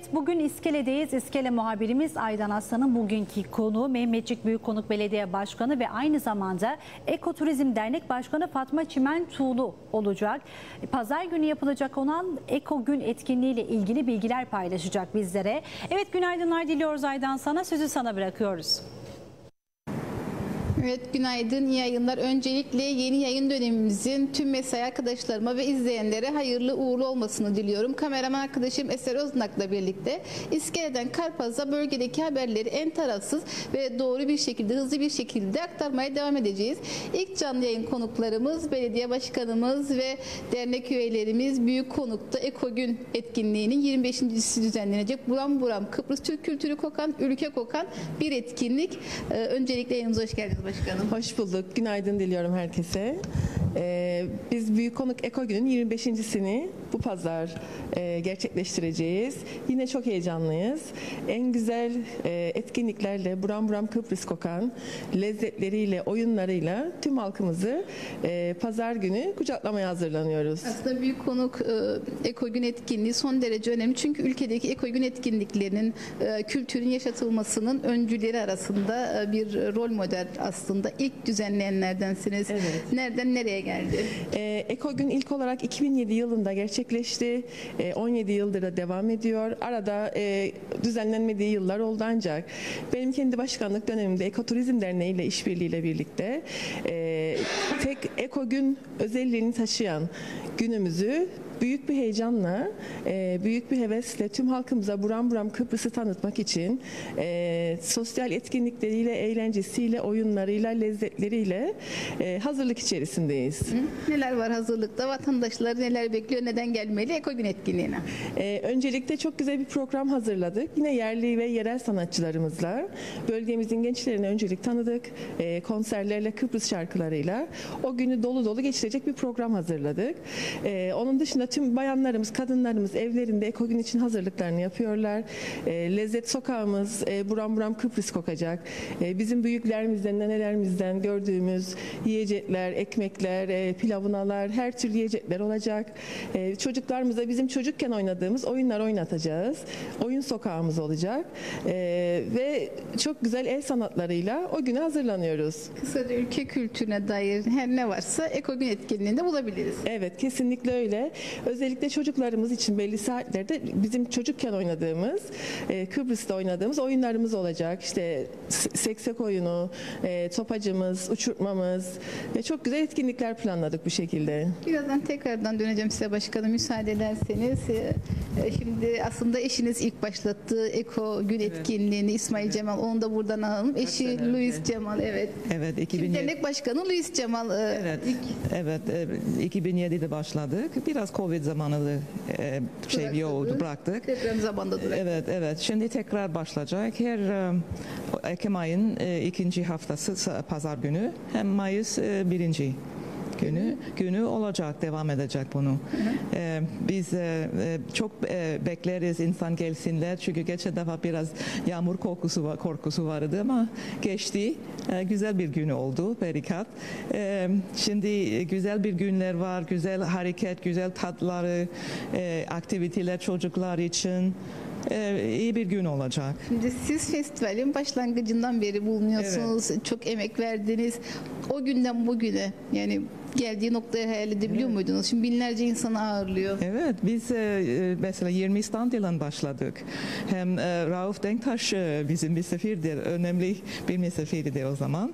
Evet bugün İskele'deyiz. İskele muhabirimiz Aydan Aslan'ın bugünkü konu Mehmetçik Büyükkonuk Belediye Başkanı ve aynı zamanda Ekoturizm Dernek Başkanı Fatma Çimen Tuğlu olacak. Pazar günü yapılacak olan Eko Gün etkinliğiyle ilgili bilgiler paylaşacak bizlere. Evet günaydınlar diliyoruz Aydan sana. Sözü sana bırakıyoruz. Evet günaydın, iyi yayınlar. Öncelikle yeni yayın dönemimizin tüm mesai arkadaşlarıma ve izleyenlere hayırlı uğurlu olmasını diliyorum. Kameraman arkadaşım Eser Öznak'la birlikte İskele'den Karpaz'a bölgedeki haberleri en tarafsız ve doğru bir şekilde, hızlı bir şekilde aktarmaya devam edeceğiz. İlk canlı yayın konuklarımız, belediye başkanımız ve dernek üyelerimiz Büyük Konuk'ta Eko Gün etkinliğinin 25.si düzenlenecek. Buram buram Kıbrıs Türk kültürü kokan, ülke kokan bir etkinlik. Ee, öncelikle yayınımıza hoş geldiniz. Hoş bulduk. Günaydın diliyorum herkese. Ee, biz Büyük Konuk Eko Günü'nün 25.sini bu pazar e, gerçekleştireceğiz. Yine çok heyecanlıyız. En güzel e, etkinliklerle buram buram Kıbrıs kokan lezzetleriyle, oyunlarıyla tüm halkımızı e, pazar günü kucaklamaya hazırlanıyoruz. Aslında Büyük Konuk e, Eko Gün etkinliği son derece önemli. Çünkü ülkedeki Eko Gün etkinliklerinin e, kültürün yaşatılmasının öncüleri arasında e, bir rol model aslında. İlk düzenleyenlerdensiniz. Nereden nereye geldi? Ee, Eko Gün ilk olarak 2007 yılında gerçekleşti. Ee, 17 yıldır da devam ediyor. Arada e, düzenlenmediği yıllar oldu ancak benim kendi başkanlık dönemimde Ekoturizm Derneği ile işbirliğiyle birlikte e, tek Eko Gün özelliğini taşıyan günümüzü büyük bir heyecanla, e, büyük bir hevesle tüm halkımıza buram buram Kıbrıs'ı tanıtmak için e, sosyal etkinlikleriyle, eğlencesiyle, oyunlarıyla, lezzetleriyle e, hazırlık içerisindeyiz. Neler var hazırlıkta? Vatandaşlar neler bekliyor? Neden gelmeli Eko Gün etkinliğine? Ee, öncelikle çok güzel bir program hazırladık. Yine yerli ve yerel sanatçılarımızla bölgemizin gençlerine öncelik tanıdık. Konserlerle, Kıbrıs şarkılarıyla o günü dolu dolu geçirecek bir program hazırladık. Onun dışında tüm bayanlarımız, kadınlarımız evlerinde Eko Gün için hazırlıklarını yapıyorlar. Ee, lezzet sokağımız e, buram buram Kıbrıs kokacak. Ee, bizim büyüklerimizden, nenelerimizden gördüğümüz yiyecekler, ekmekler, e, pilavunalar, her türlü yiyecekler olacak. E, çocuklarımıza bizim çocukken oynadığımız oyunlar oynatacağız. Oyun sokağımız olacak. E, ve çok güzel el sanatlarıyla o güne hazırlanıyoruz. Kısaca ülke kültürüne dair her ne varsa Eko Gün etkinliğinde bulabiliriz. Evet kesinlikle öyle. Özellikle çocuklarımız için belli saatlerde bizim çocukken oynadığımız, e, Kıbrıs'ta oynadığımız oyunlarımız olacak. İşte seksek oyunu, e, topacımız, uçurtmamız ve çok güzel etkinlikler planladık bu şekilde. Birazdan tekrardan döneceğim size başkanım müsaade ederseniz. Ee, Şimdi aslında eşiniz ilk başlattığı Eko Gün etkinliğini İsmail Cemal onu da buradan alalım. Eşi Luis Cemal evet. Evet Şimdi 2007. dernek başkanı Luis Cemal. e, Evet. Evet, e, 2007'de başladık. Biraz Covid zamanı e, şey Bırakıldı. yoğurdu bıraktık. Deprem zamanında bıraktık. Evet, evet. Şimdi tekrar başlayacak. Her e, Ekim ayın e, ikinci haftası pazar günü hem Mayıs e, birinci. Günü günü olacak, devam edecek bunu. Ee, biz e, e, çok e, bekleriz insan gelsinler çünkü geçen defa biraz yağmur korkusu var, korkusu vardı ama geçti. E, güzel bir gün oldu, berikat. E, şimdi güzel bir günler var, güzel hareket, güzel tatları, e, aktiviteler çocuklar için. E, iyi bir gün olacak. Şimdi siz festivalin başlangıcından beri bulunuyorsunuz. Çok emek verdiniz. O günden bugüne yani geldiği noktaya hayal edebiliyor muydunuz? Şimdi binlerce insanı ağırlıyor. Evet, biz e, e, mesela 20 stand ile başladık. Hem e, Rauf Denktaş e, bizim misafirdir, önemli bir misafirdi o zaman.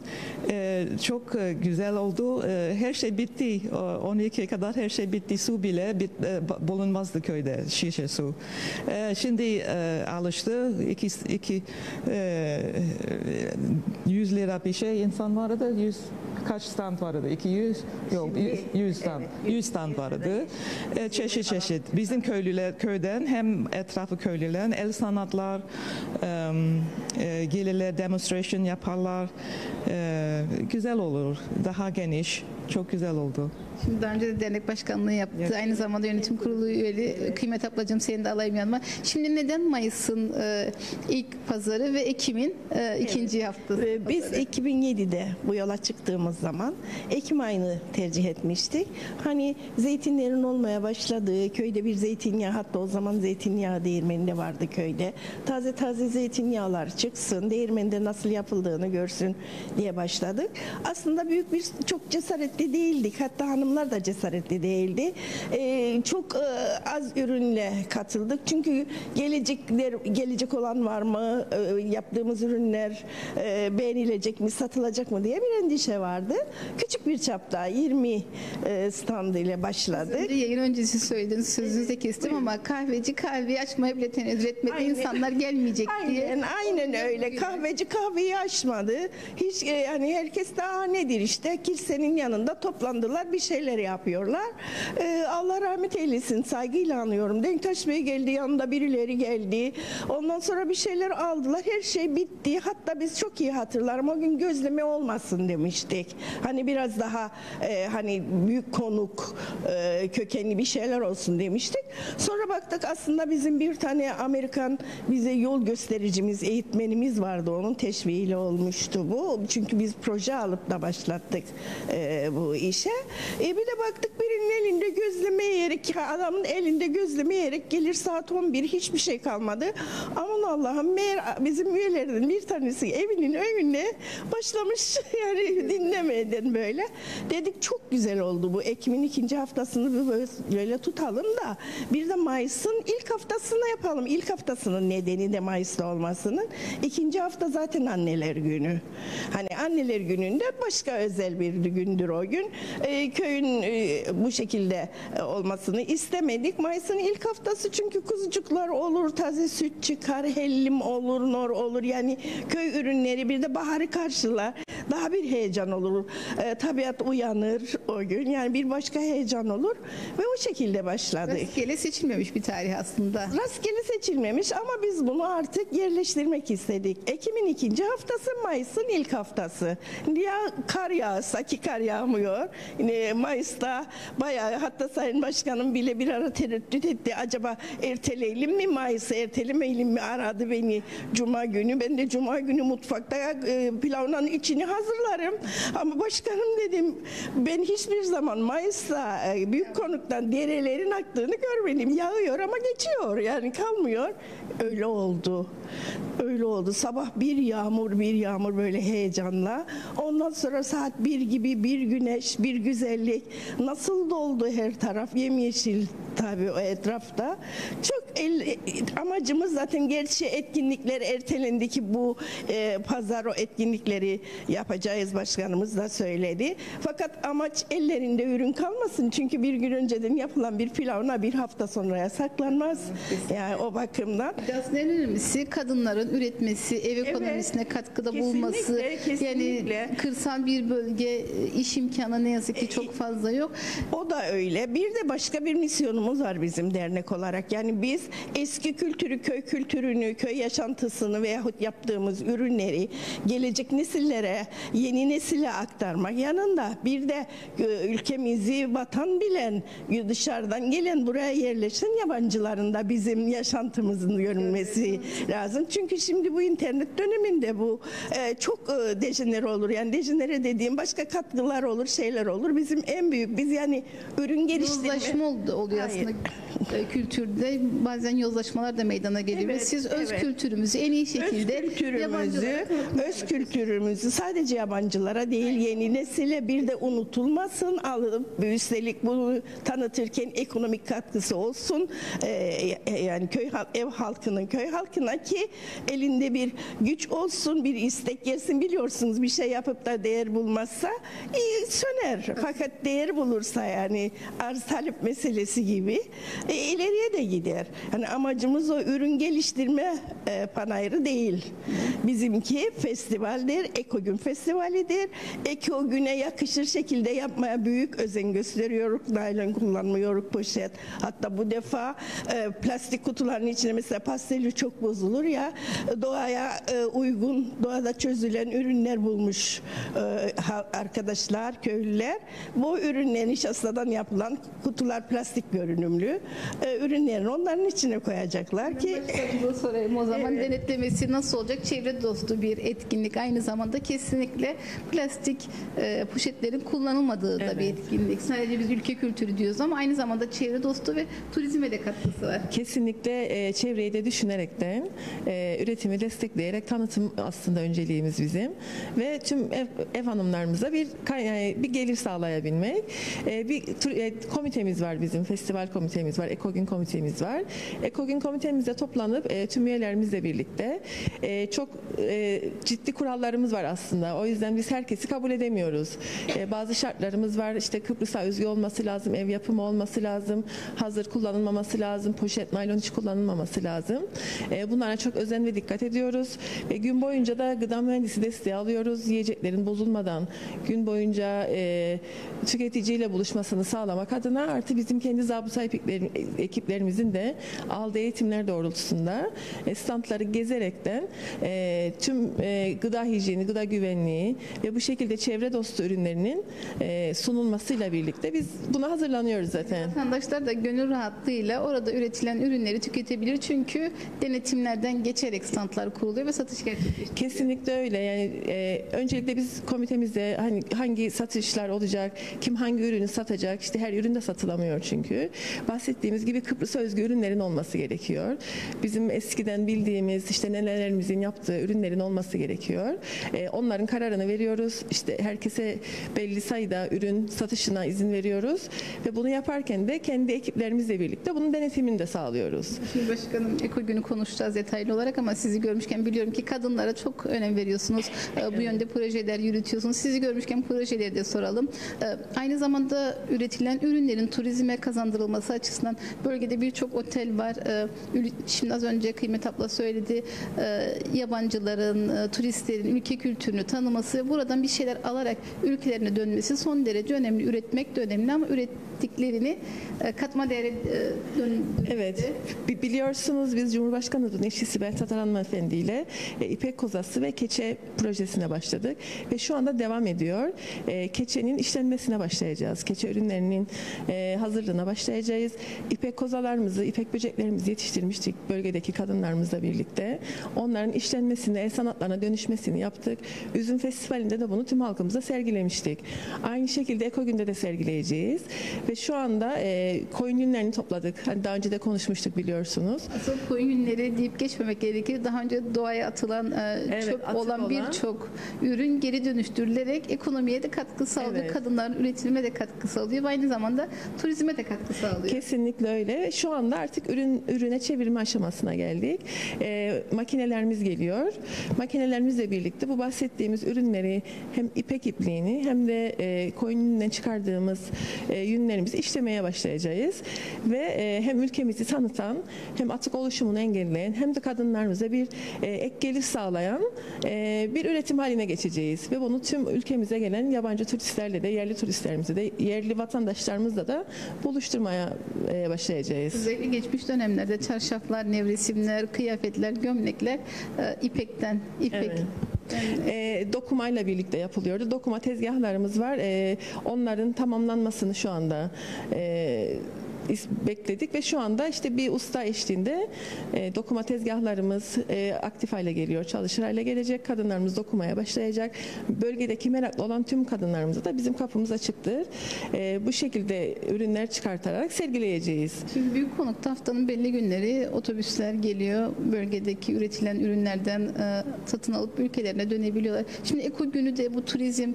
E, çok e, güzel oldu. E, her şey bitti. O, 12'ye kadar her şey bitti. Su bile bit, e, bulunmazdı köyde, şişe su. E, şimdi e, alıştı. İki, iki e, 100 lira bir şey insan vardı. 100 kaç stand vardı? 200 yok 100, 100 stand. 100 stand vardı. E, çeşit çeşit. Bizim köylüler köyden hem etrafı köylüler el sanatlar e, gelirler demonstration yaparlar. E, güzel olur. Daha geniş. Çok güzel oldu. Şimdi daha önce de dernek başkanlığı yaptı. Aynı zamanda yönetim kurulu üyeli. Kıymet ablacığım seni de alayım yanıma. Şimdi neden Mayıs'ın e, ilk pazarı ve Ekim'in e, ikinci haftası? Ee, Biz 2007'de bu yola çıktığımız zaman Ekim ayını tercih etmiştik. Hani zeytinlerin olmaya başladığı, köyde bir zeytinyağı hatta o zaman zeytinyağı değirmeni de vardı köyde. Taze taze zeytinyağlar çıksın, değirmende nasıl yapıldığını görsün diye başladık. Aslında büyük bir çok cesaretli değildik. Hatta hanımlar da cesaretli değildi. Ee, çok e, az ürünle katıldık. Çünkü gelecekler gelecek olan var mı? Ee, yaptığımız ürünler e, beğenilecek mi, satılacak mı diye bir endişe vardı. Küçük bir çapta 20 e, stand ile başladık. Önce yayın öncesi söylediniz sözünüzü kestim ama kahveci kahveyi açmaya bile tenezzül etmedi. İnsanlar gelmeyecek diye. Aynen, aynen öyle. Kahveci kahveyi açmadı. Hiç e, yani herkes daha nedir işte kilisenin yanında toplandılar bir şeyler yapıyorlar. E, Allah rahmet eylesin. Saygıyla anıyorum. Denktaş Bey geldi yanında birileri geldi. Ondan sonra bir şeyler aldılar. Her şey bitti. Hatta biz çok iyi hatırlarım. O gün gözleme olmasın demiştik. Hani biraz daha e, hani büyük konuk e, kökenli bir şeyler olsun demiştik. Sonra baktık aslında bizim bir tane Amerikan bize yol göstericimiz, eğitmenimiz vardı. Onun teşviğiyle olmuştu bu. Çünkü biz proje alıp da başlattık e, bu işe. E, bir de baktık birinin elinde gözleme yiyerek, adamın elinde gözleme yiyerek gelir saat 11 hiçbir şey kalmadı. Aman Allah'ım meğer bizim üyelerden bir tanesi evinin önüne başlamış yani dinlemeden böyle. Dedik çok güzel oldu bu Ekim'in ikinci haftasını böyle- tutalım da bir de Mayıs'ın ilk haftasını yapalım. İlk haftasının nedeni de Mayıs'ta olmasının. İkinci hafta zaten anneler günü. Hani anneler gününde başka özel bir gündür o gün. Ee, köyün e, bu şekilde e, olmasını istemedik. Mayıs'ın ilk haftası çünkü kuzucuklar olur, taze süt çıkar, hellim olur, nor olur. Yani köy ürünleri bir de baharı karşılar. Daha bir heyecan olur. Ee, tabiat uyanır o gün. Yani bir başka heyecan olur ve o şekilde başladık. Rastgele seçilmemiş bir tarih aslında. Rastgele seçilmemiş ama biz bunu artık yerleştirmek istedik. Ekim'in ikinci haftası, Mayıs'ın ilk haftası. Ya kar yağsa ki kar yağmıyor. Yine Mayıs'ta bayağı hatta Sayın Başkanım bile bir ara tereddüt etti. Acaba erteleyelim mi Mayıs'ı ertelemeyelim mi aradı beni Cuma günü. Ben de Cuma günü mutfakta e, pilavın içini hazırlarım. Ama başkanım dedim ben hiçbir zaman Mayıs'ta e, büyük konuktan derelerin aktığını görmedim. Yağıyor ama geçiyor yani kalmıyor. Öyle oldu. Öyle oldu. Sabah bir yağmur bir yağmur böyle heyecanla. Ondan sonra saat bir gibi bir güneş bir güzellik. Nasıl doldu her taraf yemyeşil tabii o etrafta. Çok el, amacımız zaten gerçi etkinlikler ertelendi ki bu e, pazar o etkinlikleri yapacağız başkanımız da söyledi. Fakat amaç ellerinde ürün kalmasın. Çünkü bir gün önceden yapılan bir pilavına bir hafta sonraya saklanmaz. Yani o bakımdan. Aslında en önemlisi kadınların üretmesi, ev ekonomisine katkıda bulması. kesinlikle. Yani kırsal bir bölge e, iş imkanı ne yazık ki çok fazla yok. O da öyle. Bir de başka bir misyonumuz var bizim dernek olarak. Yani biz eski kültürü, köy kültürünü, köy yaşantısını veyahut yaptığımız ürünleri gelecek nesillere, yeni nesile aktarmak yanında bir de e, ülkemizi vatan bilen, dışarıdan gelen buraya yerleşen yabancıların da bizim yaşantımızın görünmesi lazım. Çünkü şimdi bu internet döneminde bu e, çok e, dejenere olur. Yani dejenere dediğim başka katkılar olur, şeyler olur. Bizim en büyük biz yani ürün geliştirme Yozlaşma oldu, oluyor aslında kültürde bazen yozlaşmalar da meydana geliyor. ve Evet, Siz öz evet. kültürümüzü en iyi şekilde öz kültürümüzü, öz kültürümüzü sadece yabancılara değil yeni nesile bir de unutulmasın alıp üstelik bunu tanıtırken ekonomik katkısı olsun Ee, e, yani köy ev halkının köy halkına ki elinde bir güç olsun bir istek gelsin biliyorsunuz bir şey yapıp da değer bulmazsa iyi söner fakat değer bulursa yani arz talep meselesi gibi e, ileriye de gider. Yani amacımız o ürün geliştirme e, panayırı değil. Bizimki festivaldir, Eko Gün Festivalidir. Eko Gün'e yakışır şekilde yapmaya büyük özen gösteriyoruz. Naylon kullanmıyoruz, poşet. Hatta bu defa e, plastik kutuların içine mesela pasteli çok bozulur ya doğaya e, uygun, doğada çözülen ürünler bulmuş e, arkadaşlar, köylüler. Bu ürünlerin nişastadan yapılan kutular plastik görünümlü e, ürünlerin onların içine koyacaklar ki Bunu sorayım o zaman Evet. denetlemesi nasıl olacak? Çevre dostu bir etkinlik. Aynı zamanda kesinlikle plastik e, poşetlerin kullanılmadığı da bir etkinlik. Sadece biz ülke kültürü diyoruz ama aynı zamanda çevre dostu ve turizme de katkısı var. Kesinlikle e, çevreyi de düşünerekten e, üretimi destekleyerek tanıtım aslında önceliğimiz bizim ve tüm ev, ev hanımlarımıza bir yani bir gelir sağlayabilmek. E, bir tur- e, komitemiz var bizim festival komitemiz var, Ekogün komitemiz var. Ekogün komitemizde toplanıp e, tüm üyelerimizle birlikte e, çok e, ciddi kurallarımız var aslında. O yüzden biz herkesi kabul edemiyoruz. E, bazı şartlarımız var. İşte Kıbrıs'a özgü olması lazım, ev yapımı olması lazım, hazır kullanılmaması lazım, poşet, naylon hiç kullanılmaması lazım. E, bunlara çok özen ve dikkat ediyoruz. Ve gün boyunca da gıda mühendisi desteği alıyoruz. Yiyeceklerin bozulmadan gün boyunca e, tüketiciyle buluşmasını sağlamak adına artı bizim kendi zabıta ekiplerim- ekiplerimizin de aldığı eğitimler doğrultusunda e, standları gezerekten e, tüm e, gıda hijyeni, gıda güvenliği ve bu şekilde çevre dostu ürünlerinin e, sunulmasıyla birlikte biz buna hazırlanıyoruz zaten. Vatandaşlar da gönül rahatlığıyla orada üretilen ürünleri tüketebilir. Çünkü denetimlerden geçerek standlar kuruluyor ve satış gerçekleştiriyor. Kesinlikle öyle. Yani e, öncelikle biz komitemizde hani hangi satışlar olacak, kim hangi ürünü satacak, işte her ürün de satılamıyor çünkü. Bahsettiğimiz gibi Kıbrıs'a özgü ürünlerin olması gerekiyor. Bizim eskiden bildiğimiz işte nenelerimizin yaptığı ürünlerin olması gerekiyor. E, onların kararını veriyoruz. İşte herkese belli sayıda ürün satışına izin veriyoruz ve bunu yaparken de kendi ekiplerimizle birlikte bunun denetimini de sağlıyoruz. Şimdi başkanım Eko Günü konuşacağız detaylı olarak ama sizi görmüşken biliyorum ki kadınlara çok önem veriyorsunuz. Ee, Bu yönde projeler yürütüyorsunuz. Sizi görmüşken projeleri de soralım. Ee, Aynı zamanda üretilen ürünlerin turizme kazandırılması açısından bölgede birçok otel var. Ee, Şimdi az önce Kıymet abla söyledi. Ee, Yabancıların, e, turistlerin ülke kültürünü tanıması ve buradan bir şeyler alarak ülkelerine dönmesi son derece önemli. Üretmek de önemli ama ürettiklerini e, katma değere e, Evet. Bi- Biliyorsunuz biz Cumhurbaşkanımızın eşi Sibel Tatar Hanımefendi ile İpek Kozası ve Keçe projesine başladık ve şu anda devam ediyor. Keçenin işlenmesine başlayacağız. Keçe ürünlerinin hazırlığına başlayacağız. İpek kozalarımızı, ipek böceklerimizi yetiştirmiştik bölgedeki kadınlarımızla birlikte. Onların işlenmesini, el sanatlarına dönüşmesini yaptık. Üzüm Festivali'nde de bunu tüm halkımıza sergilemiştik. Aynı şekilde Eko Gün'de de sergileyeceğiz. Ve şu anda e, koyun yünlerini topladık. Hani daha önce de konuşmuştuk biliyorsunuz. Asıl koyun yünleri deyip geçmemek gerekir. Daha önce doğaya atılan e, çöp atık olan olan. birçok ürün geri dönüştürülerek ekonomiye de katkı sağlıyor. Evet. Kadınların üretilime de katkı sağlıyor aynı zamanda turizme de katkı sağlıyor. Kesinlikle öyle. Şu anda artık ürün ürüne çevirme aşamasına geldik. Ee, makinelerimiz geliyor. Makinelerimizle birlikte bu bahsettiğimiz ürünleri hem ipek ipliğini hem de e, koyun yününden çıkardığımız e, yünlerimizi işlemeye başlayacağız. Ve e, hem ülkemizi tanıtan hem atık oluşumunu engelleyen hem de kadınlarımıza bir e, ek gelir sağlayan e, bir üretim haline geçeceğiz. Ve bunu tüm ülkemize gelen yabancı turistlerle de yerli turistlerimize de yerli vatandaşlarımızla da buluşturmaya e, başlayacağız. Özellikle genç geçmiş dönemlerde çarşaflar, nevresimler, kıyafetler, gömlekler e, ipekten, ipek. Evet. E, dokumayla birlikte yapılıyordu. Dokuma tezgahlarımız var. E, onların tamamlanmasını şu anda e, bekledik ve şu anda işte bir usta eşliğinde e, dokuma tezgahlarımız e, aktif hale geliyor, çalışır hale gelecek. Kadınlarımız dokumaya başlayacak. Bölgedeki meraklı olan tüm kadınlarımıza da bizim kapımız açıktır. E, bu şekilde ürünler çıkartarak sergileyeceğiz. Şimdi büyük konukta haftanın belli günleri otobüsler geliyor. Bölgedeki üretilen ürünlerden e, satın alıp ülkelerine dönebiliyorlar. Şimdi Eko Günü de bu turizm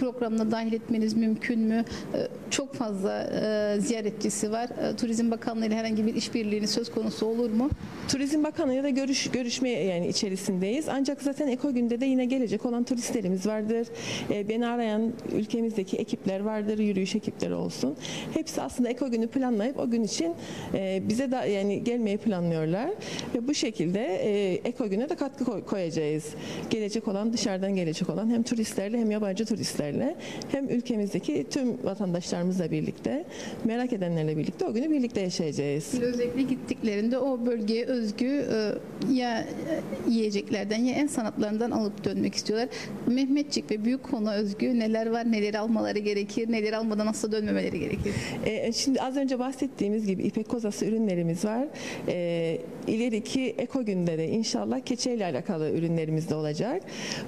programına dahil etmeniz mümkün mü? E, çok fazla e, ziyaretçisi var. E, Turizm Bakanlığı ile herhangi bir işbirliğinin söz konusu olur mu? Turizm Bakanlığı'yla da görüş, görüşme yani içerisindeyiz. Ancak zaten Eko Gün'de de yine gelecek olan turistlerimiz vardır. E, beni arayan ülkemizdeki ekipler vardır, yürüyüş ekipleri olsun. Hepsi aslında Eko Günü planlayıp o gün için e, bize da yani gelmeyi planlıyorlar. Ve bu şekilde Eko Günü'ne de katkı koy- koyacağız. Gelecek olan, dışarıdan gelecek olan hem turistlerle hem yabancı turistlerle hem ülkemizdeki tüm vatandaşlarımızla birlikte, merak edenlerle birlikte o günü birlikte yaşayacağız. Özellikle gittiklerinde o bölgeye özgü e, ya e, yiyeceklerden ya en sanatlarından alıp dönmek istiyorlar. Mehmetçik ve büyük konu özgü neler var, neleri almaları gerekir, neleri almadan asla dönmemeleri gerekir. E, şimdi az önce bahsettiğimiz gibi ipek kozası ürünlerimiz var. E, ileriki Eko Gün'de de inşallah keçeyle alakalı ürünlerimiz de olacak.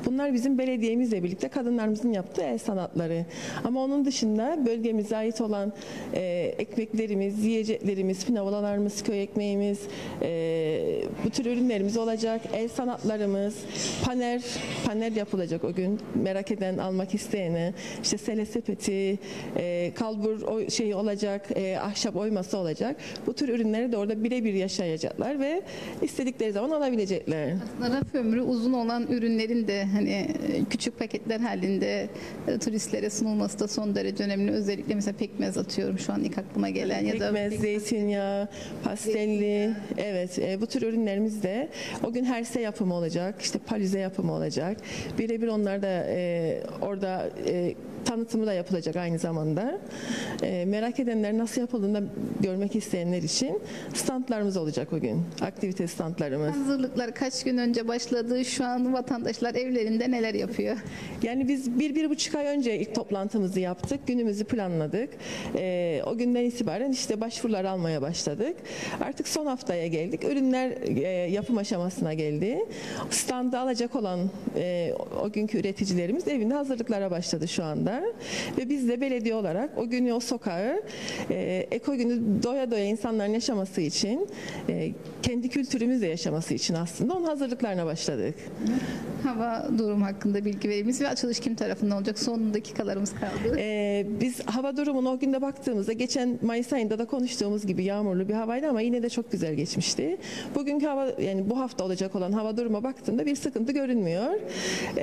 Bunlar bizim belediyemizle birlikte kadınlarımızın yaptığı el sanatları. Ama onun dışında bölgemize ait olan e, ekmeklerimiz, yiyeceklerimiz, pinavalalarımız, köy ekmeğimiz, e, bu tür ürünlerimiz olacak. El sanatlarımız, paner, paner yapılacak o gün. Merak eden, almak isteyene, işte sele sepeti, e, kalbur o şeyi olacak, e, ahşap oyması olacak. Bu tür ürünleri de orada birebir yaşayacaklar ve istedikleri zaman alabilecekler. Aslında raf ömrü uzun olan ürünlerin de hani e, küçük paketler halinde e, turistlere sunulması da son derece önemli. Özellikle mesela pekmez atıyorum şu an ilk aklıma gelen da Pekmez, zeytinyağı, pastelli, evet e, bu tür ürünlerimiz de o gün herse yapımı olacak, işte palize yapımı olacak. Birebir onlar da e, orada e, tanıtımı da yapılacak aynı zamanda. E, merak edenler nasıl yapıldığını da görmek isteyenler için standlarımız olacak o gün. Aktivite standlarımız. Hazırlıklar kaç gün önce başladı? Şu an vatandaşlar evlerinde neler yapıyor? Yani biz bir, bir buçuk ay önce ilk toplantımızı yaptık. Günümüzü planladık. Ee, o günden itibaren işte başvurular almaya başladık. Artık son haftaya geldik. Ürünler e, yapım aşamasına geldi. Standı alacak olan e, o günkü üreticilerimiz evinde hazırlıklara başladı şu anda. Ve biz de belediye olarak o günü o sokağı e, eko günü doya doya insanların yaşaması için e, kendi kültürümüzle yaşaması için aslında onun hazırlıklarına başladık. Hava durum hakkında bilgi verimiz ve açılış kim tarafından olacak? Son dakikalarımız kaldı. Ee, biz hava durumuna o günde baktığımızda geçen Mayıs ayında da konuştuğumuz gibi yağmurlu bir havaydı ama yine de çok güzel geçmişti. Bugünkü hava yani bu hafta olacak olan hava duruma baktığımda bir sıkıntı görünmüyor. Ee,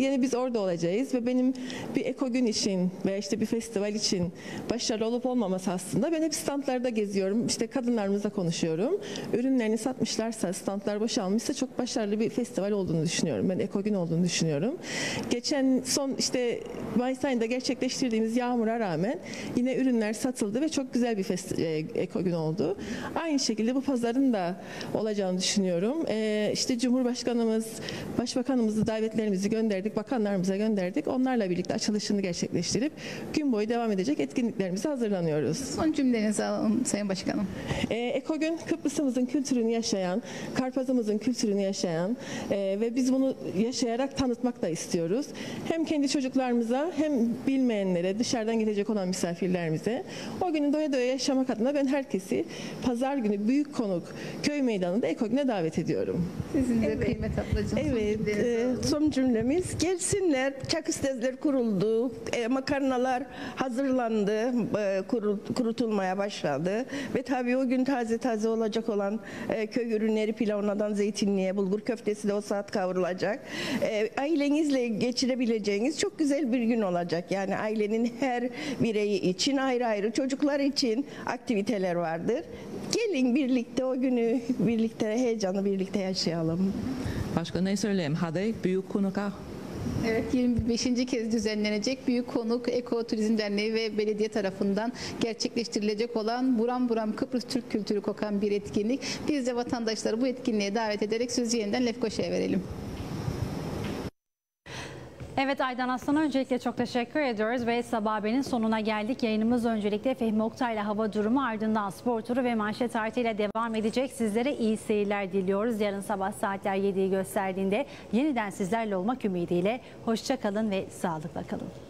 yani biz orada olacağız ve benim bir eko gün için veya işte bir festival için başarılı olup olmaması aslında ben hep standlarda geziyorum. İşte kadınlarımızla konuşuyorum. Ürünlerini satmışlarsa, standlar boşalmışsa çok başarılı bir festival olduğunu düşünüyorum. Ben eko gün olduğunu düşünüyorum. Geçen son işte Mayıs ayında gerçekleştirdiğimiz yağmura rağmen yine ürünler satıldı ve çok güzel bir festi- e, eko gün oldu. Aynı şekilde bu pazarın da olacağını düşünüyorum. Ee, işte Cumhurbaşkanımız, Başbakanımızı davetlerimizi gönderdik, bakanlarımıza gönderdik. Onlarla birlikte açılışını gerçekleştirip gün boyu devam edecek etkinliklerimize hazırlanıyoruz. Son cümlenizi alalım Sayın Başkanım. Ee, Eko Gün Kıbrıs'ımızın kültürünü yaşayan, Karpazımızın kültürünü yaşayan e, ve biz bunu yaşayarak tanıtmak da istiyoruz. Hem kendi çocuklarımıza hem bilmeyenlere, dışarıdan gelecek olan misafirlerimize o günü doya doya yaşamak adına ben herkesi pazar günü büyük konuk köy meydanında Eko Gün'e davet ediyorum. Sizin de Kıymet ablacığım. Evet, e, son cümlemiz gelsinler. Çakistezler kuruldu, e, makarnalar hazırlandı, e, kurul- kurutulmaya başladı ve tabii o gün taze taze olacak olan e, köy ürünleri pilavından zeytinliğe, bulgur köftesi de o saat kavrulacak. E, ailenizle geçirebileceğiniz çok güzel bir gün olacak. Yani ailenin her bireyi için ayrı ayrı, çocuklar için aktiviteler vardır. Gelin birlikte o günü birlikte heyecanı birlikte yaşayalım. Başka ne söyleyeyim? Hadi büyük konuğa Evet 25. kez düzenlenecek Büyük Konuk Eko Turizm Derneği ve belediye tarafından gerçekleştirilecek olan buram buram Kıbrıs Türk kültürü kokan bir etkinlik. Biz de vatandaşları bu etkinliğe davet ederek sözü yeniden Lefkoşa'ya verelim. Evet Aydan Aslan öncelikle çok teşekkür ediyoruz ve Sabah Haber'in sonuna geldik. Yayınımız öncelikle Fehmi Oktay'la hava durumu ardından spor turu ve manşet artıyla devam edecek. Sizlere iyi seyirler diliyoruz. Yarın sabah saatler 7'yi gösterdiğinde yeniden sizlerle olmak ümidiyle. Hoşça kalın ve sağlıkla kalın.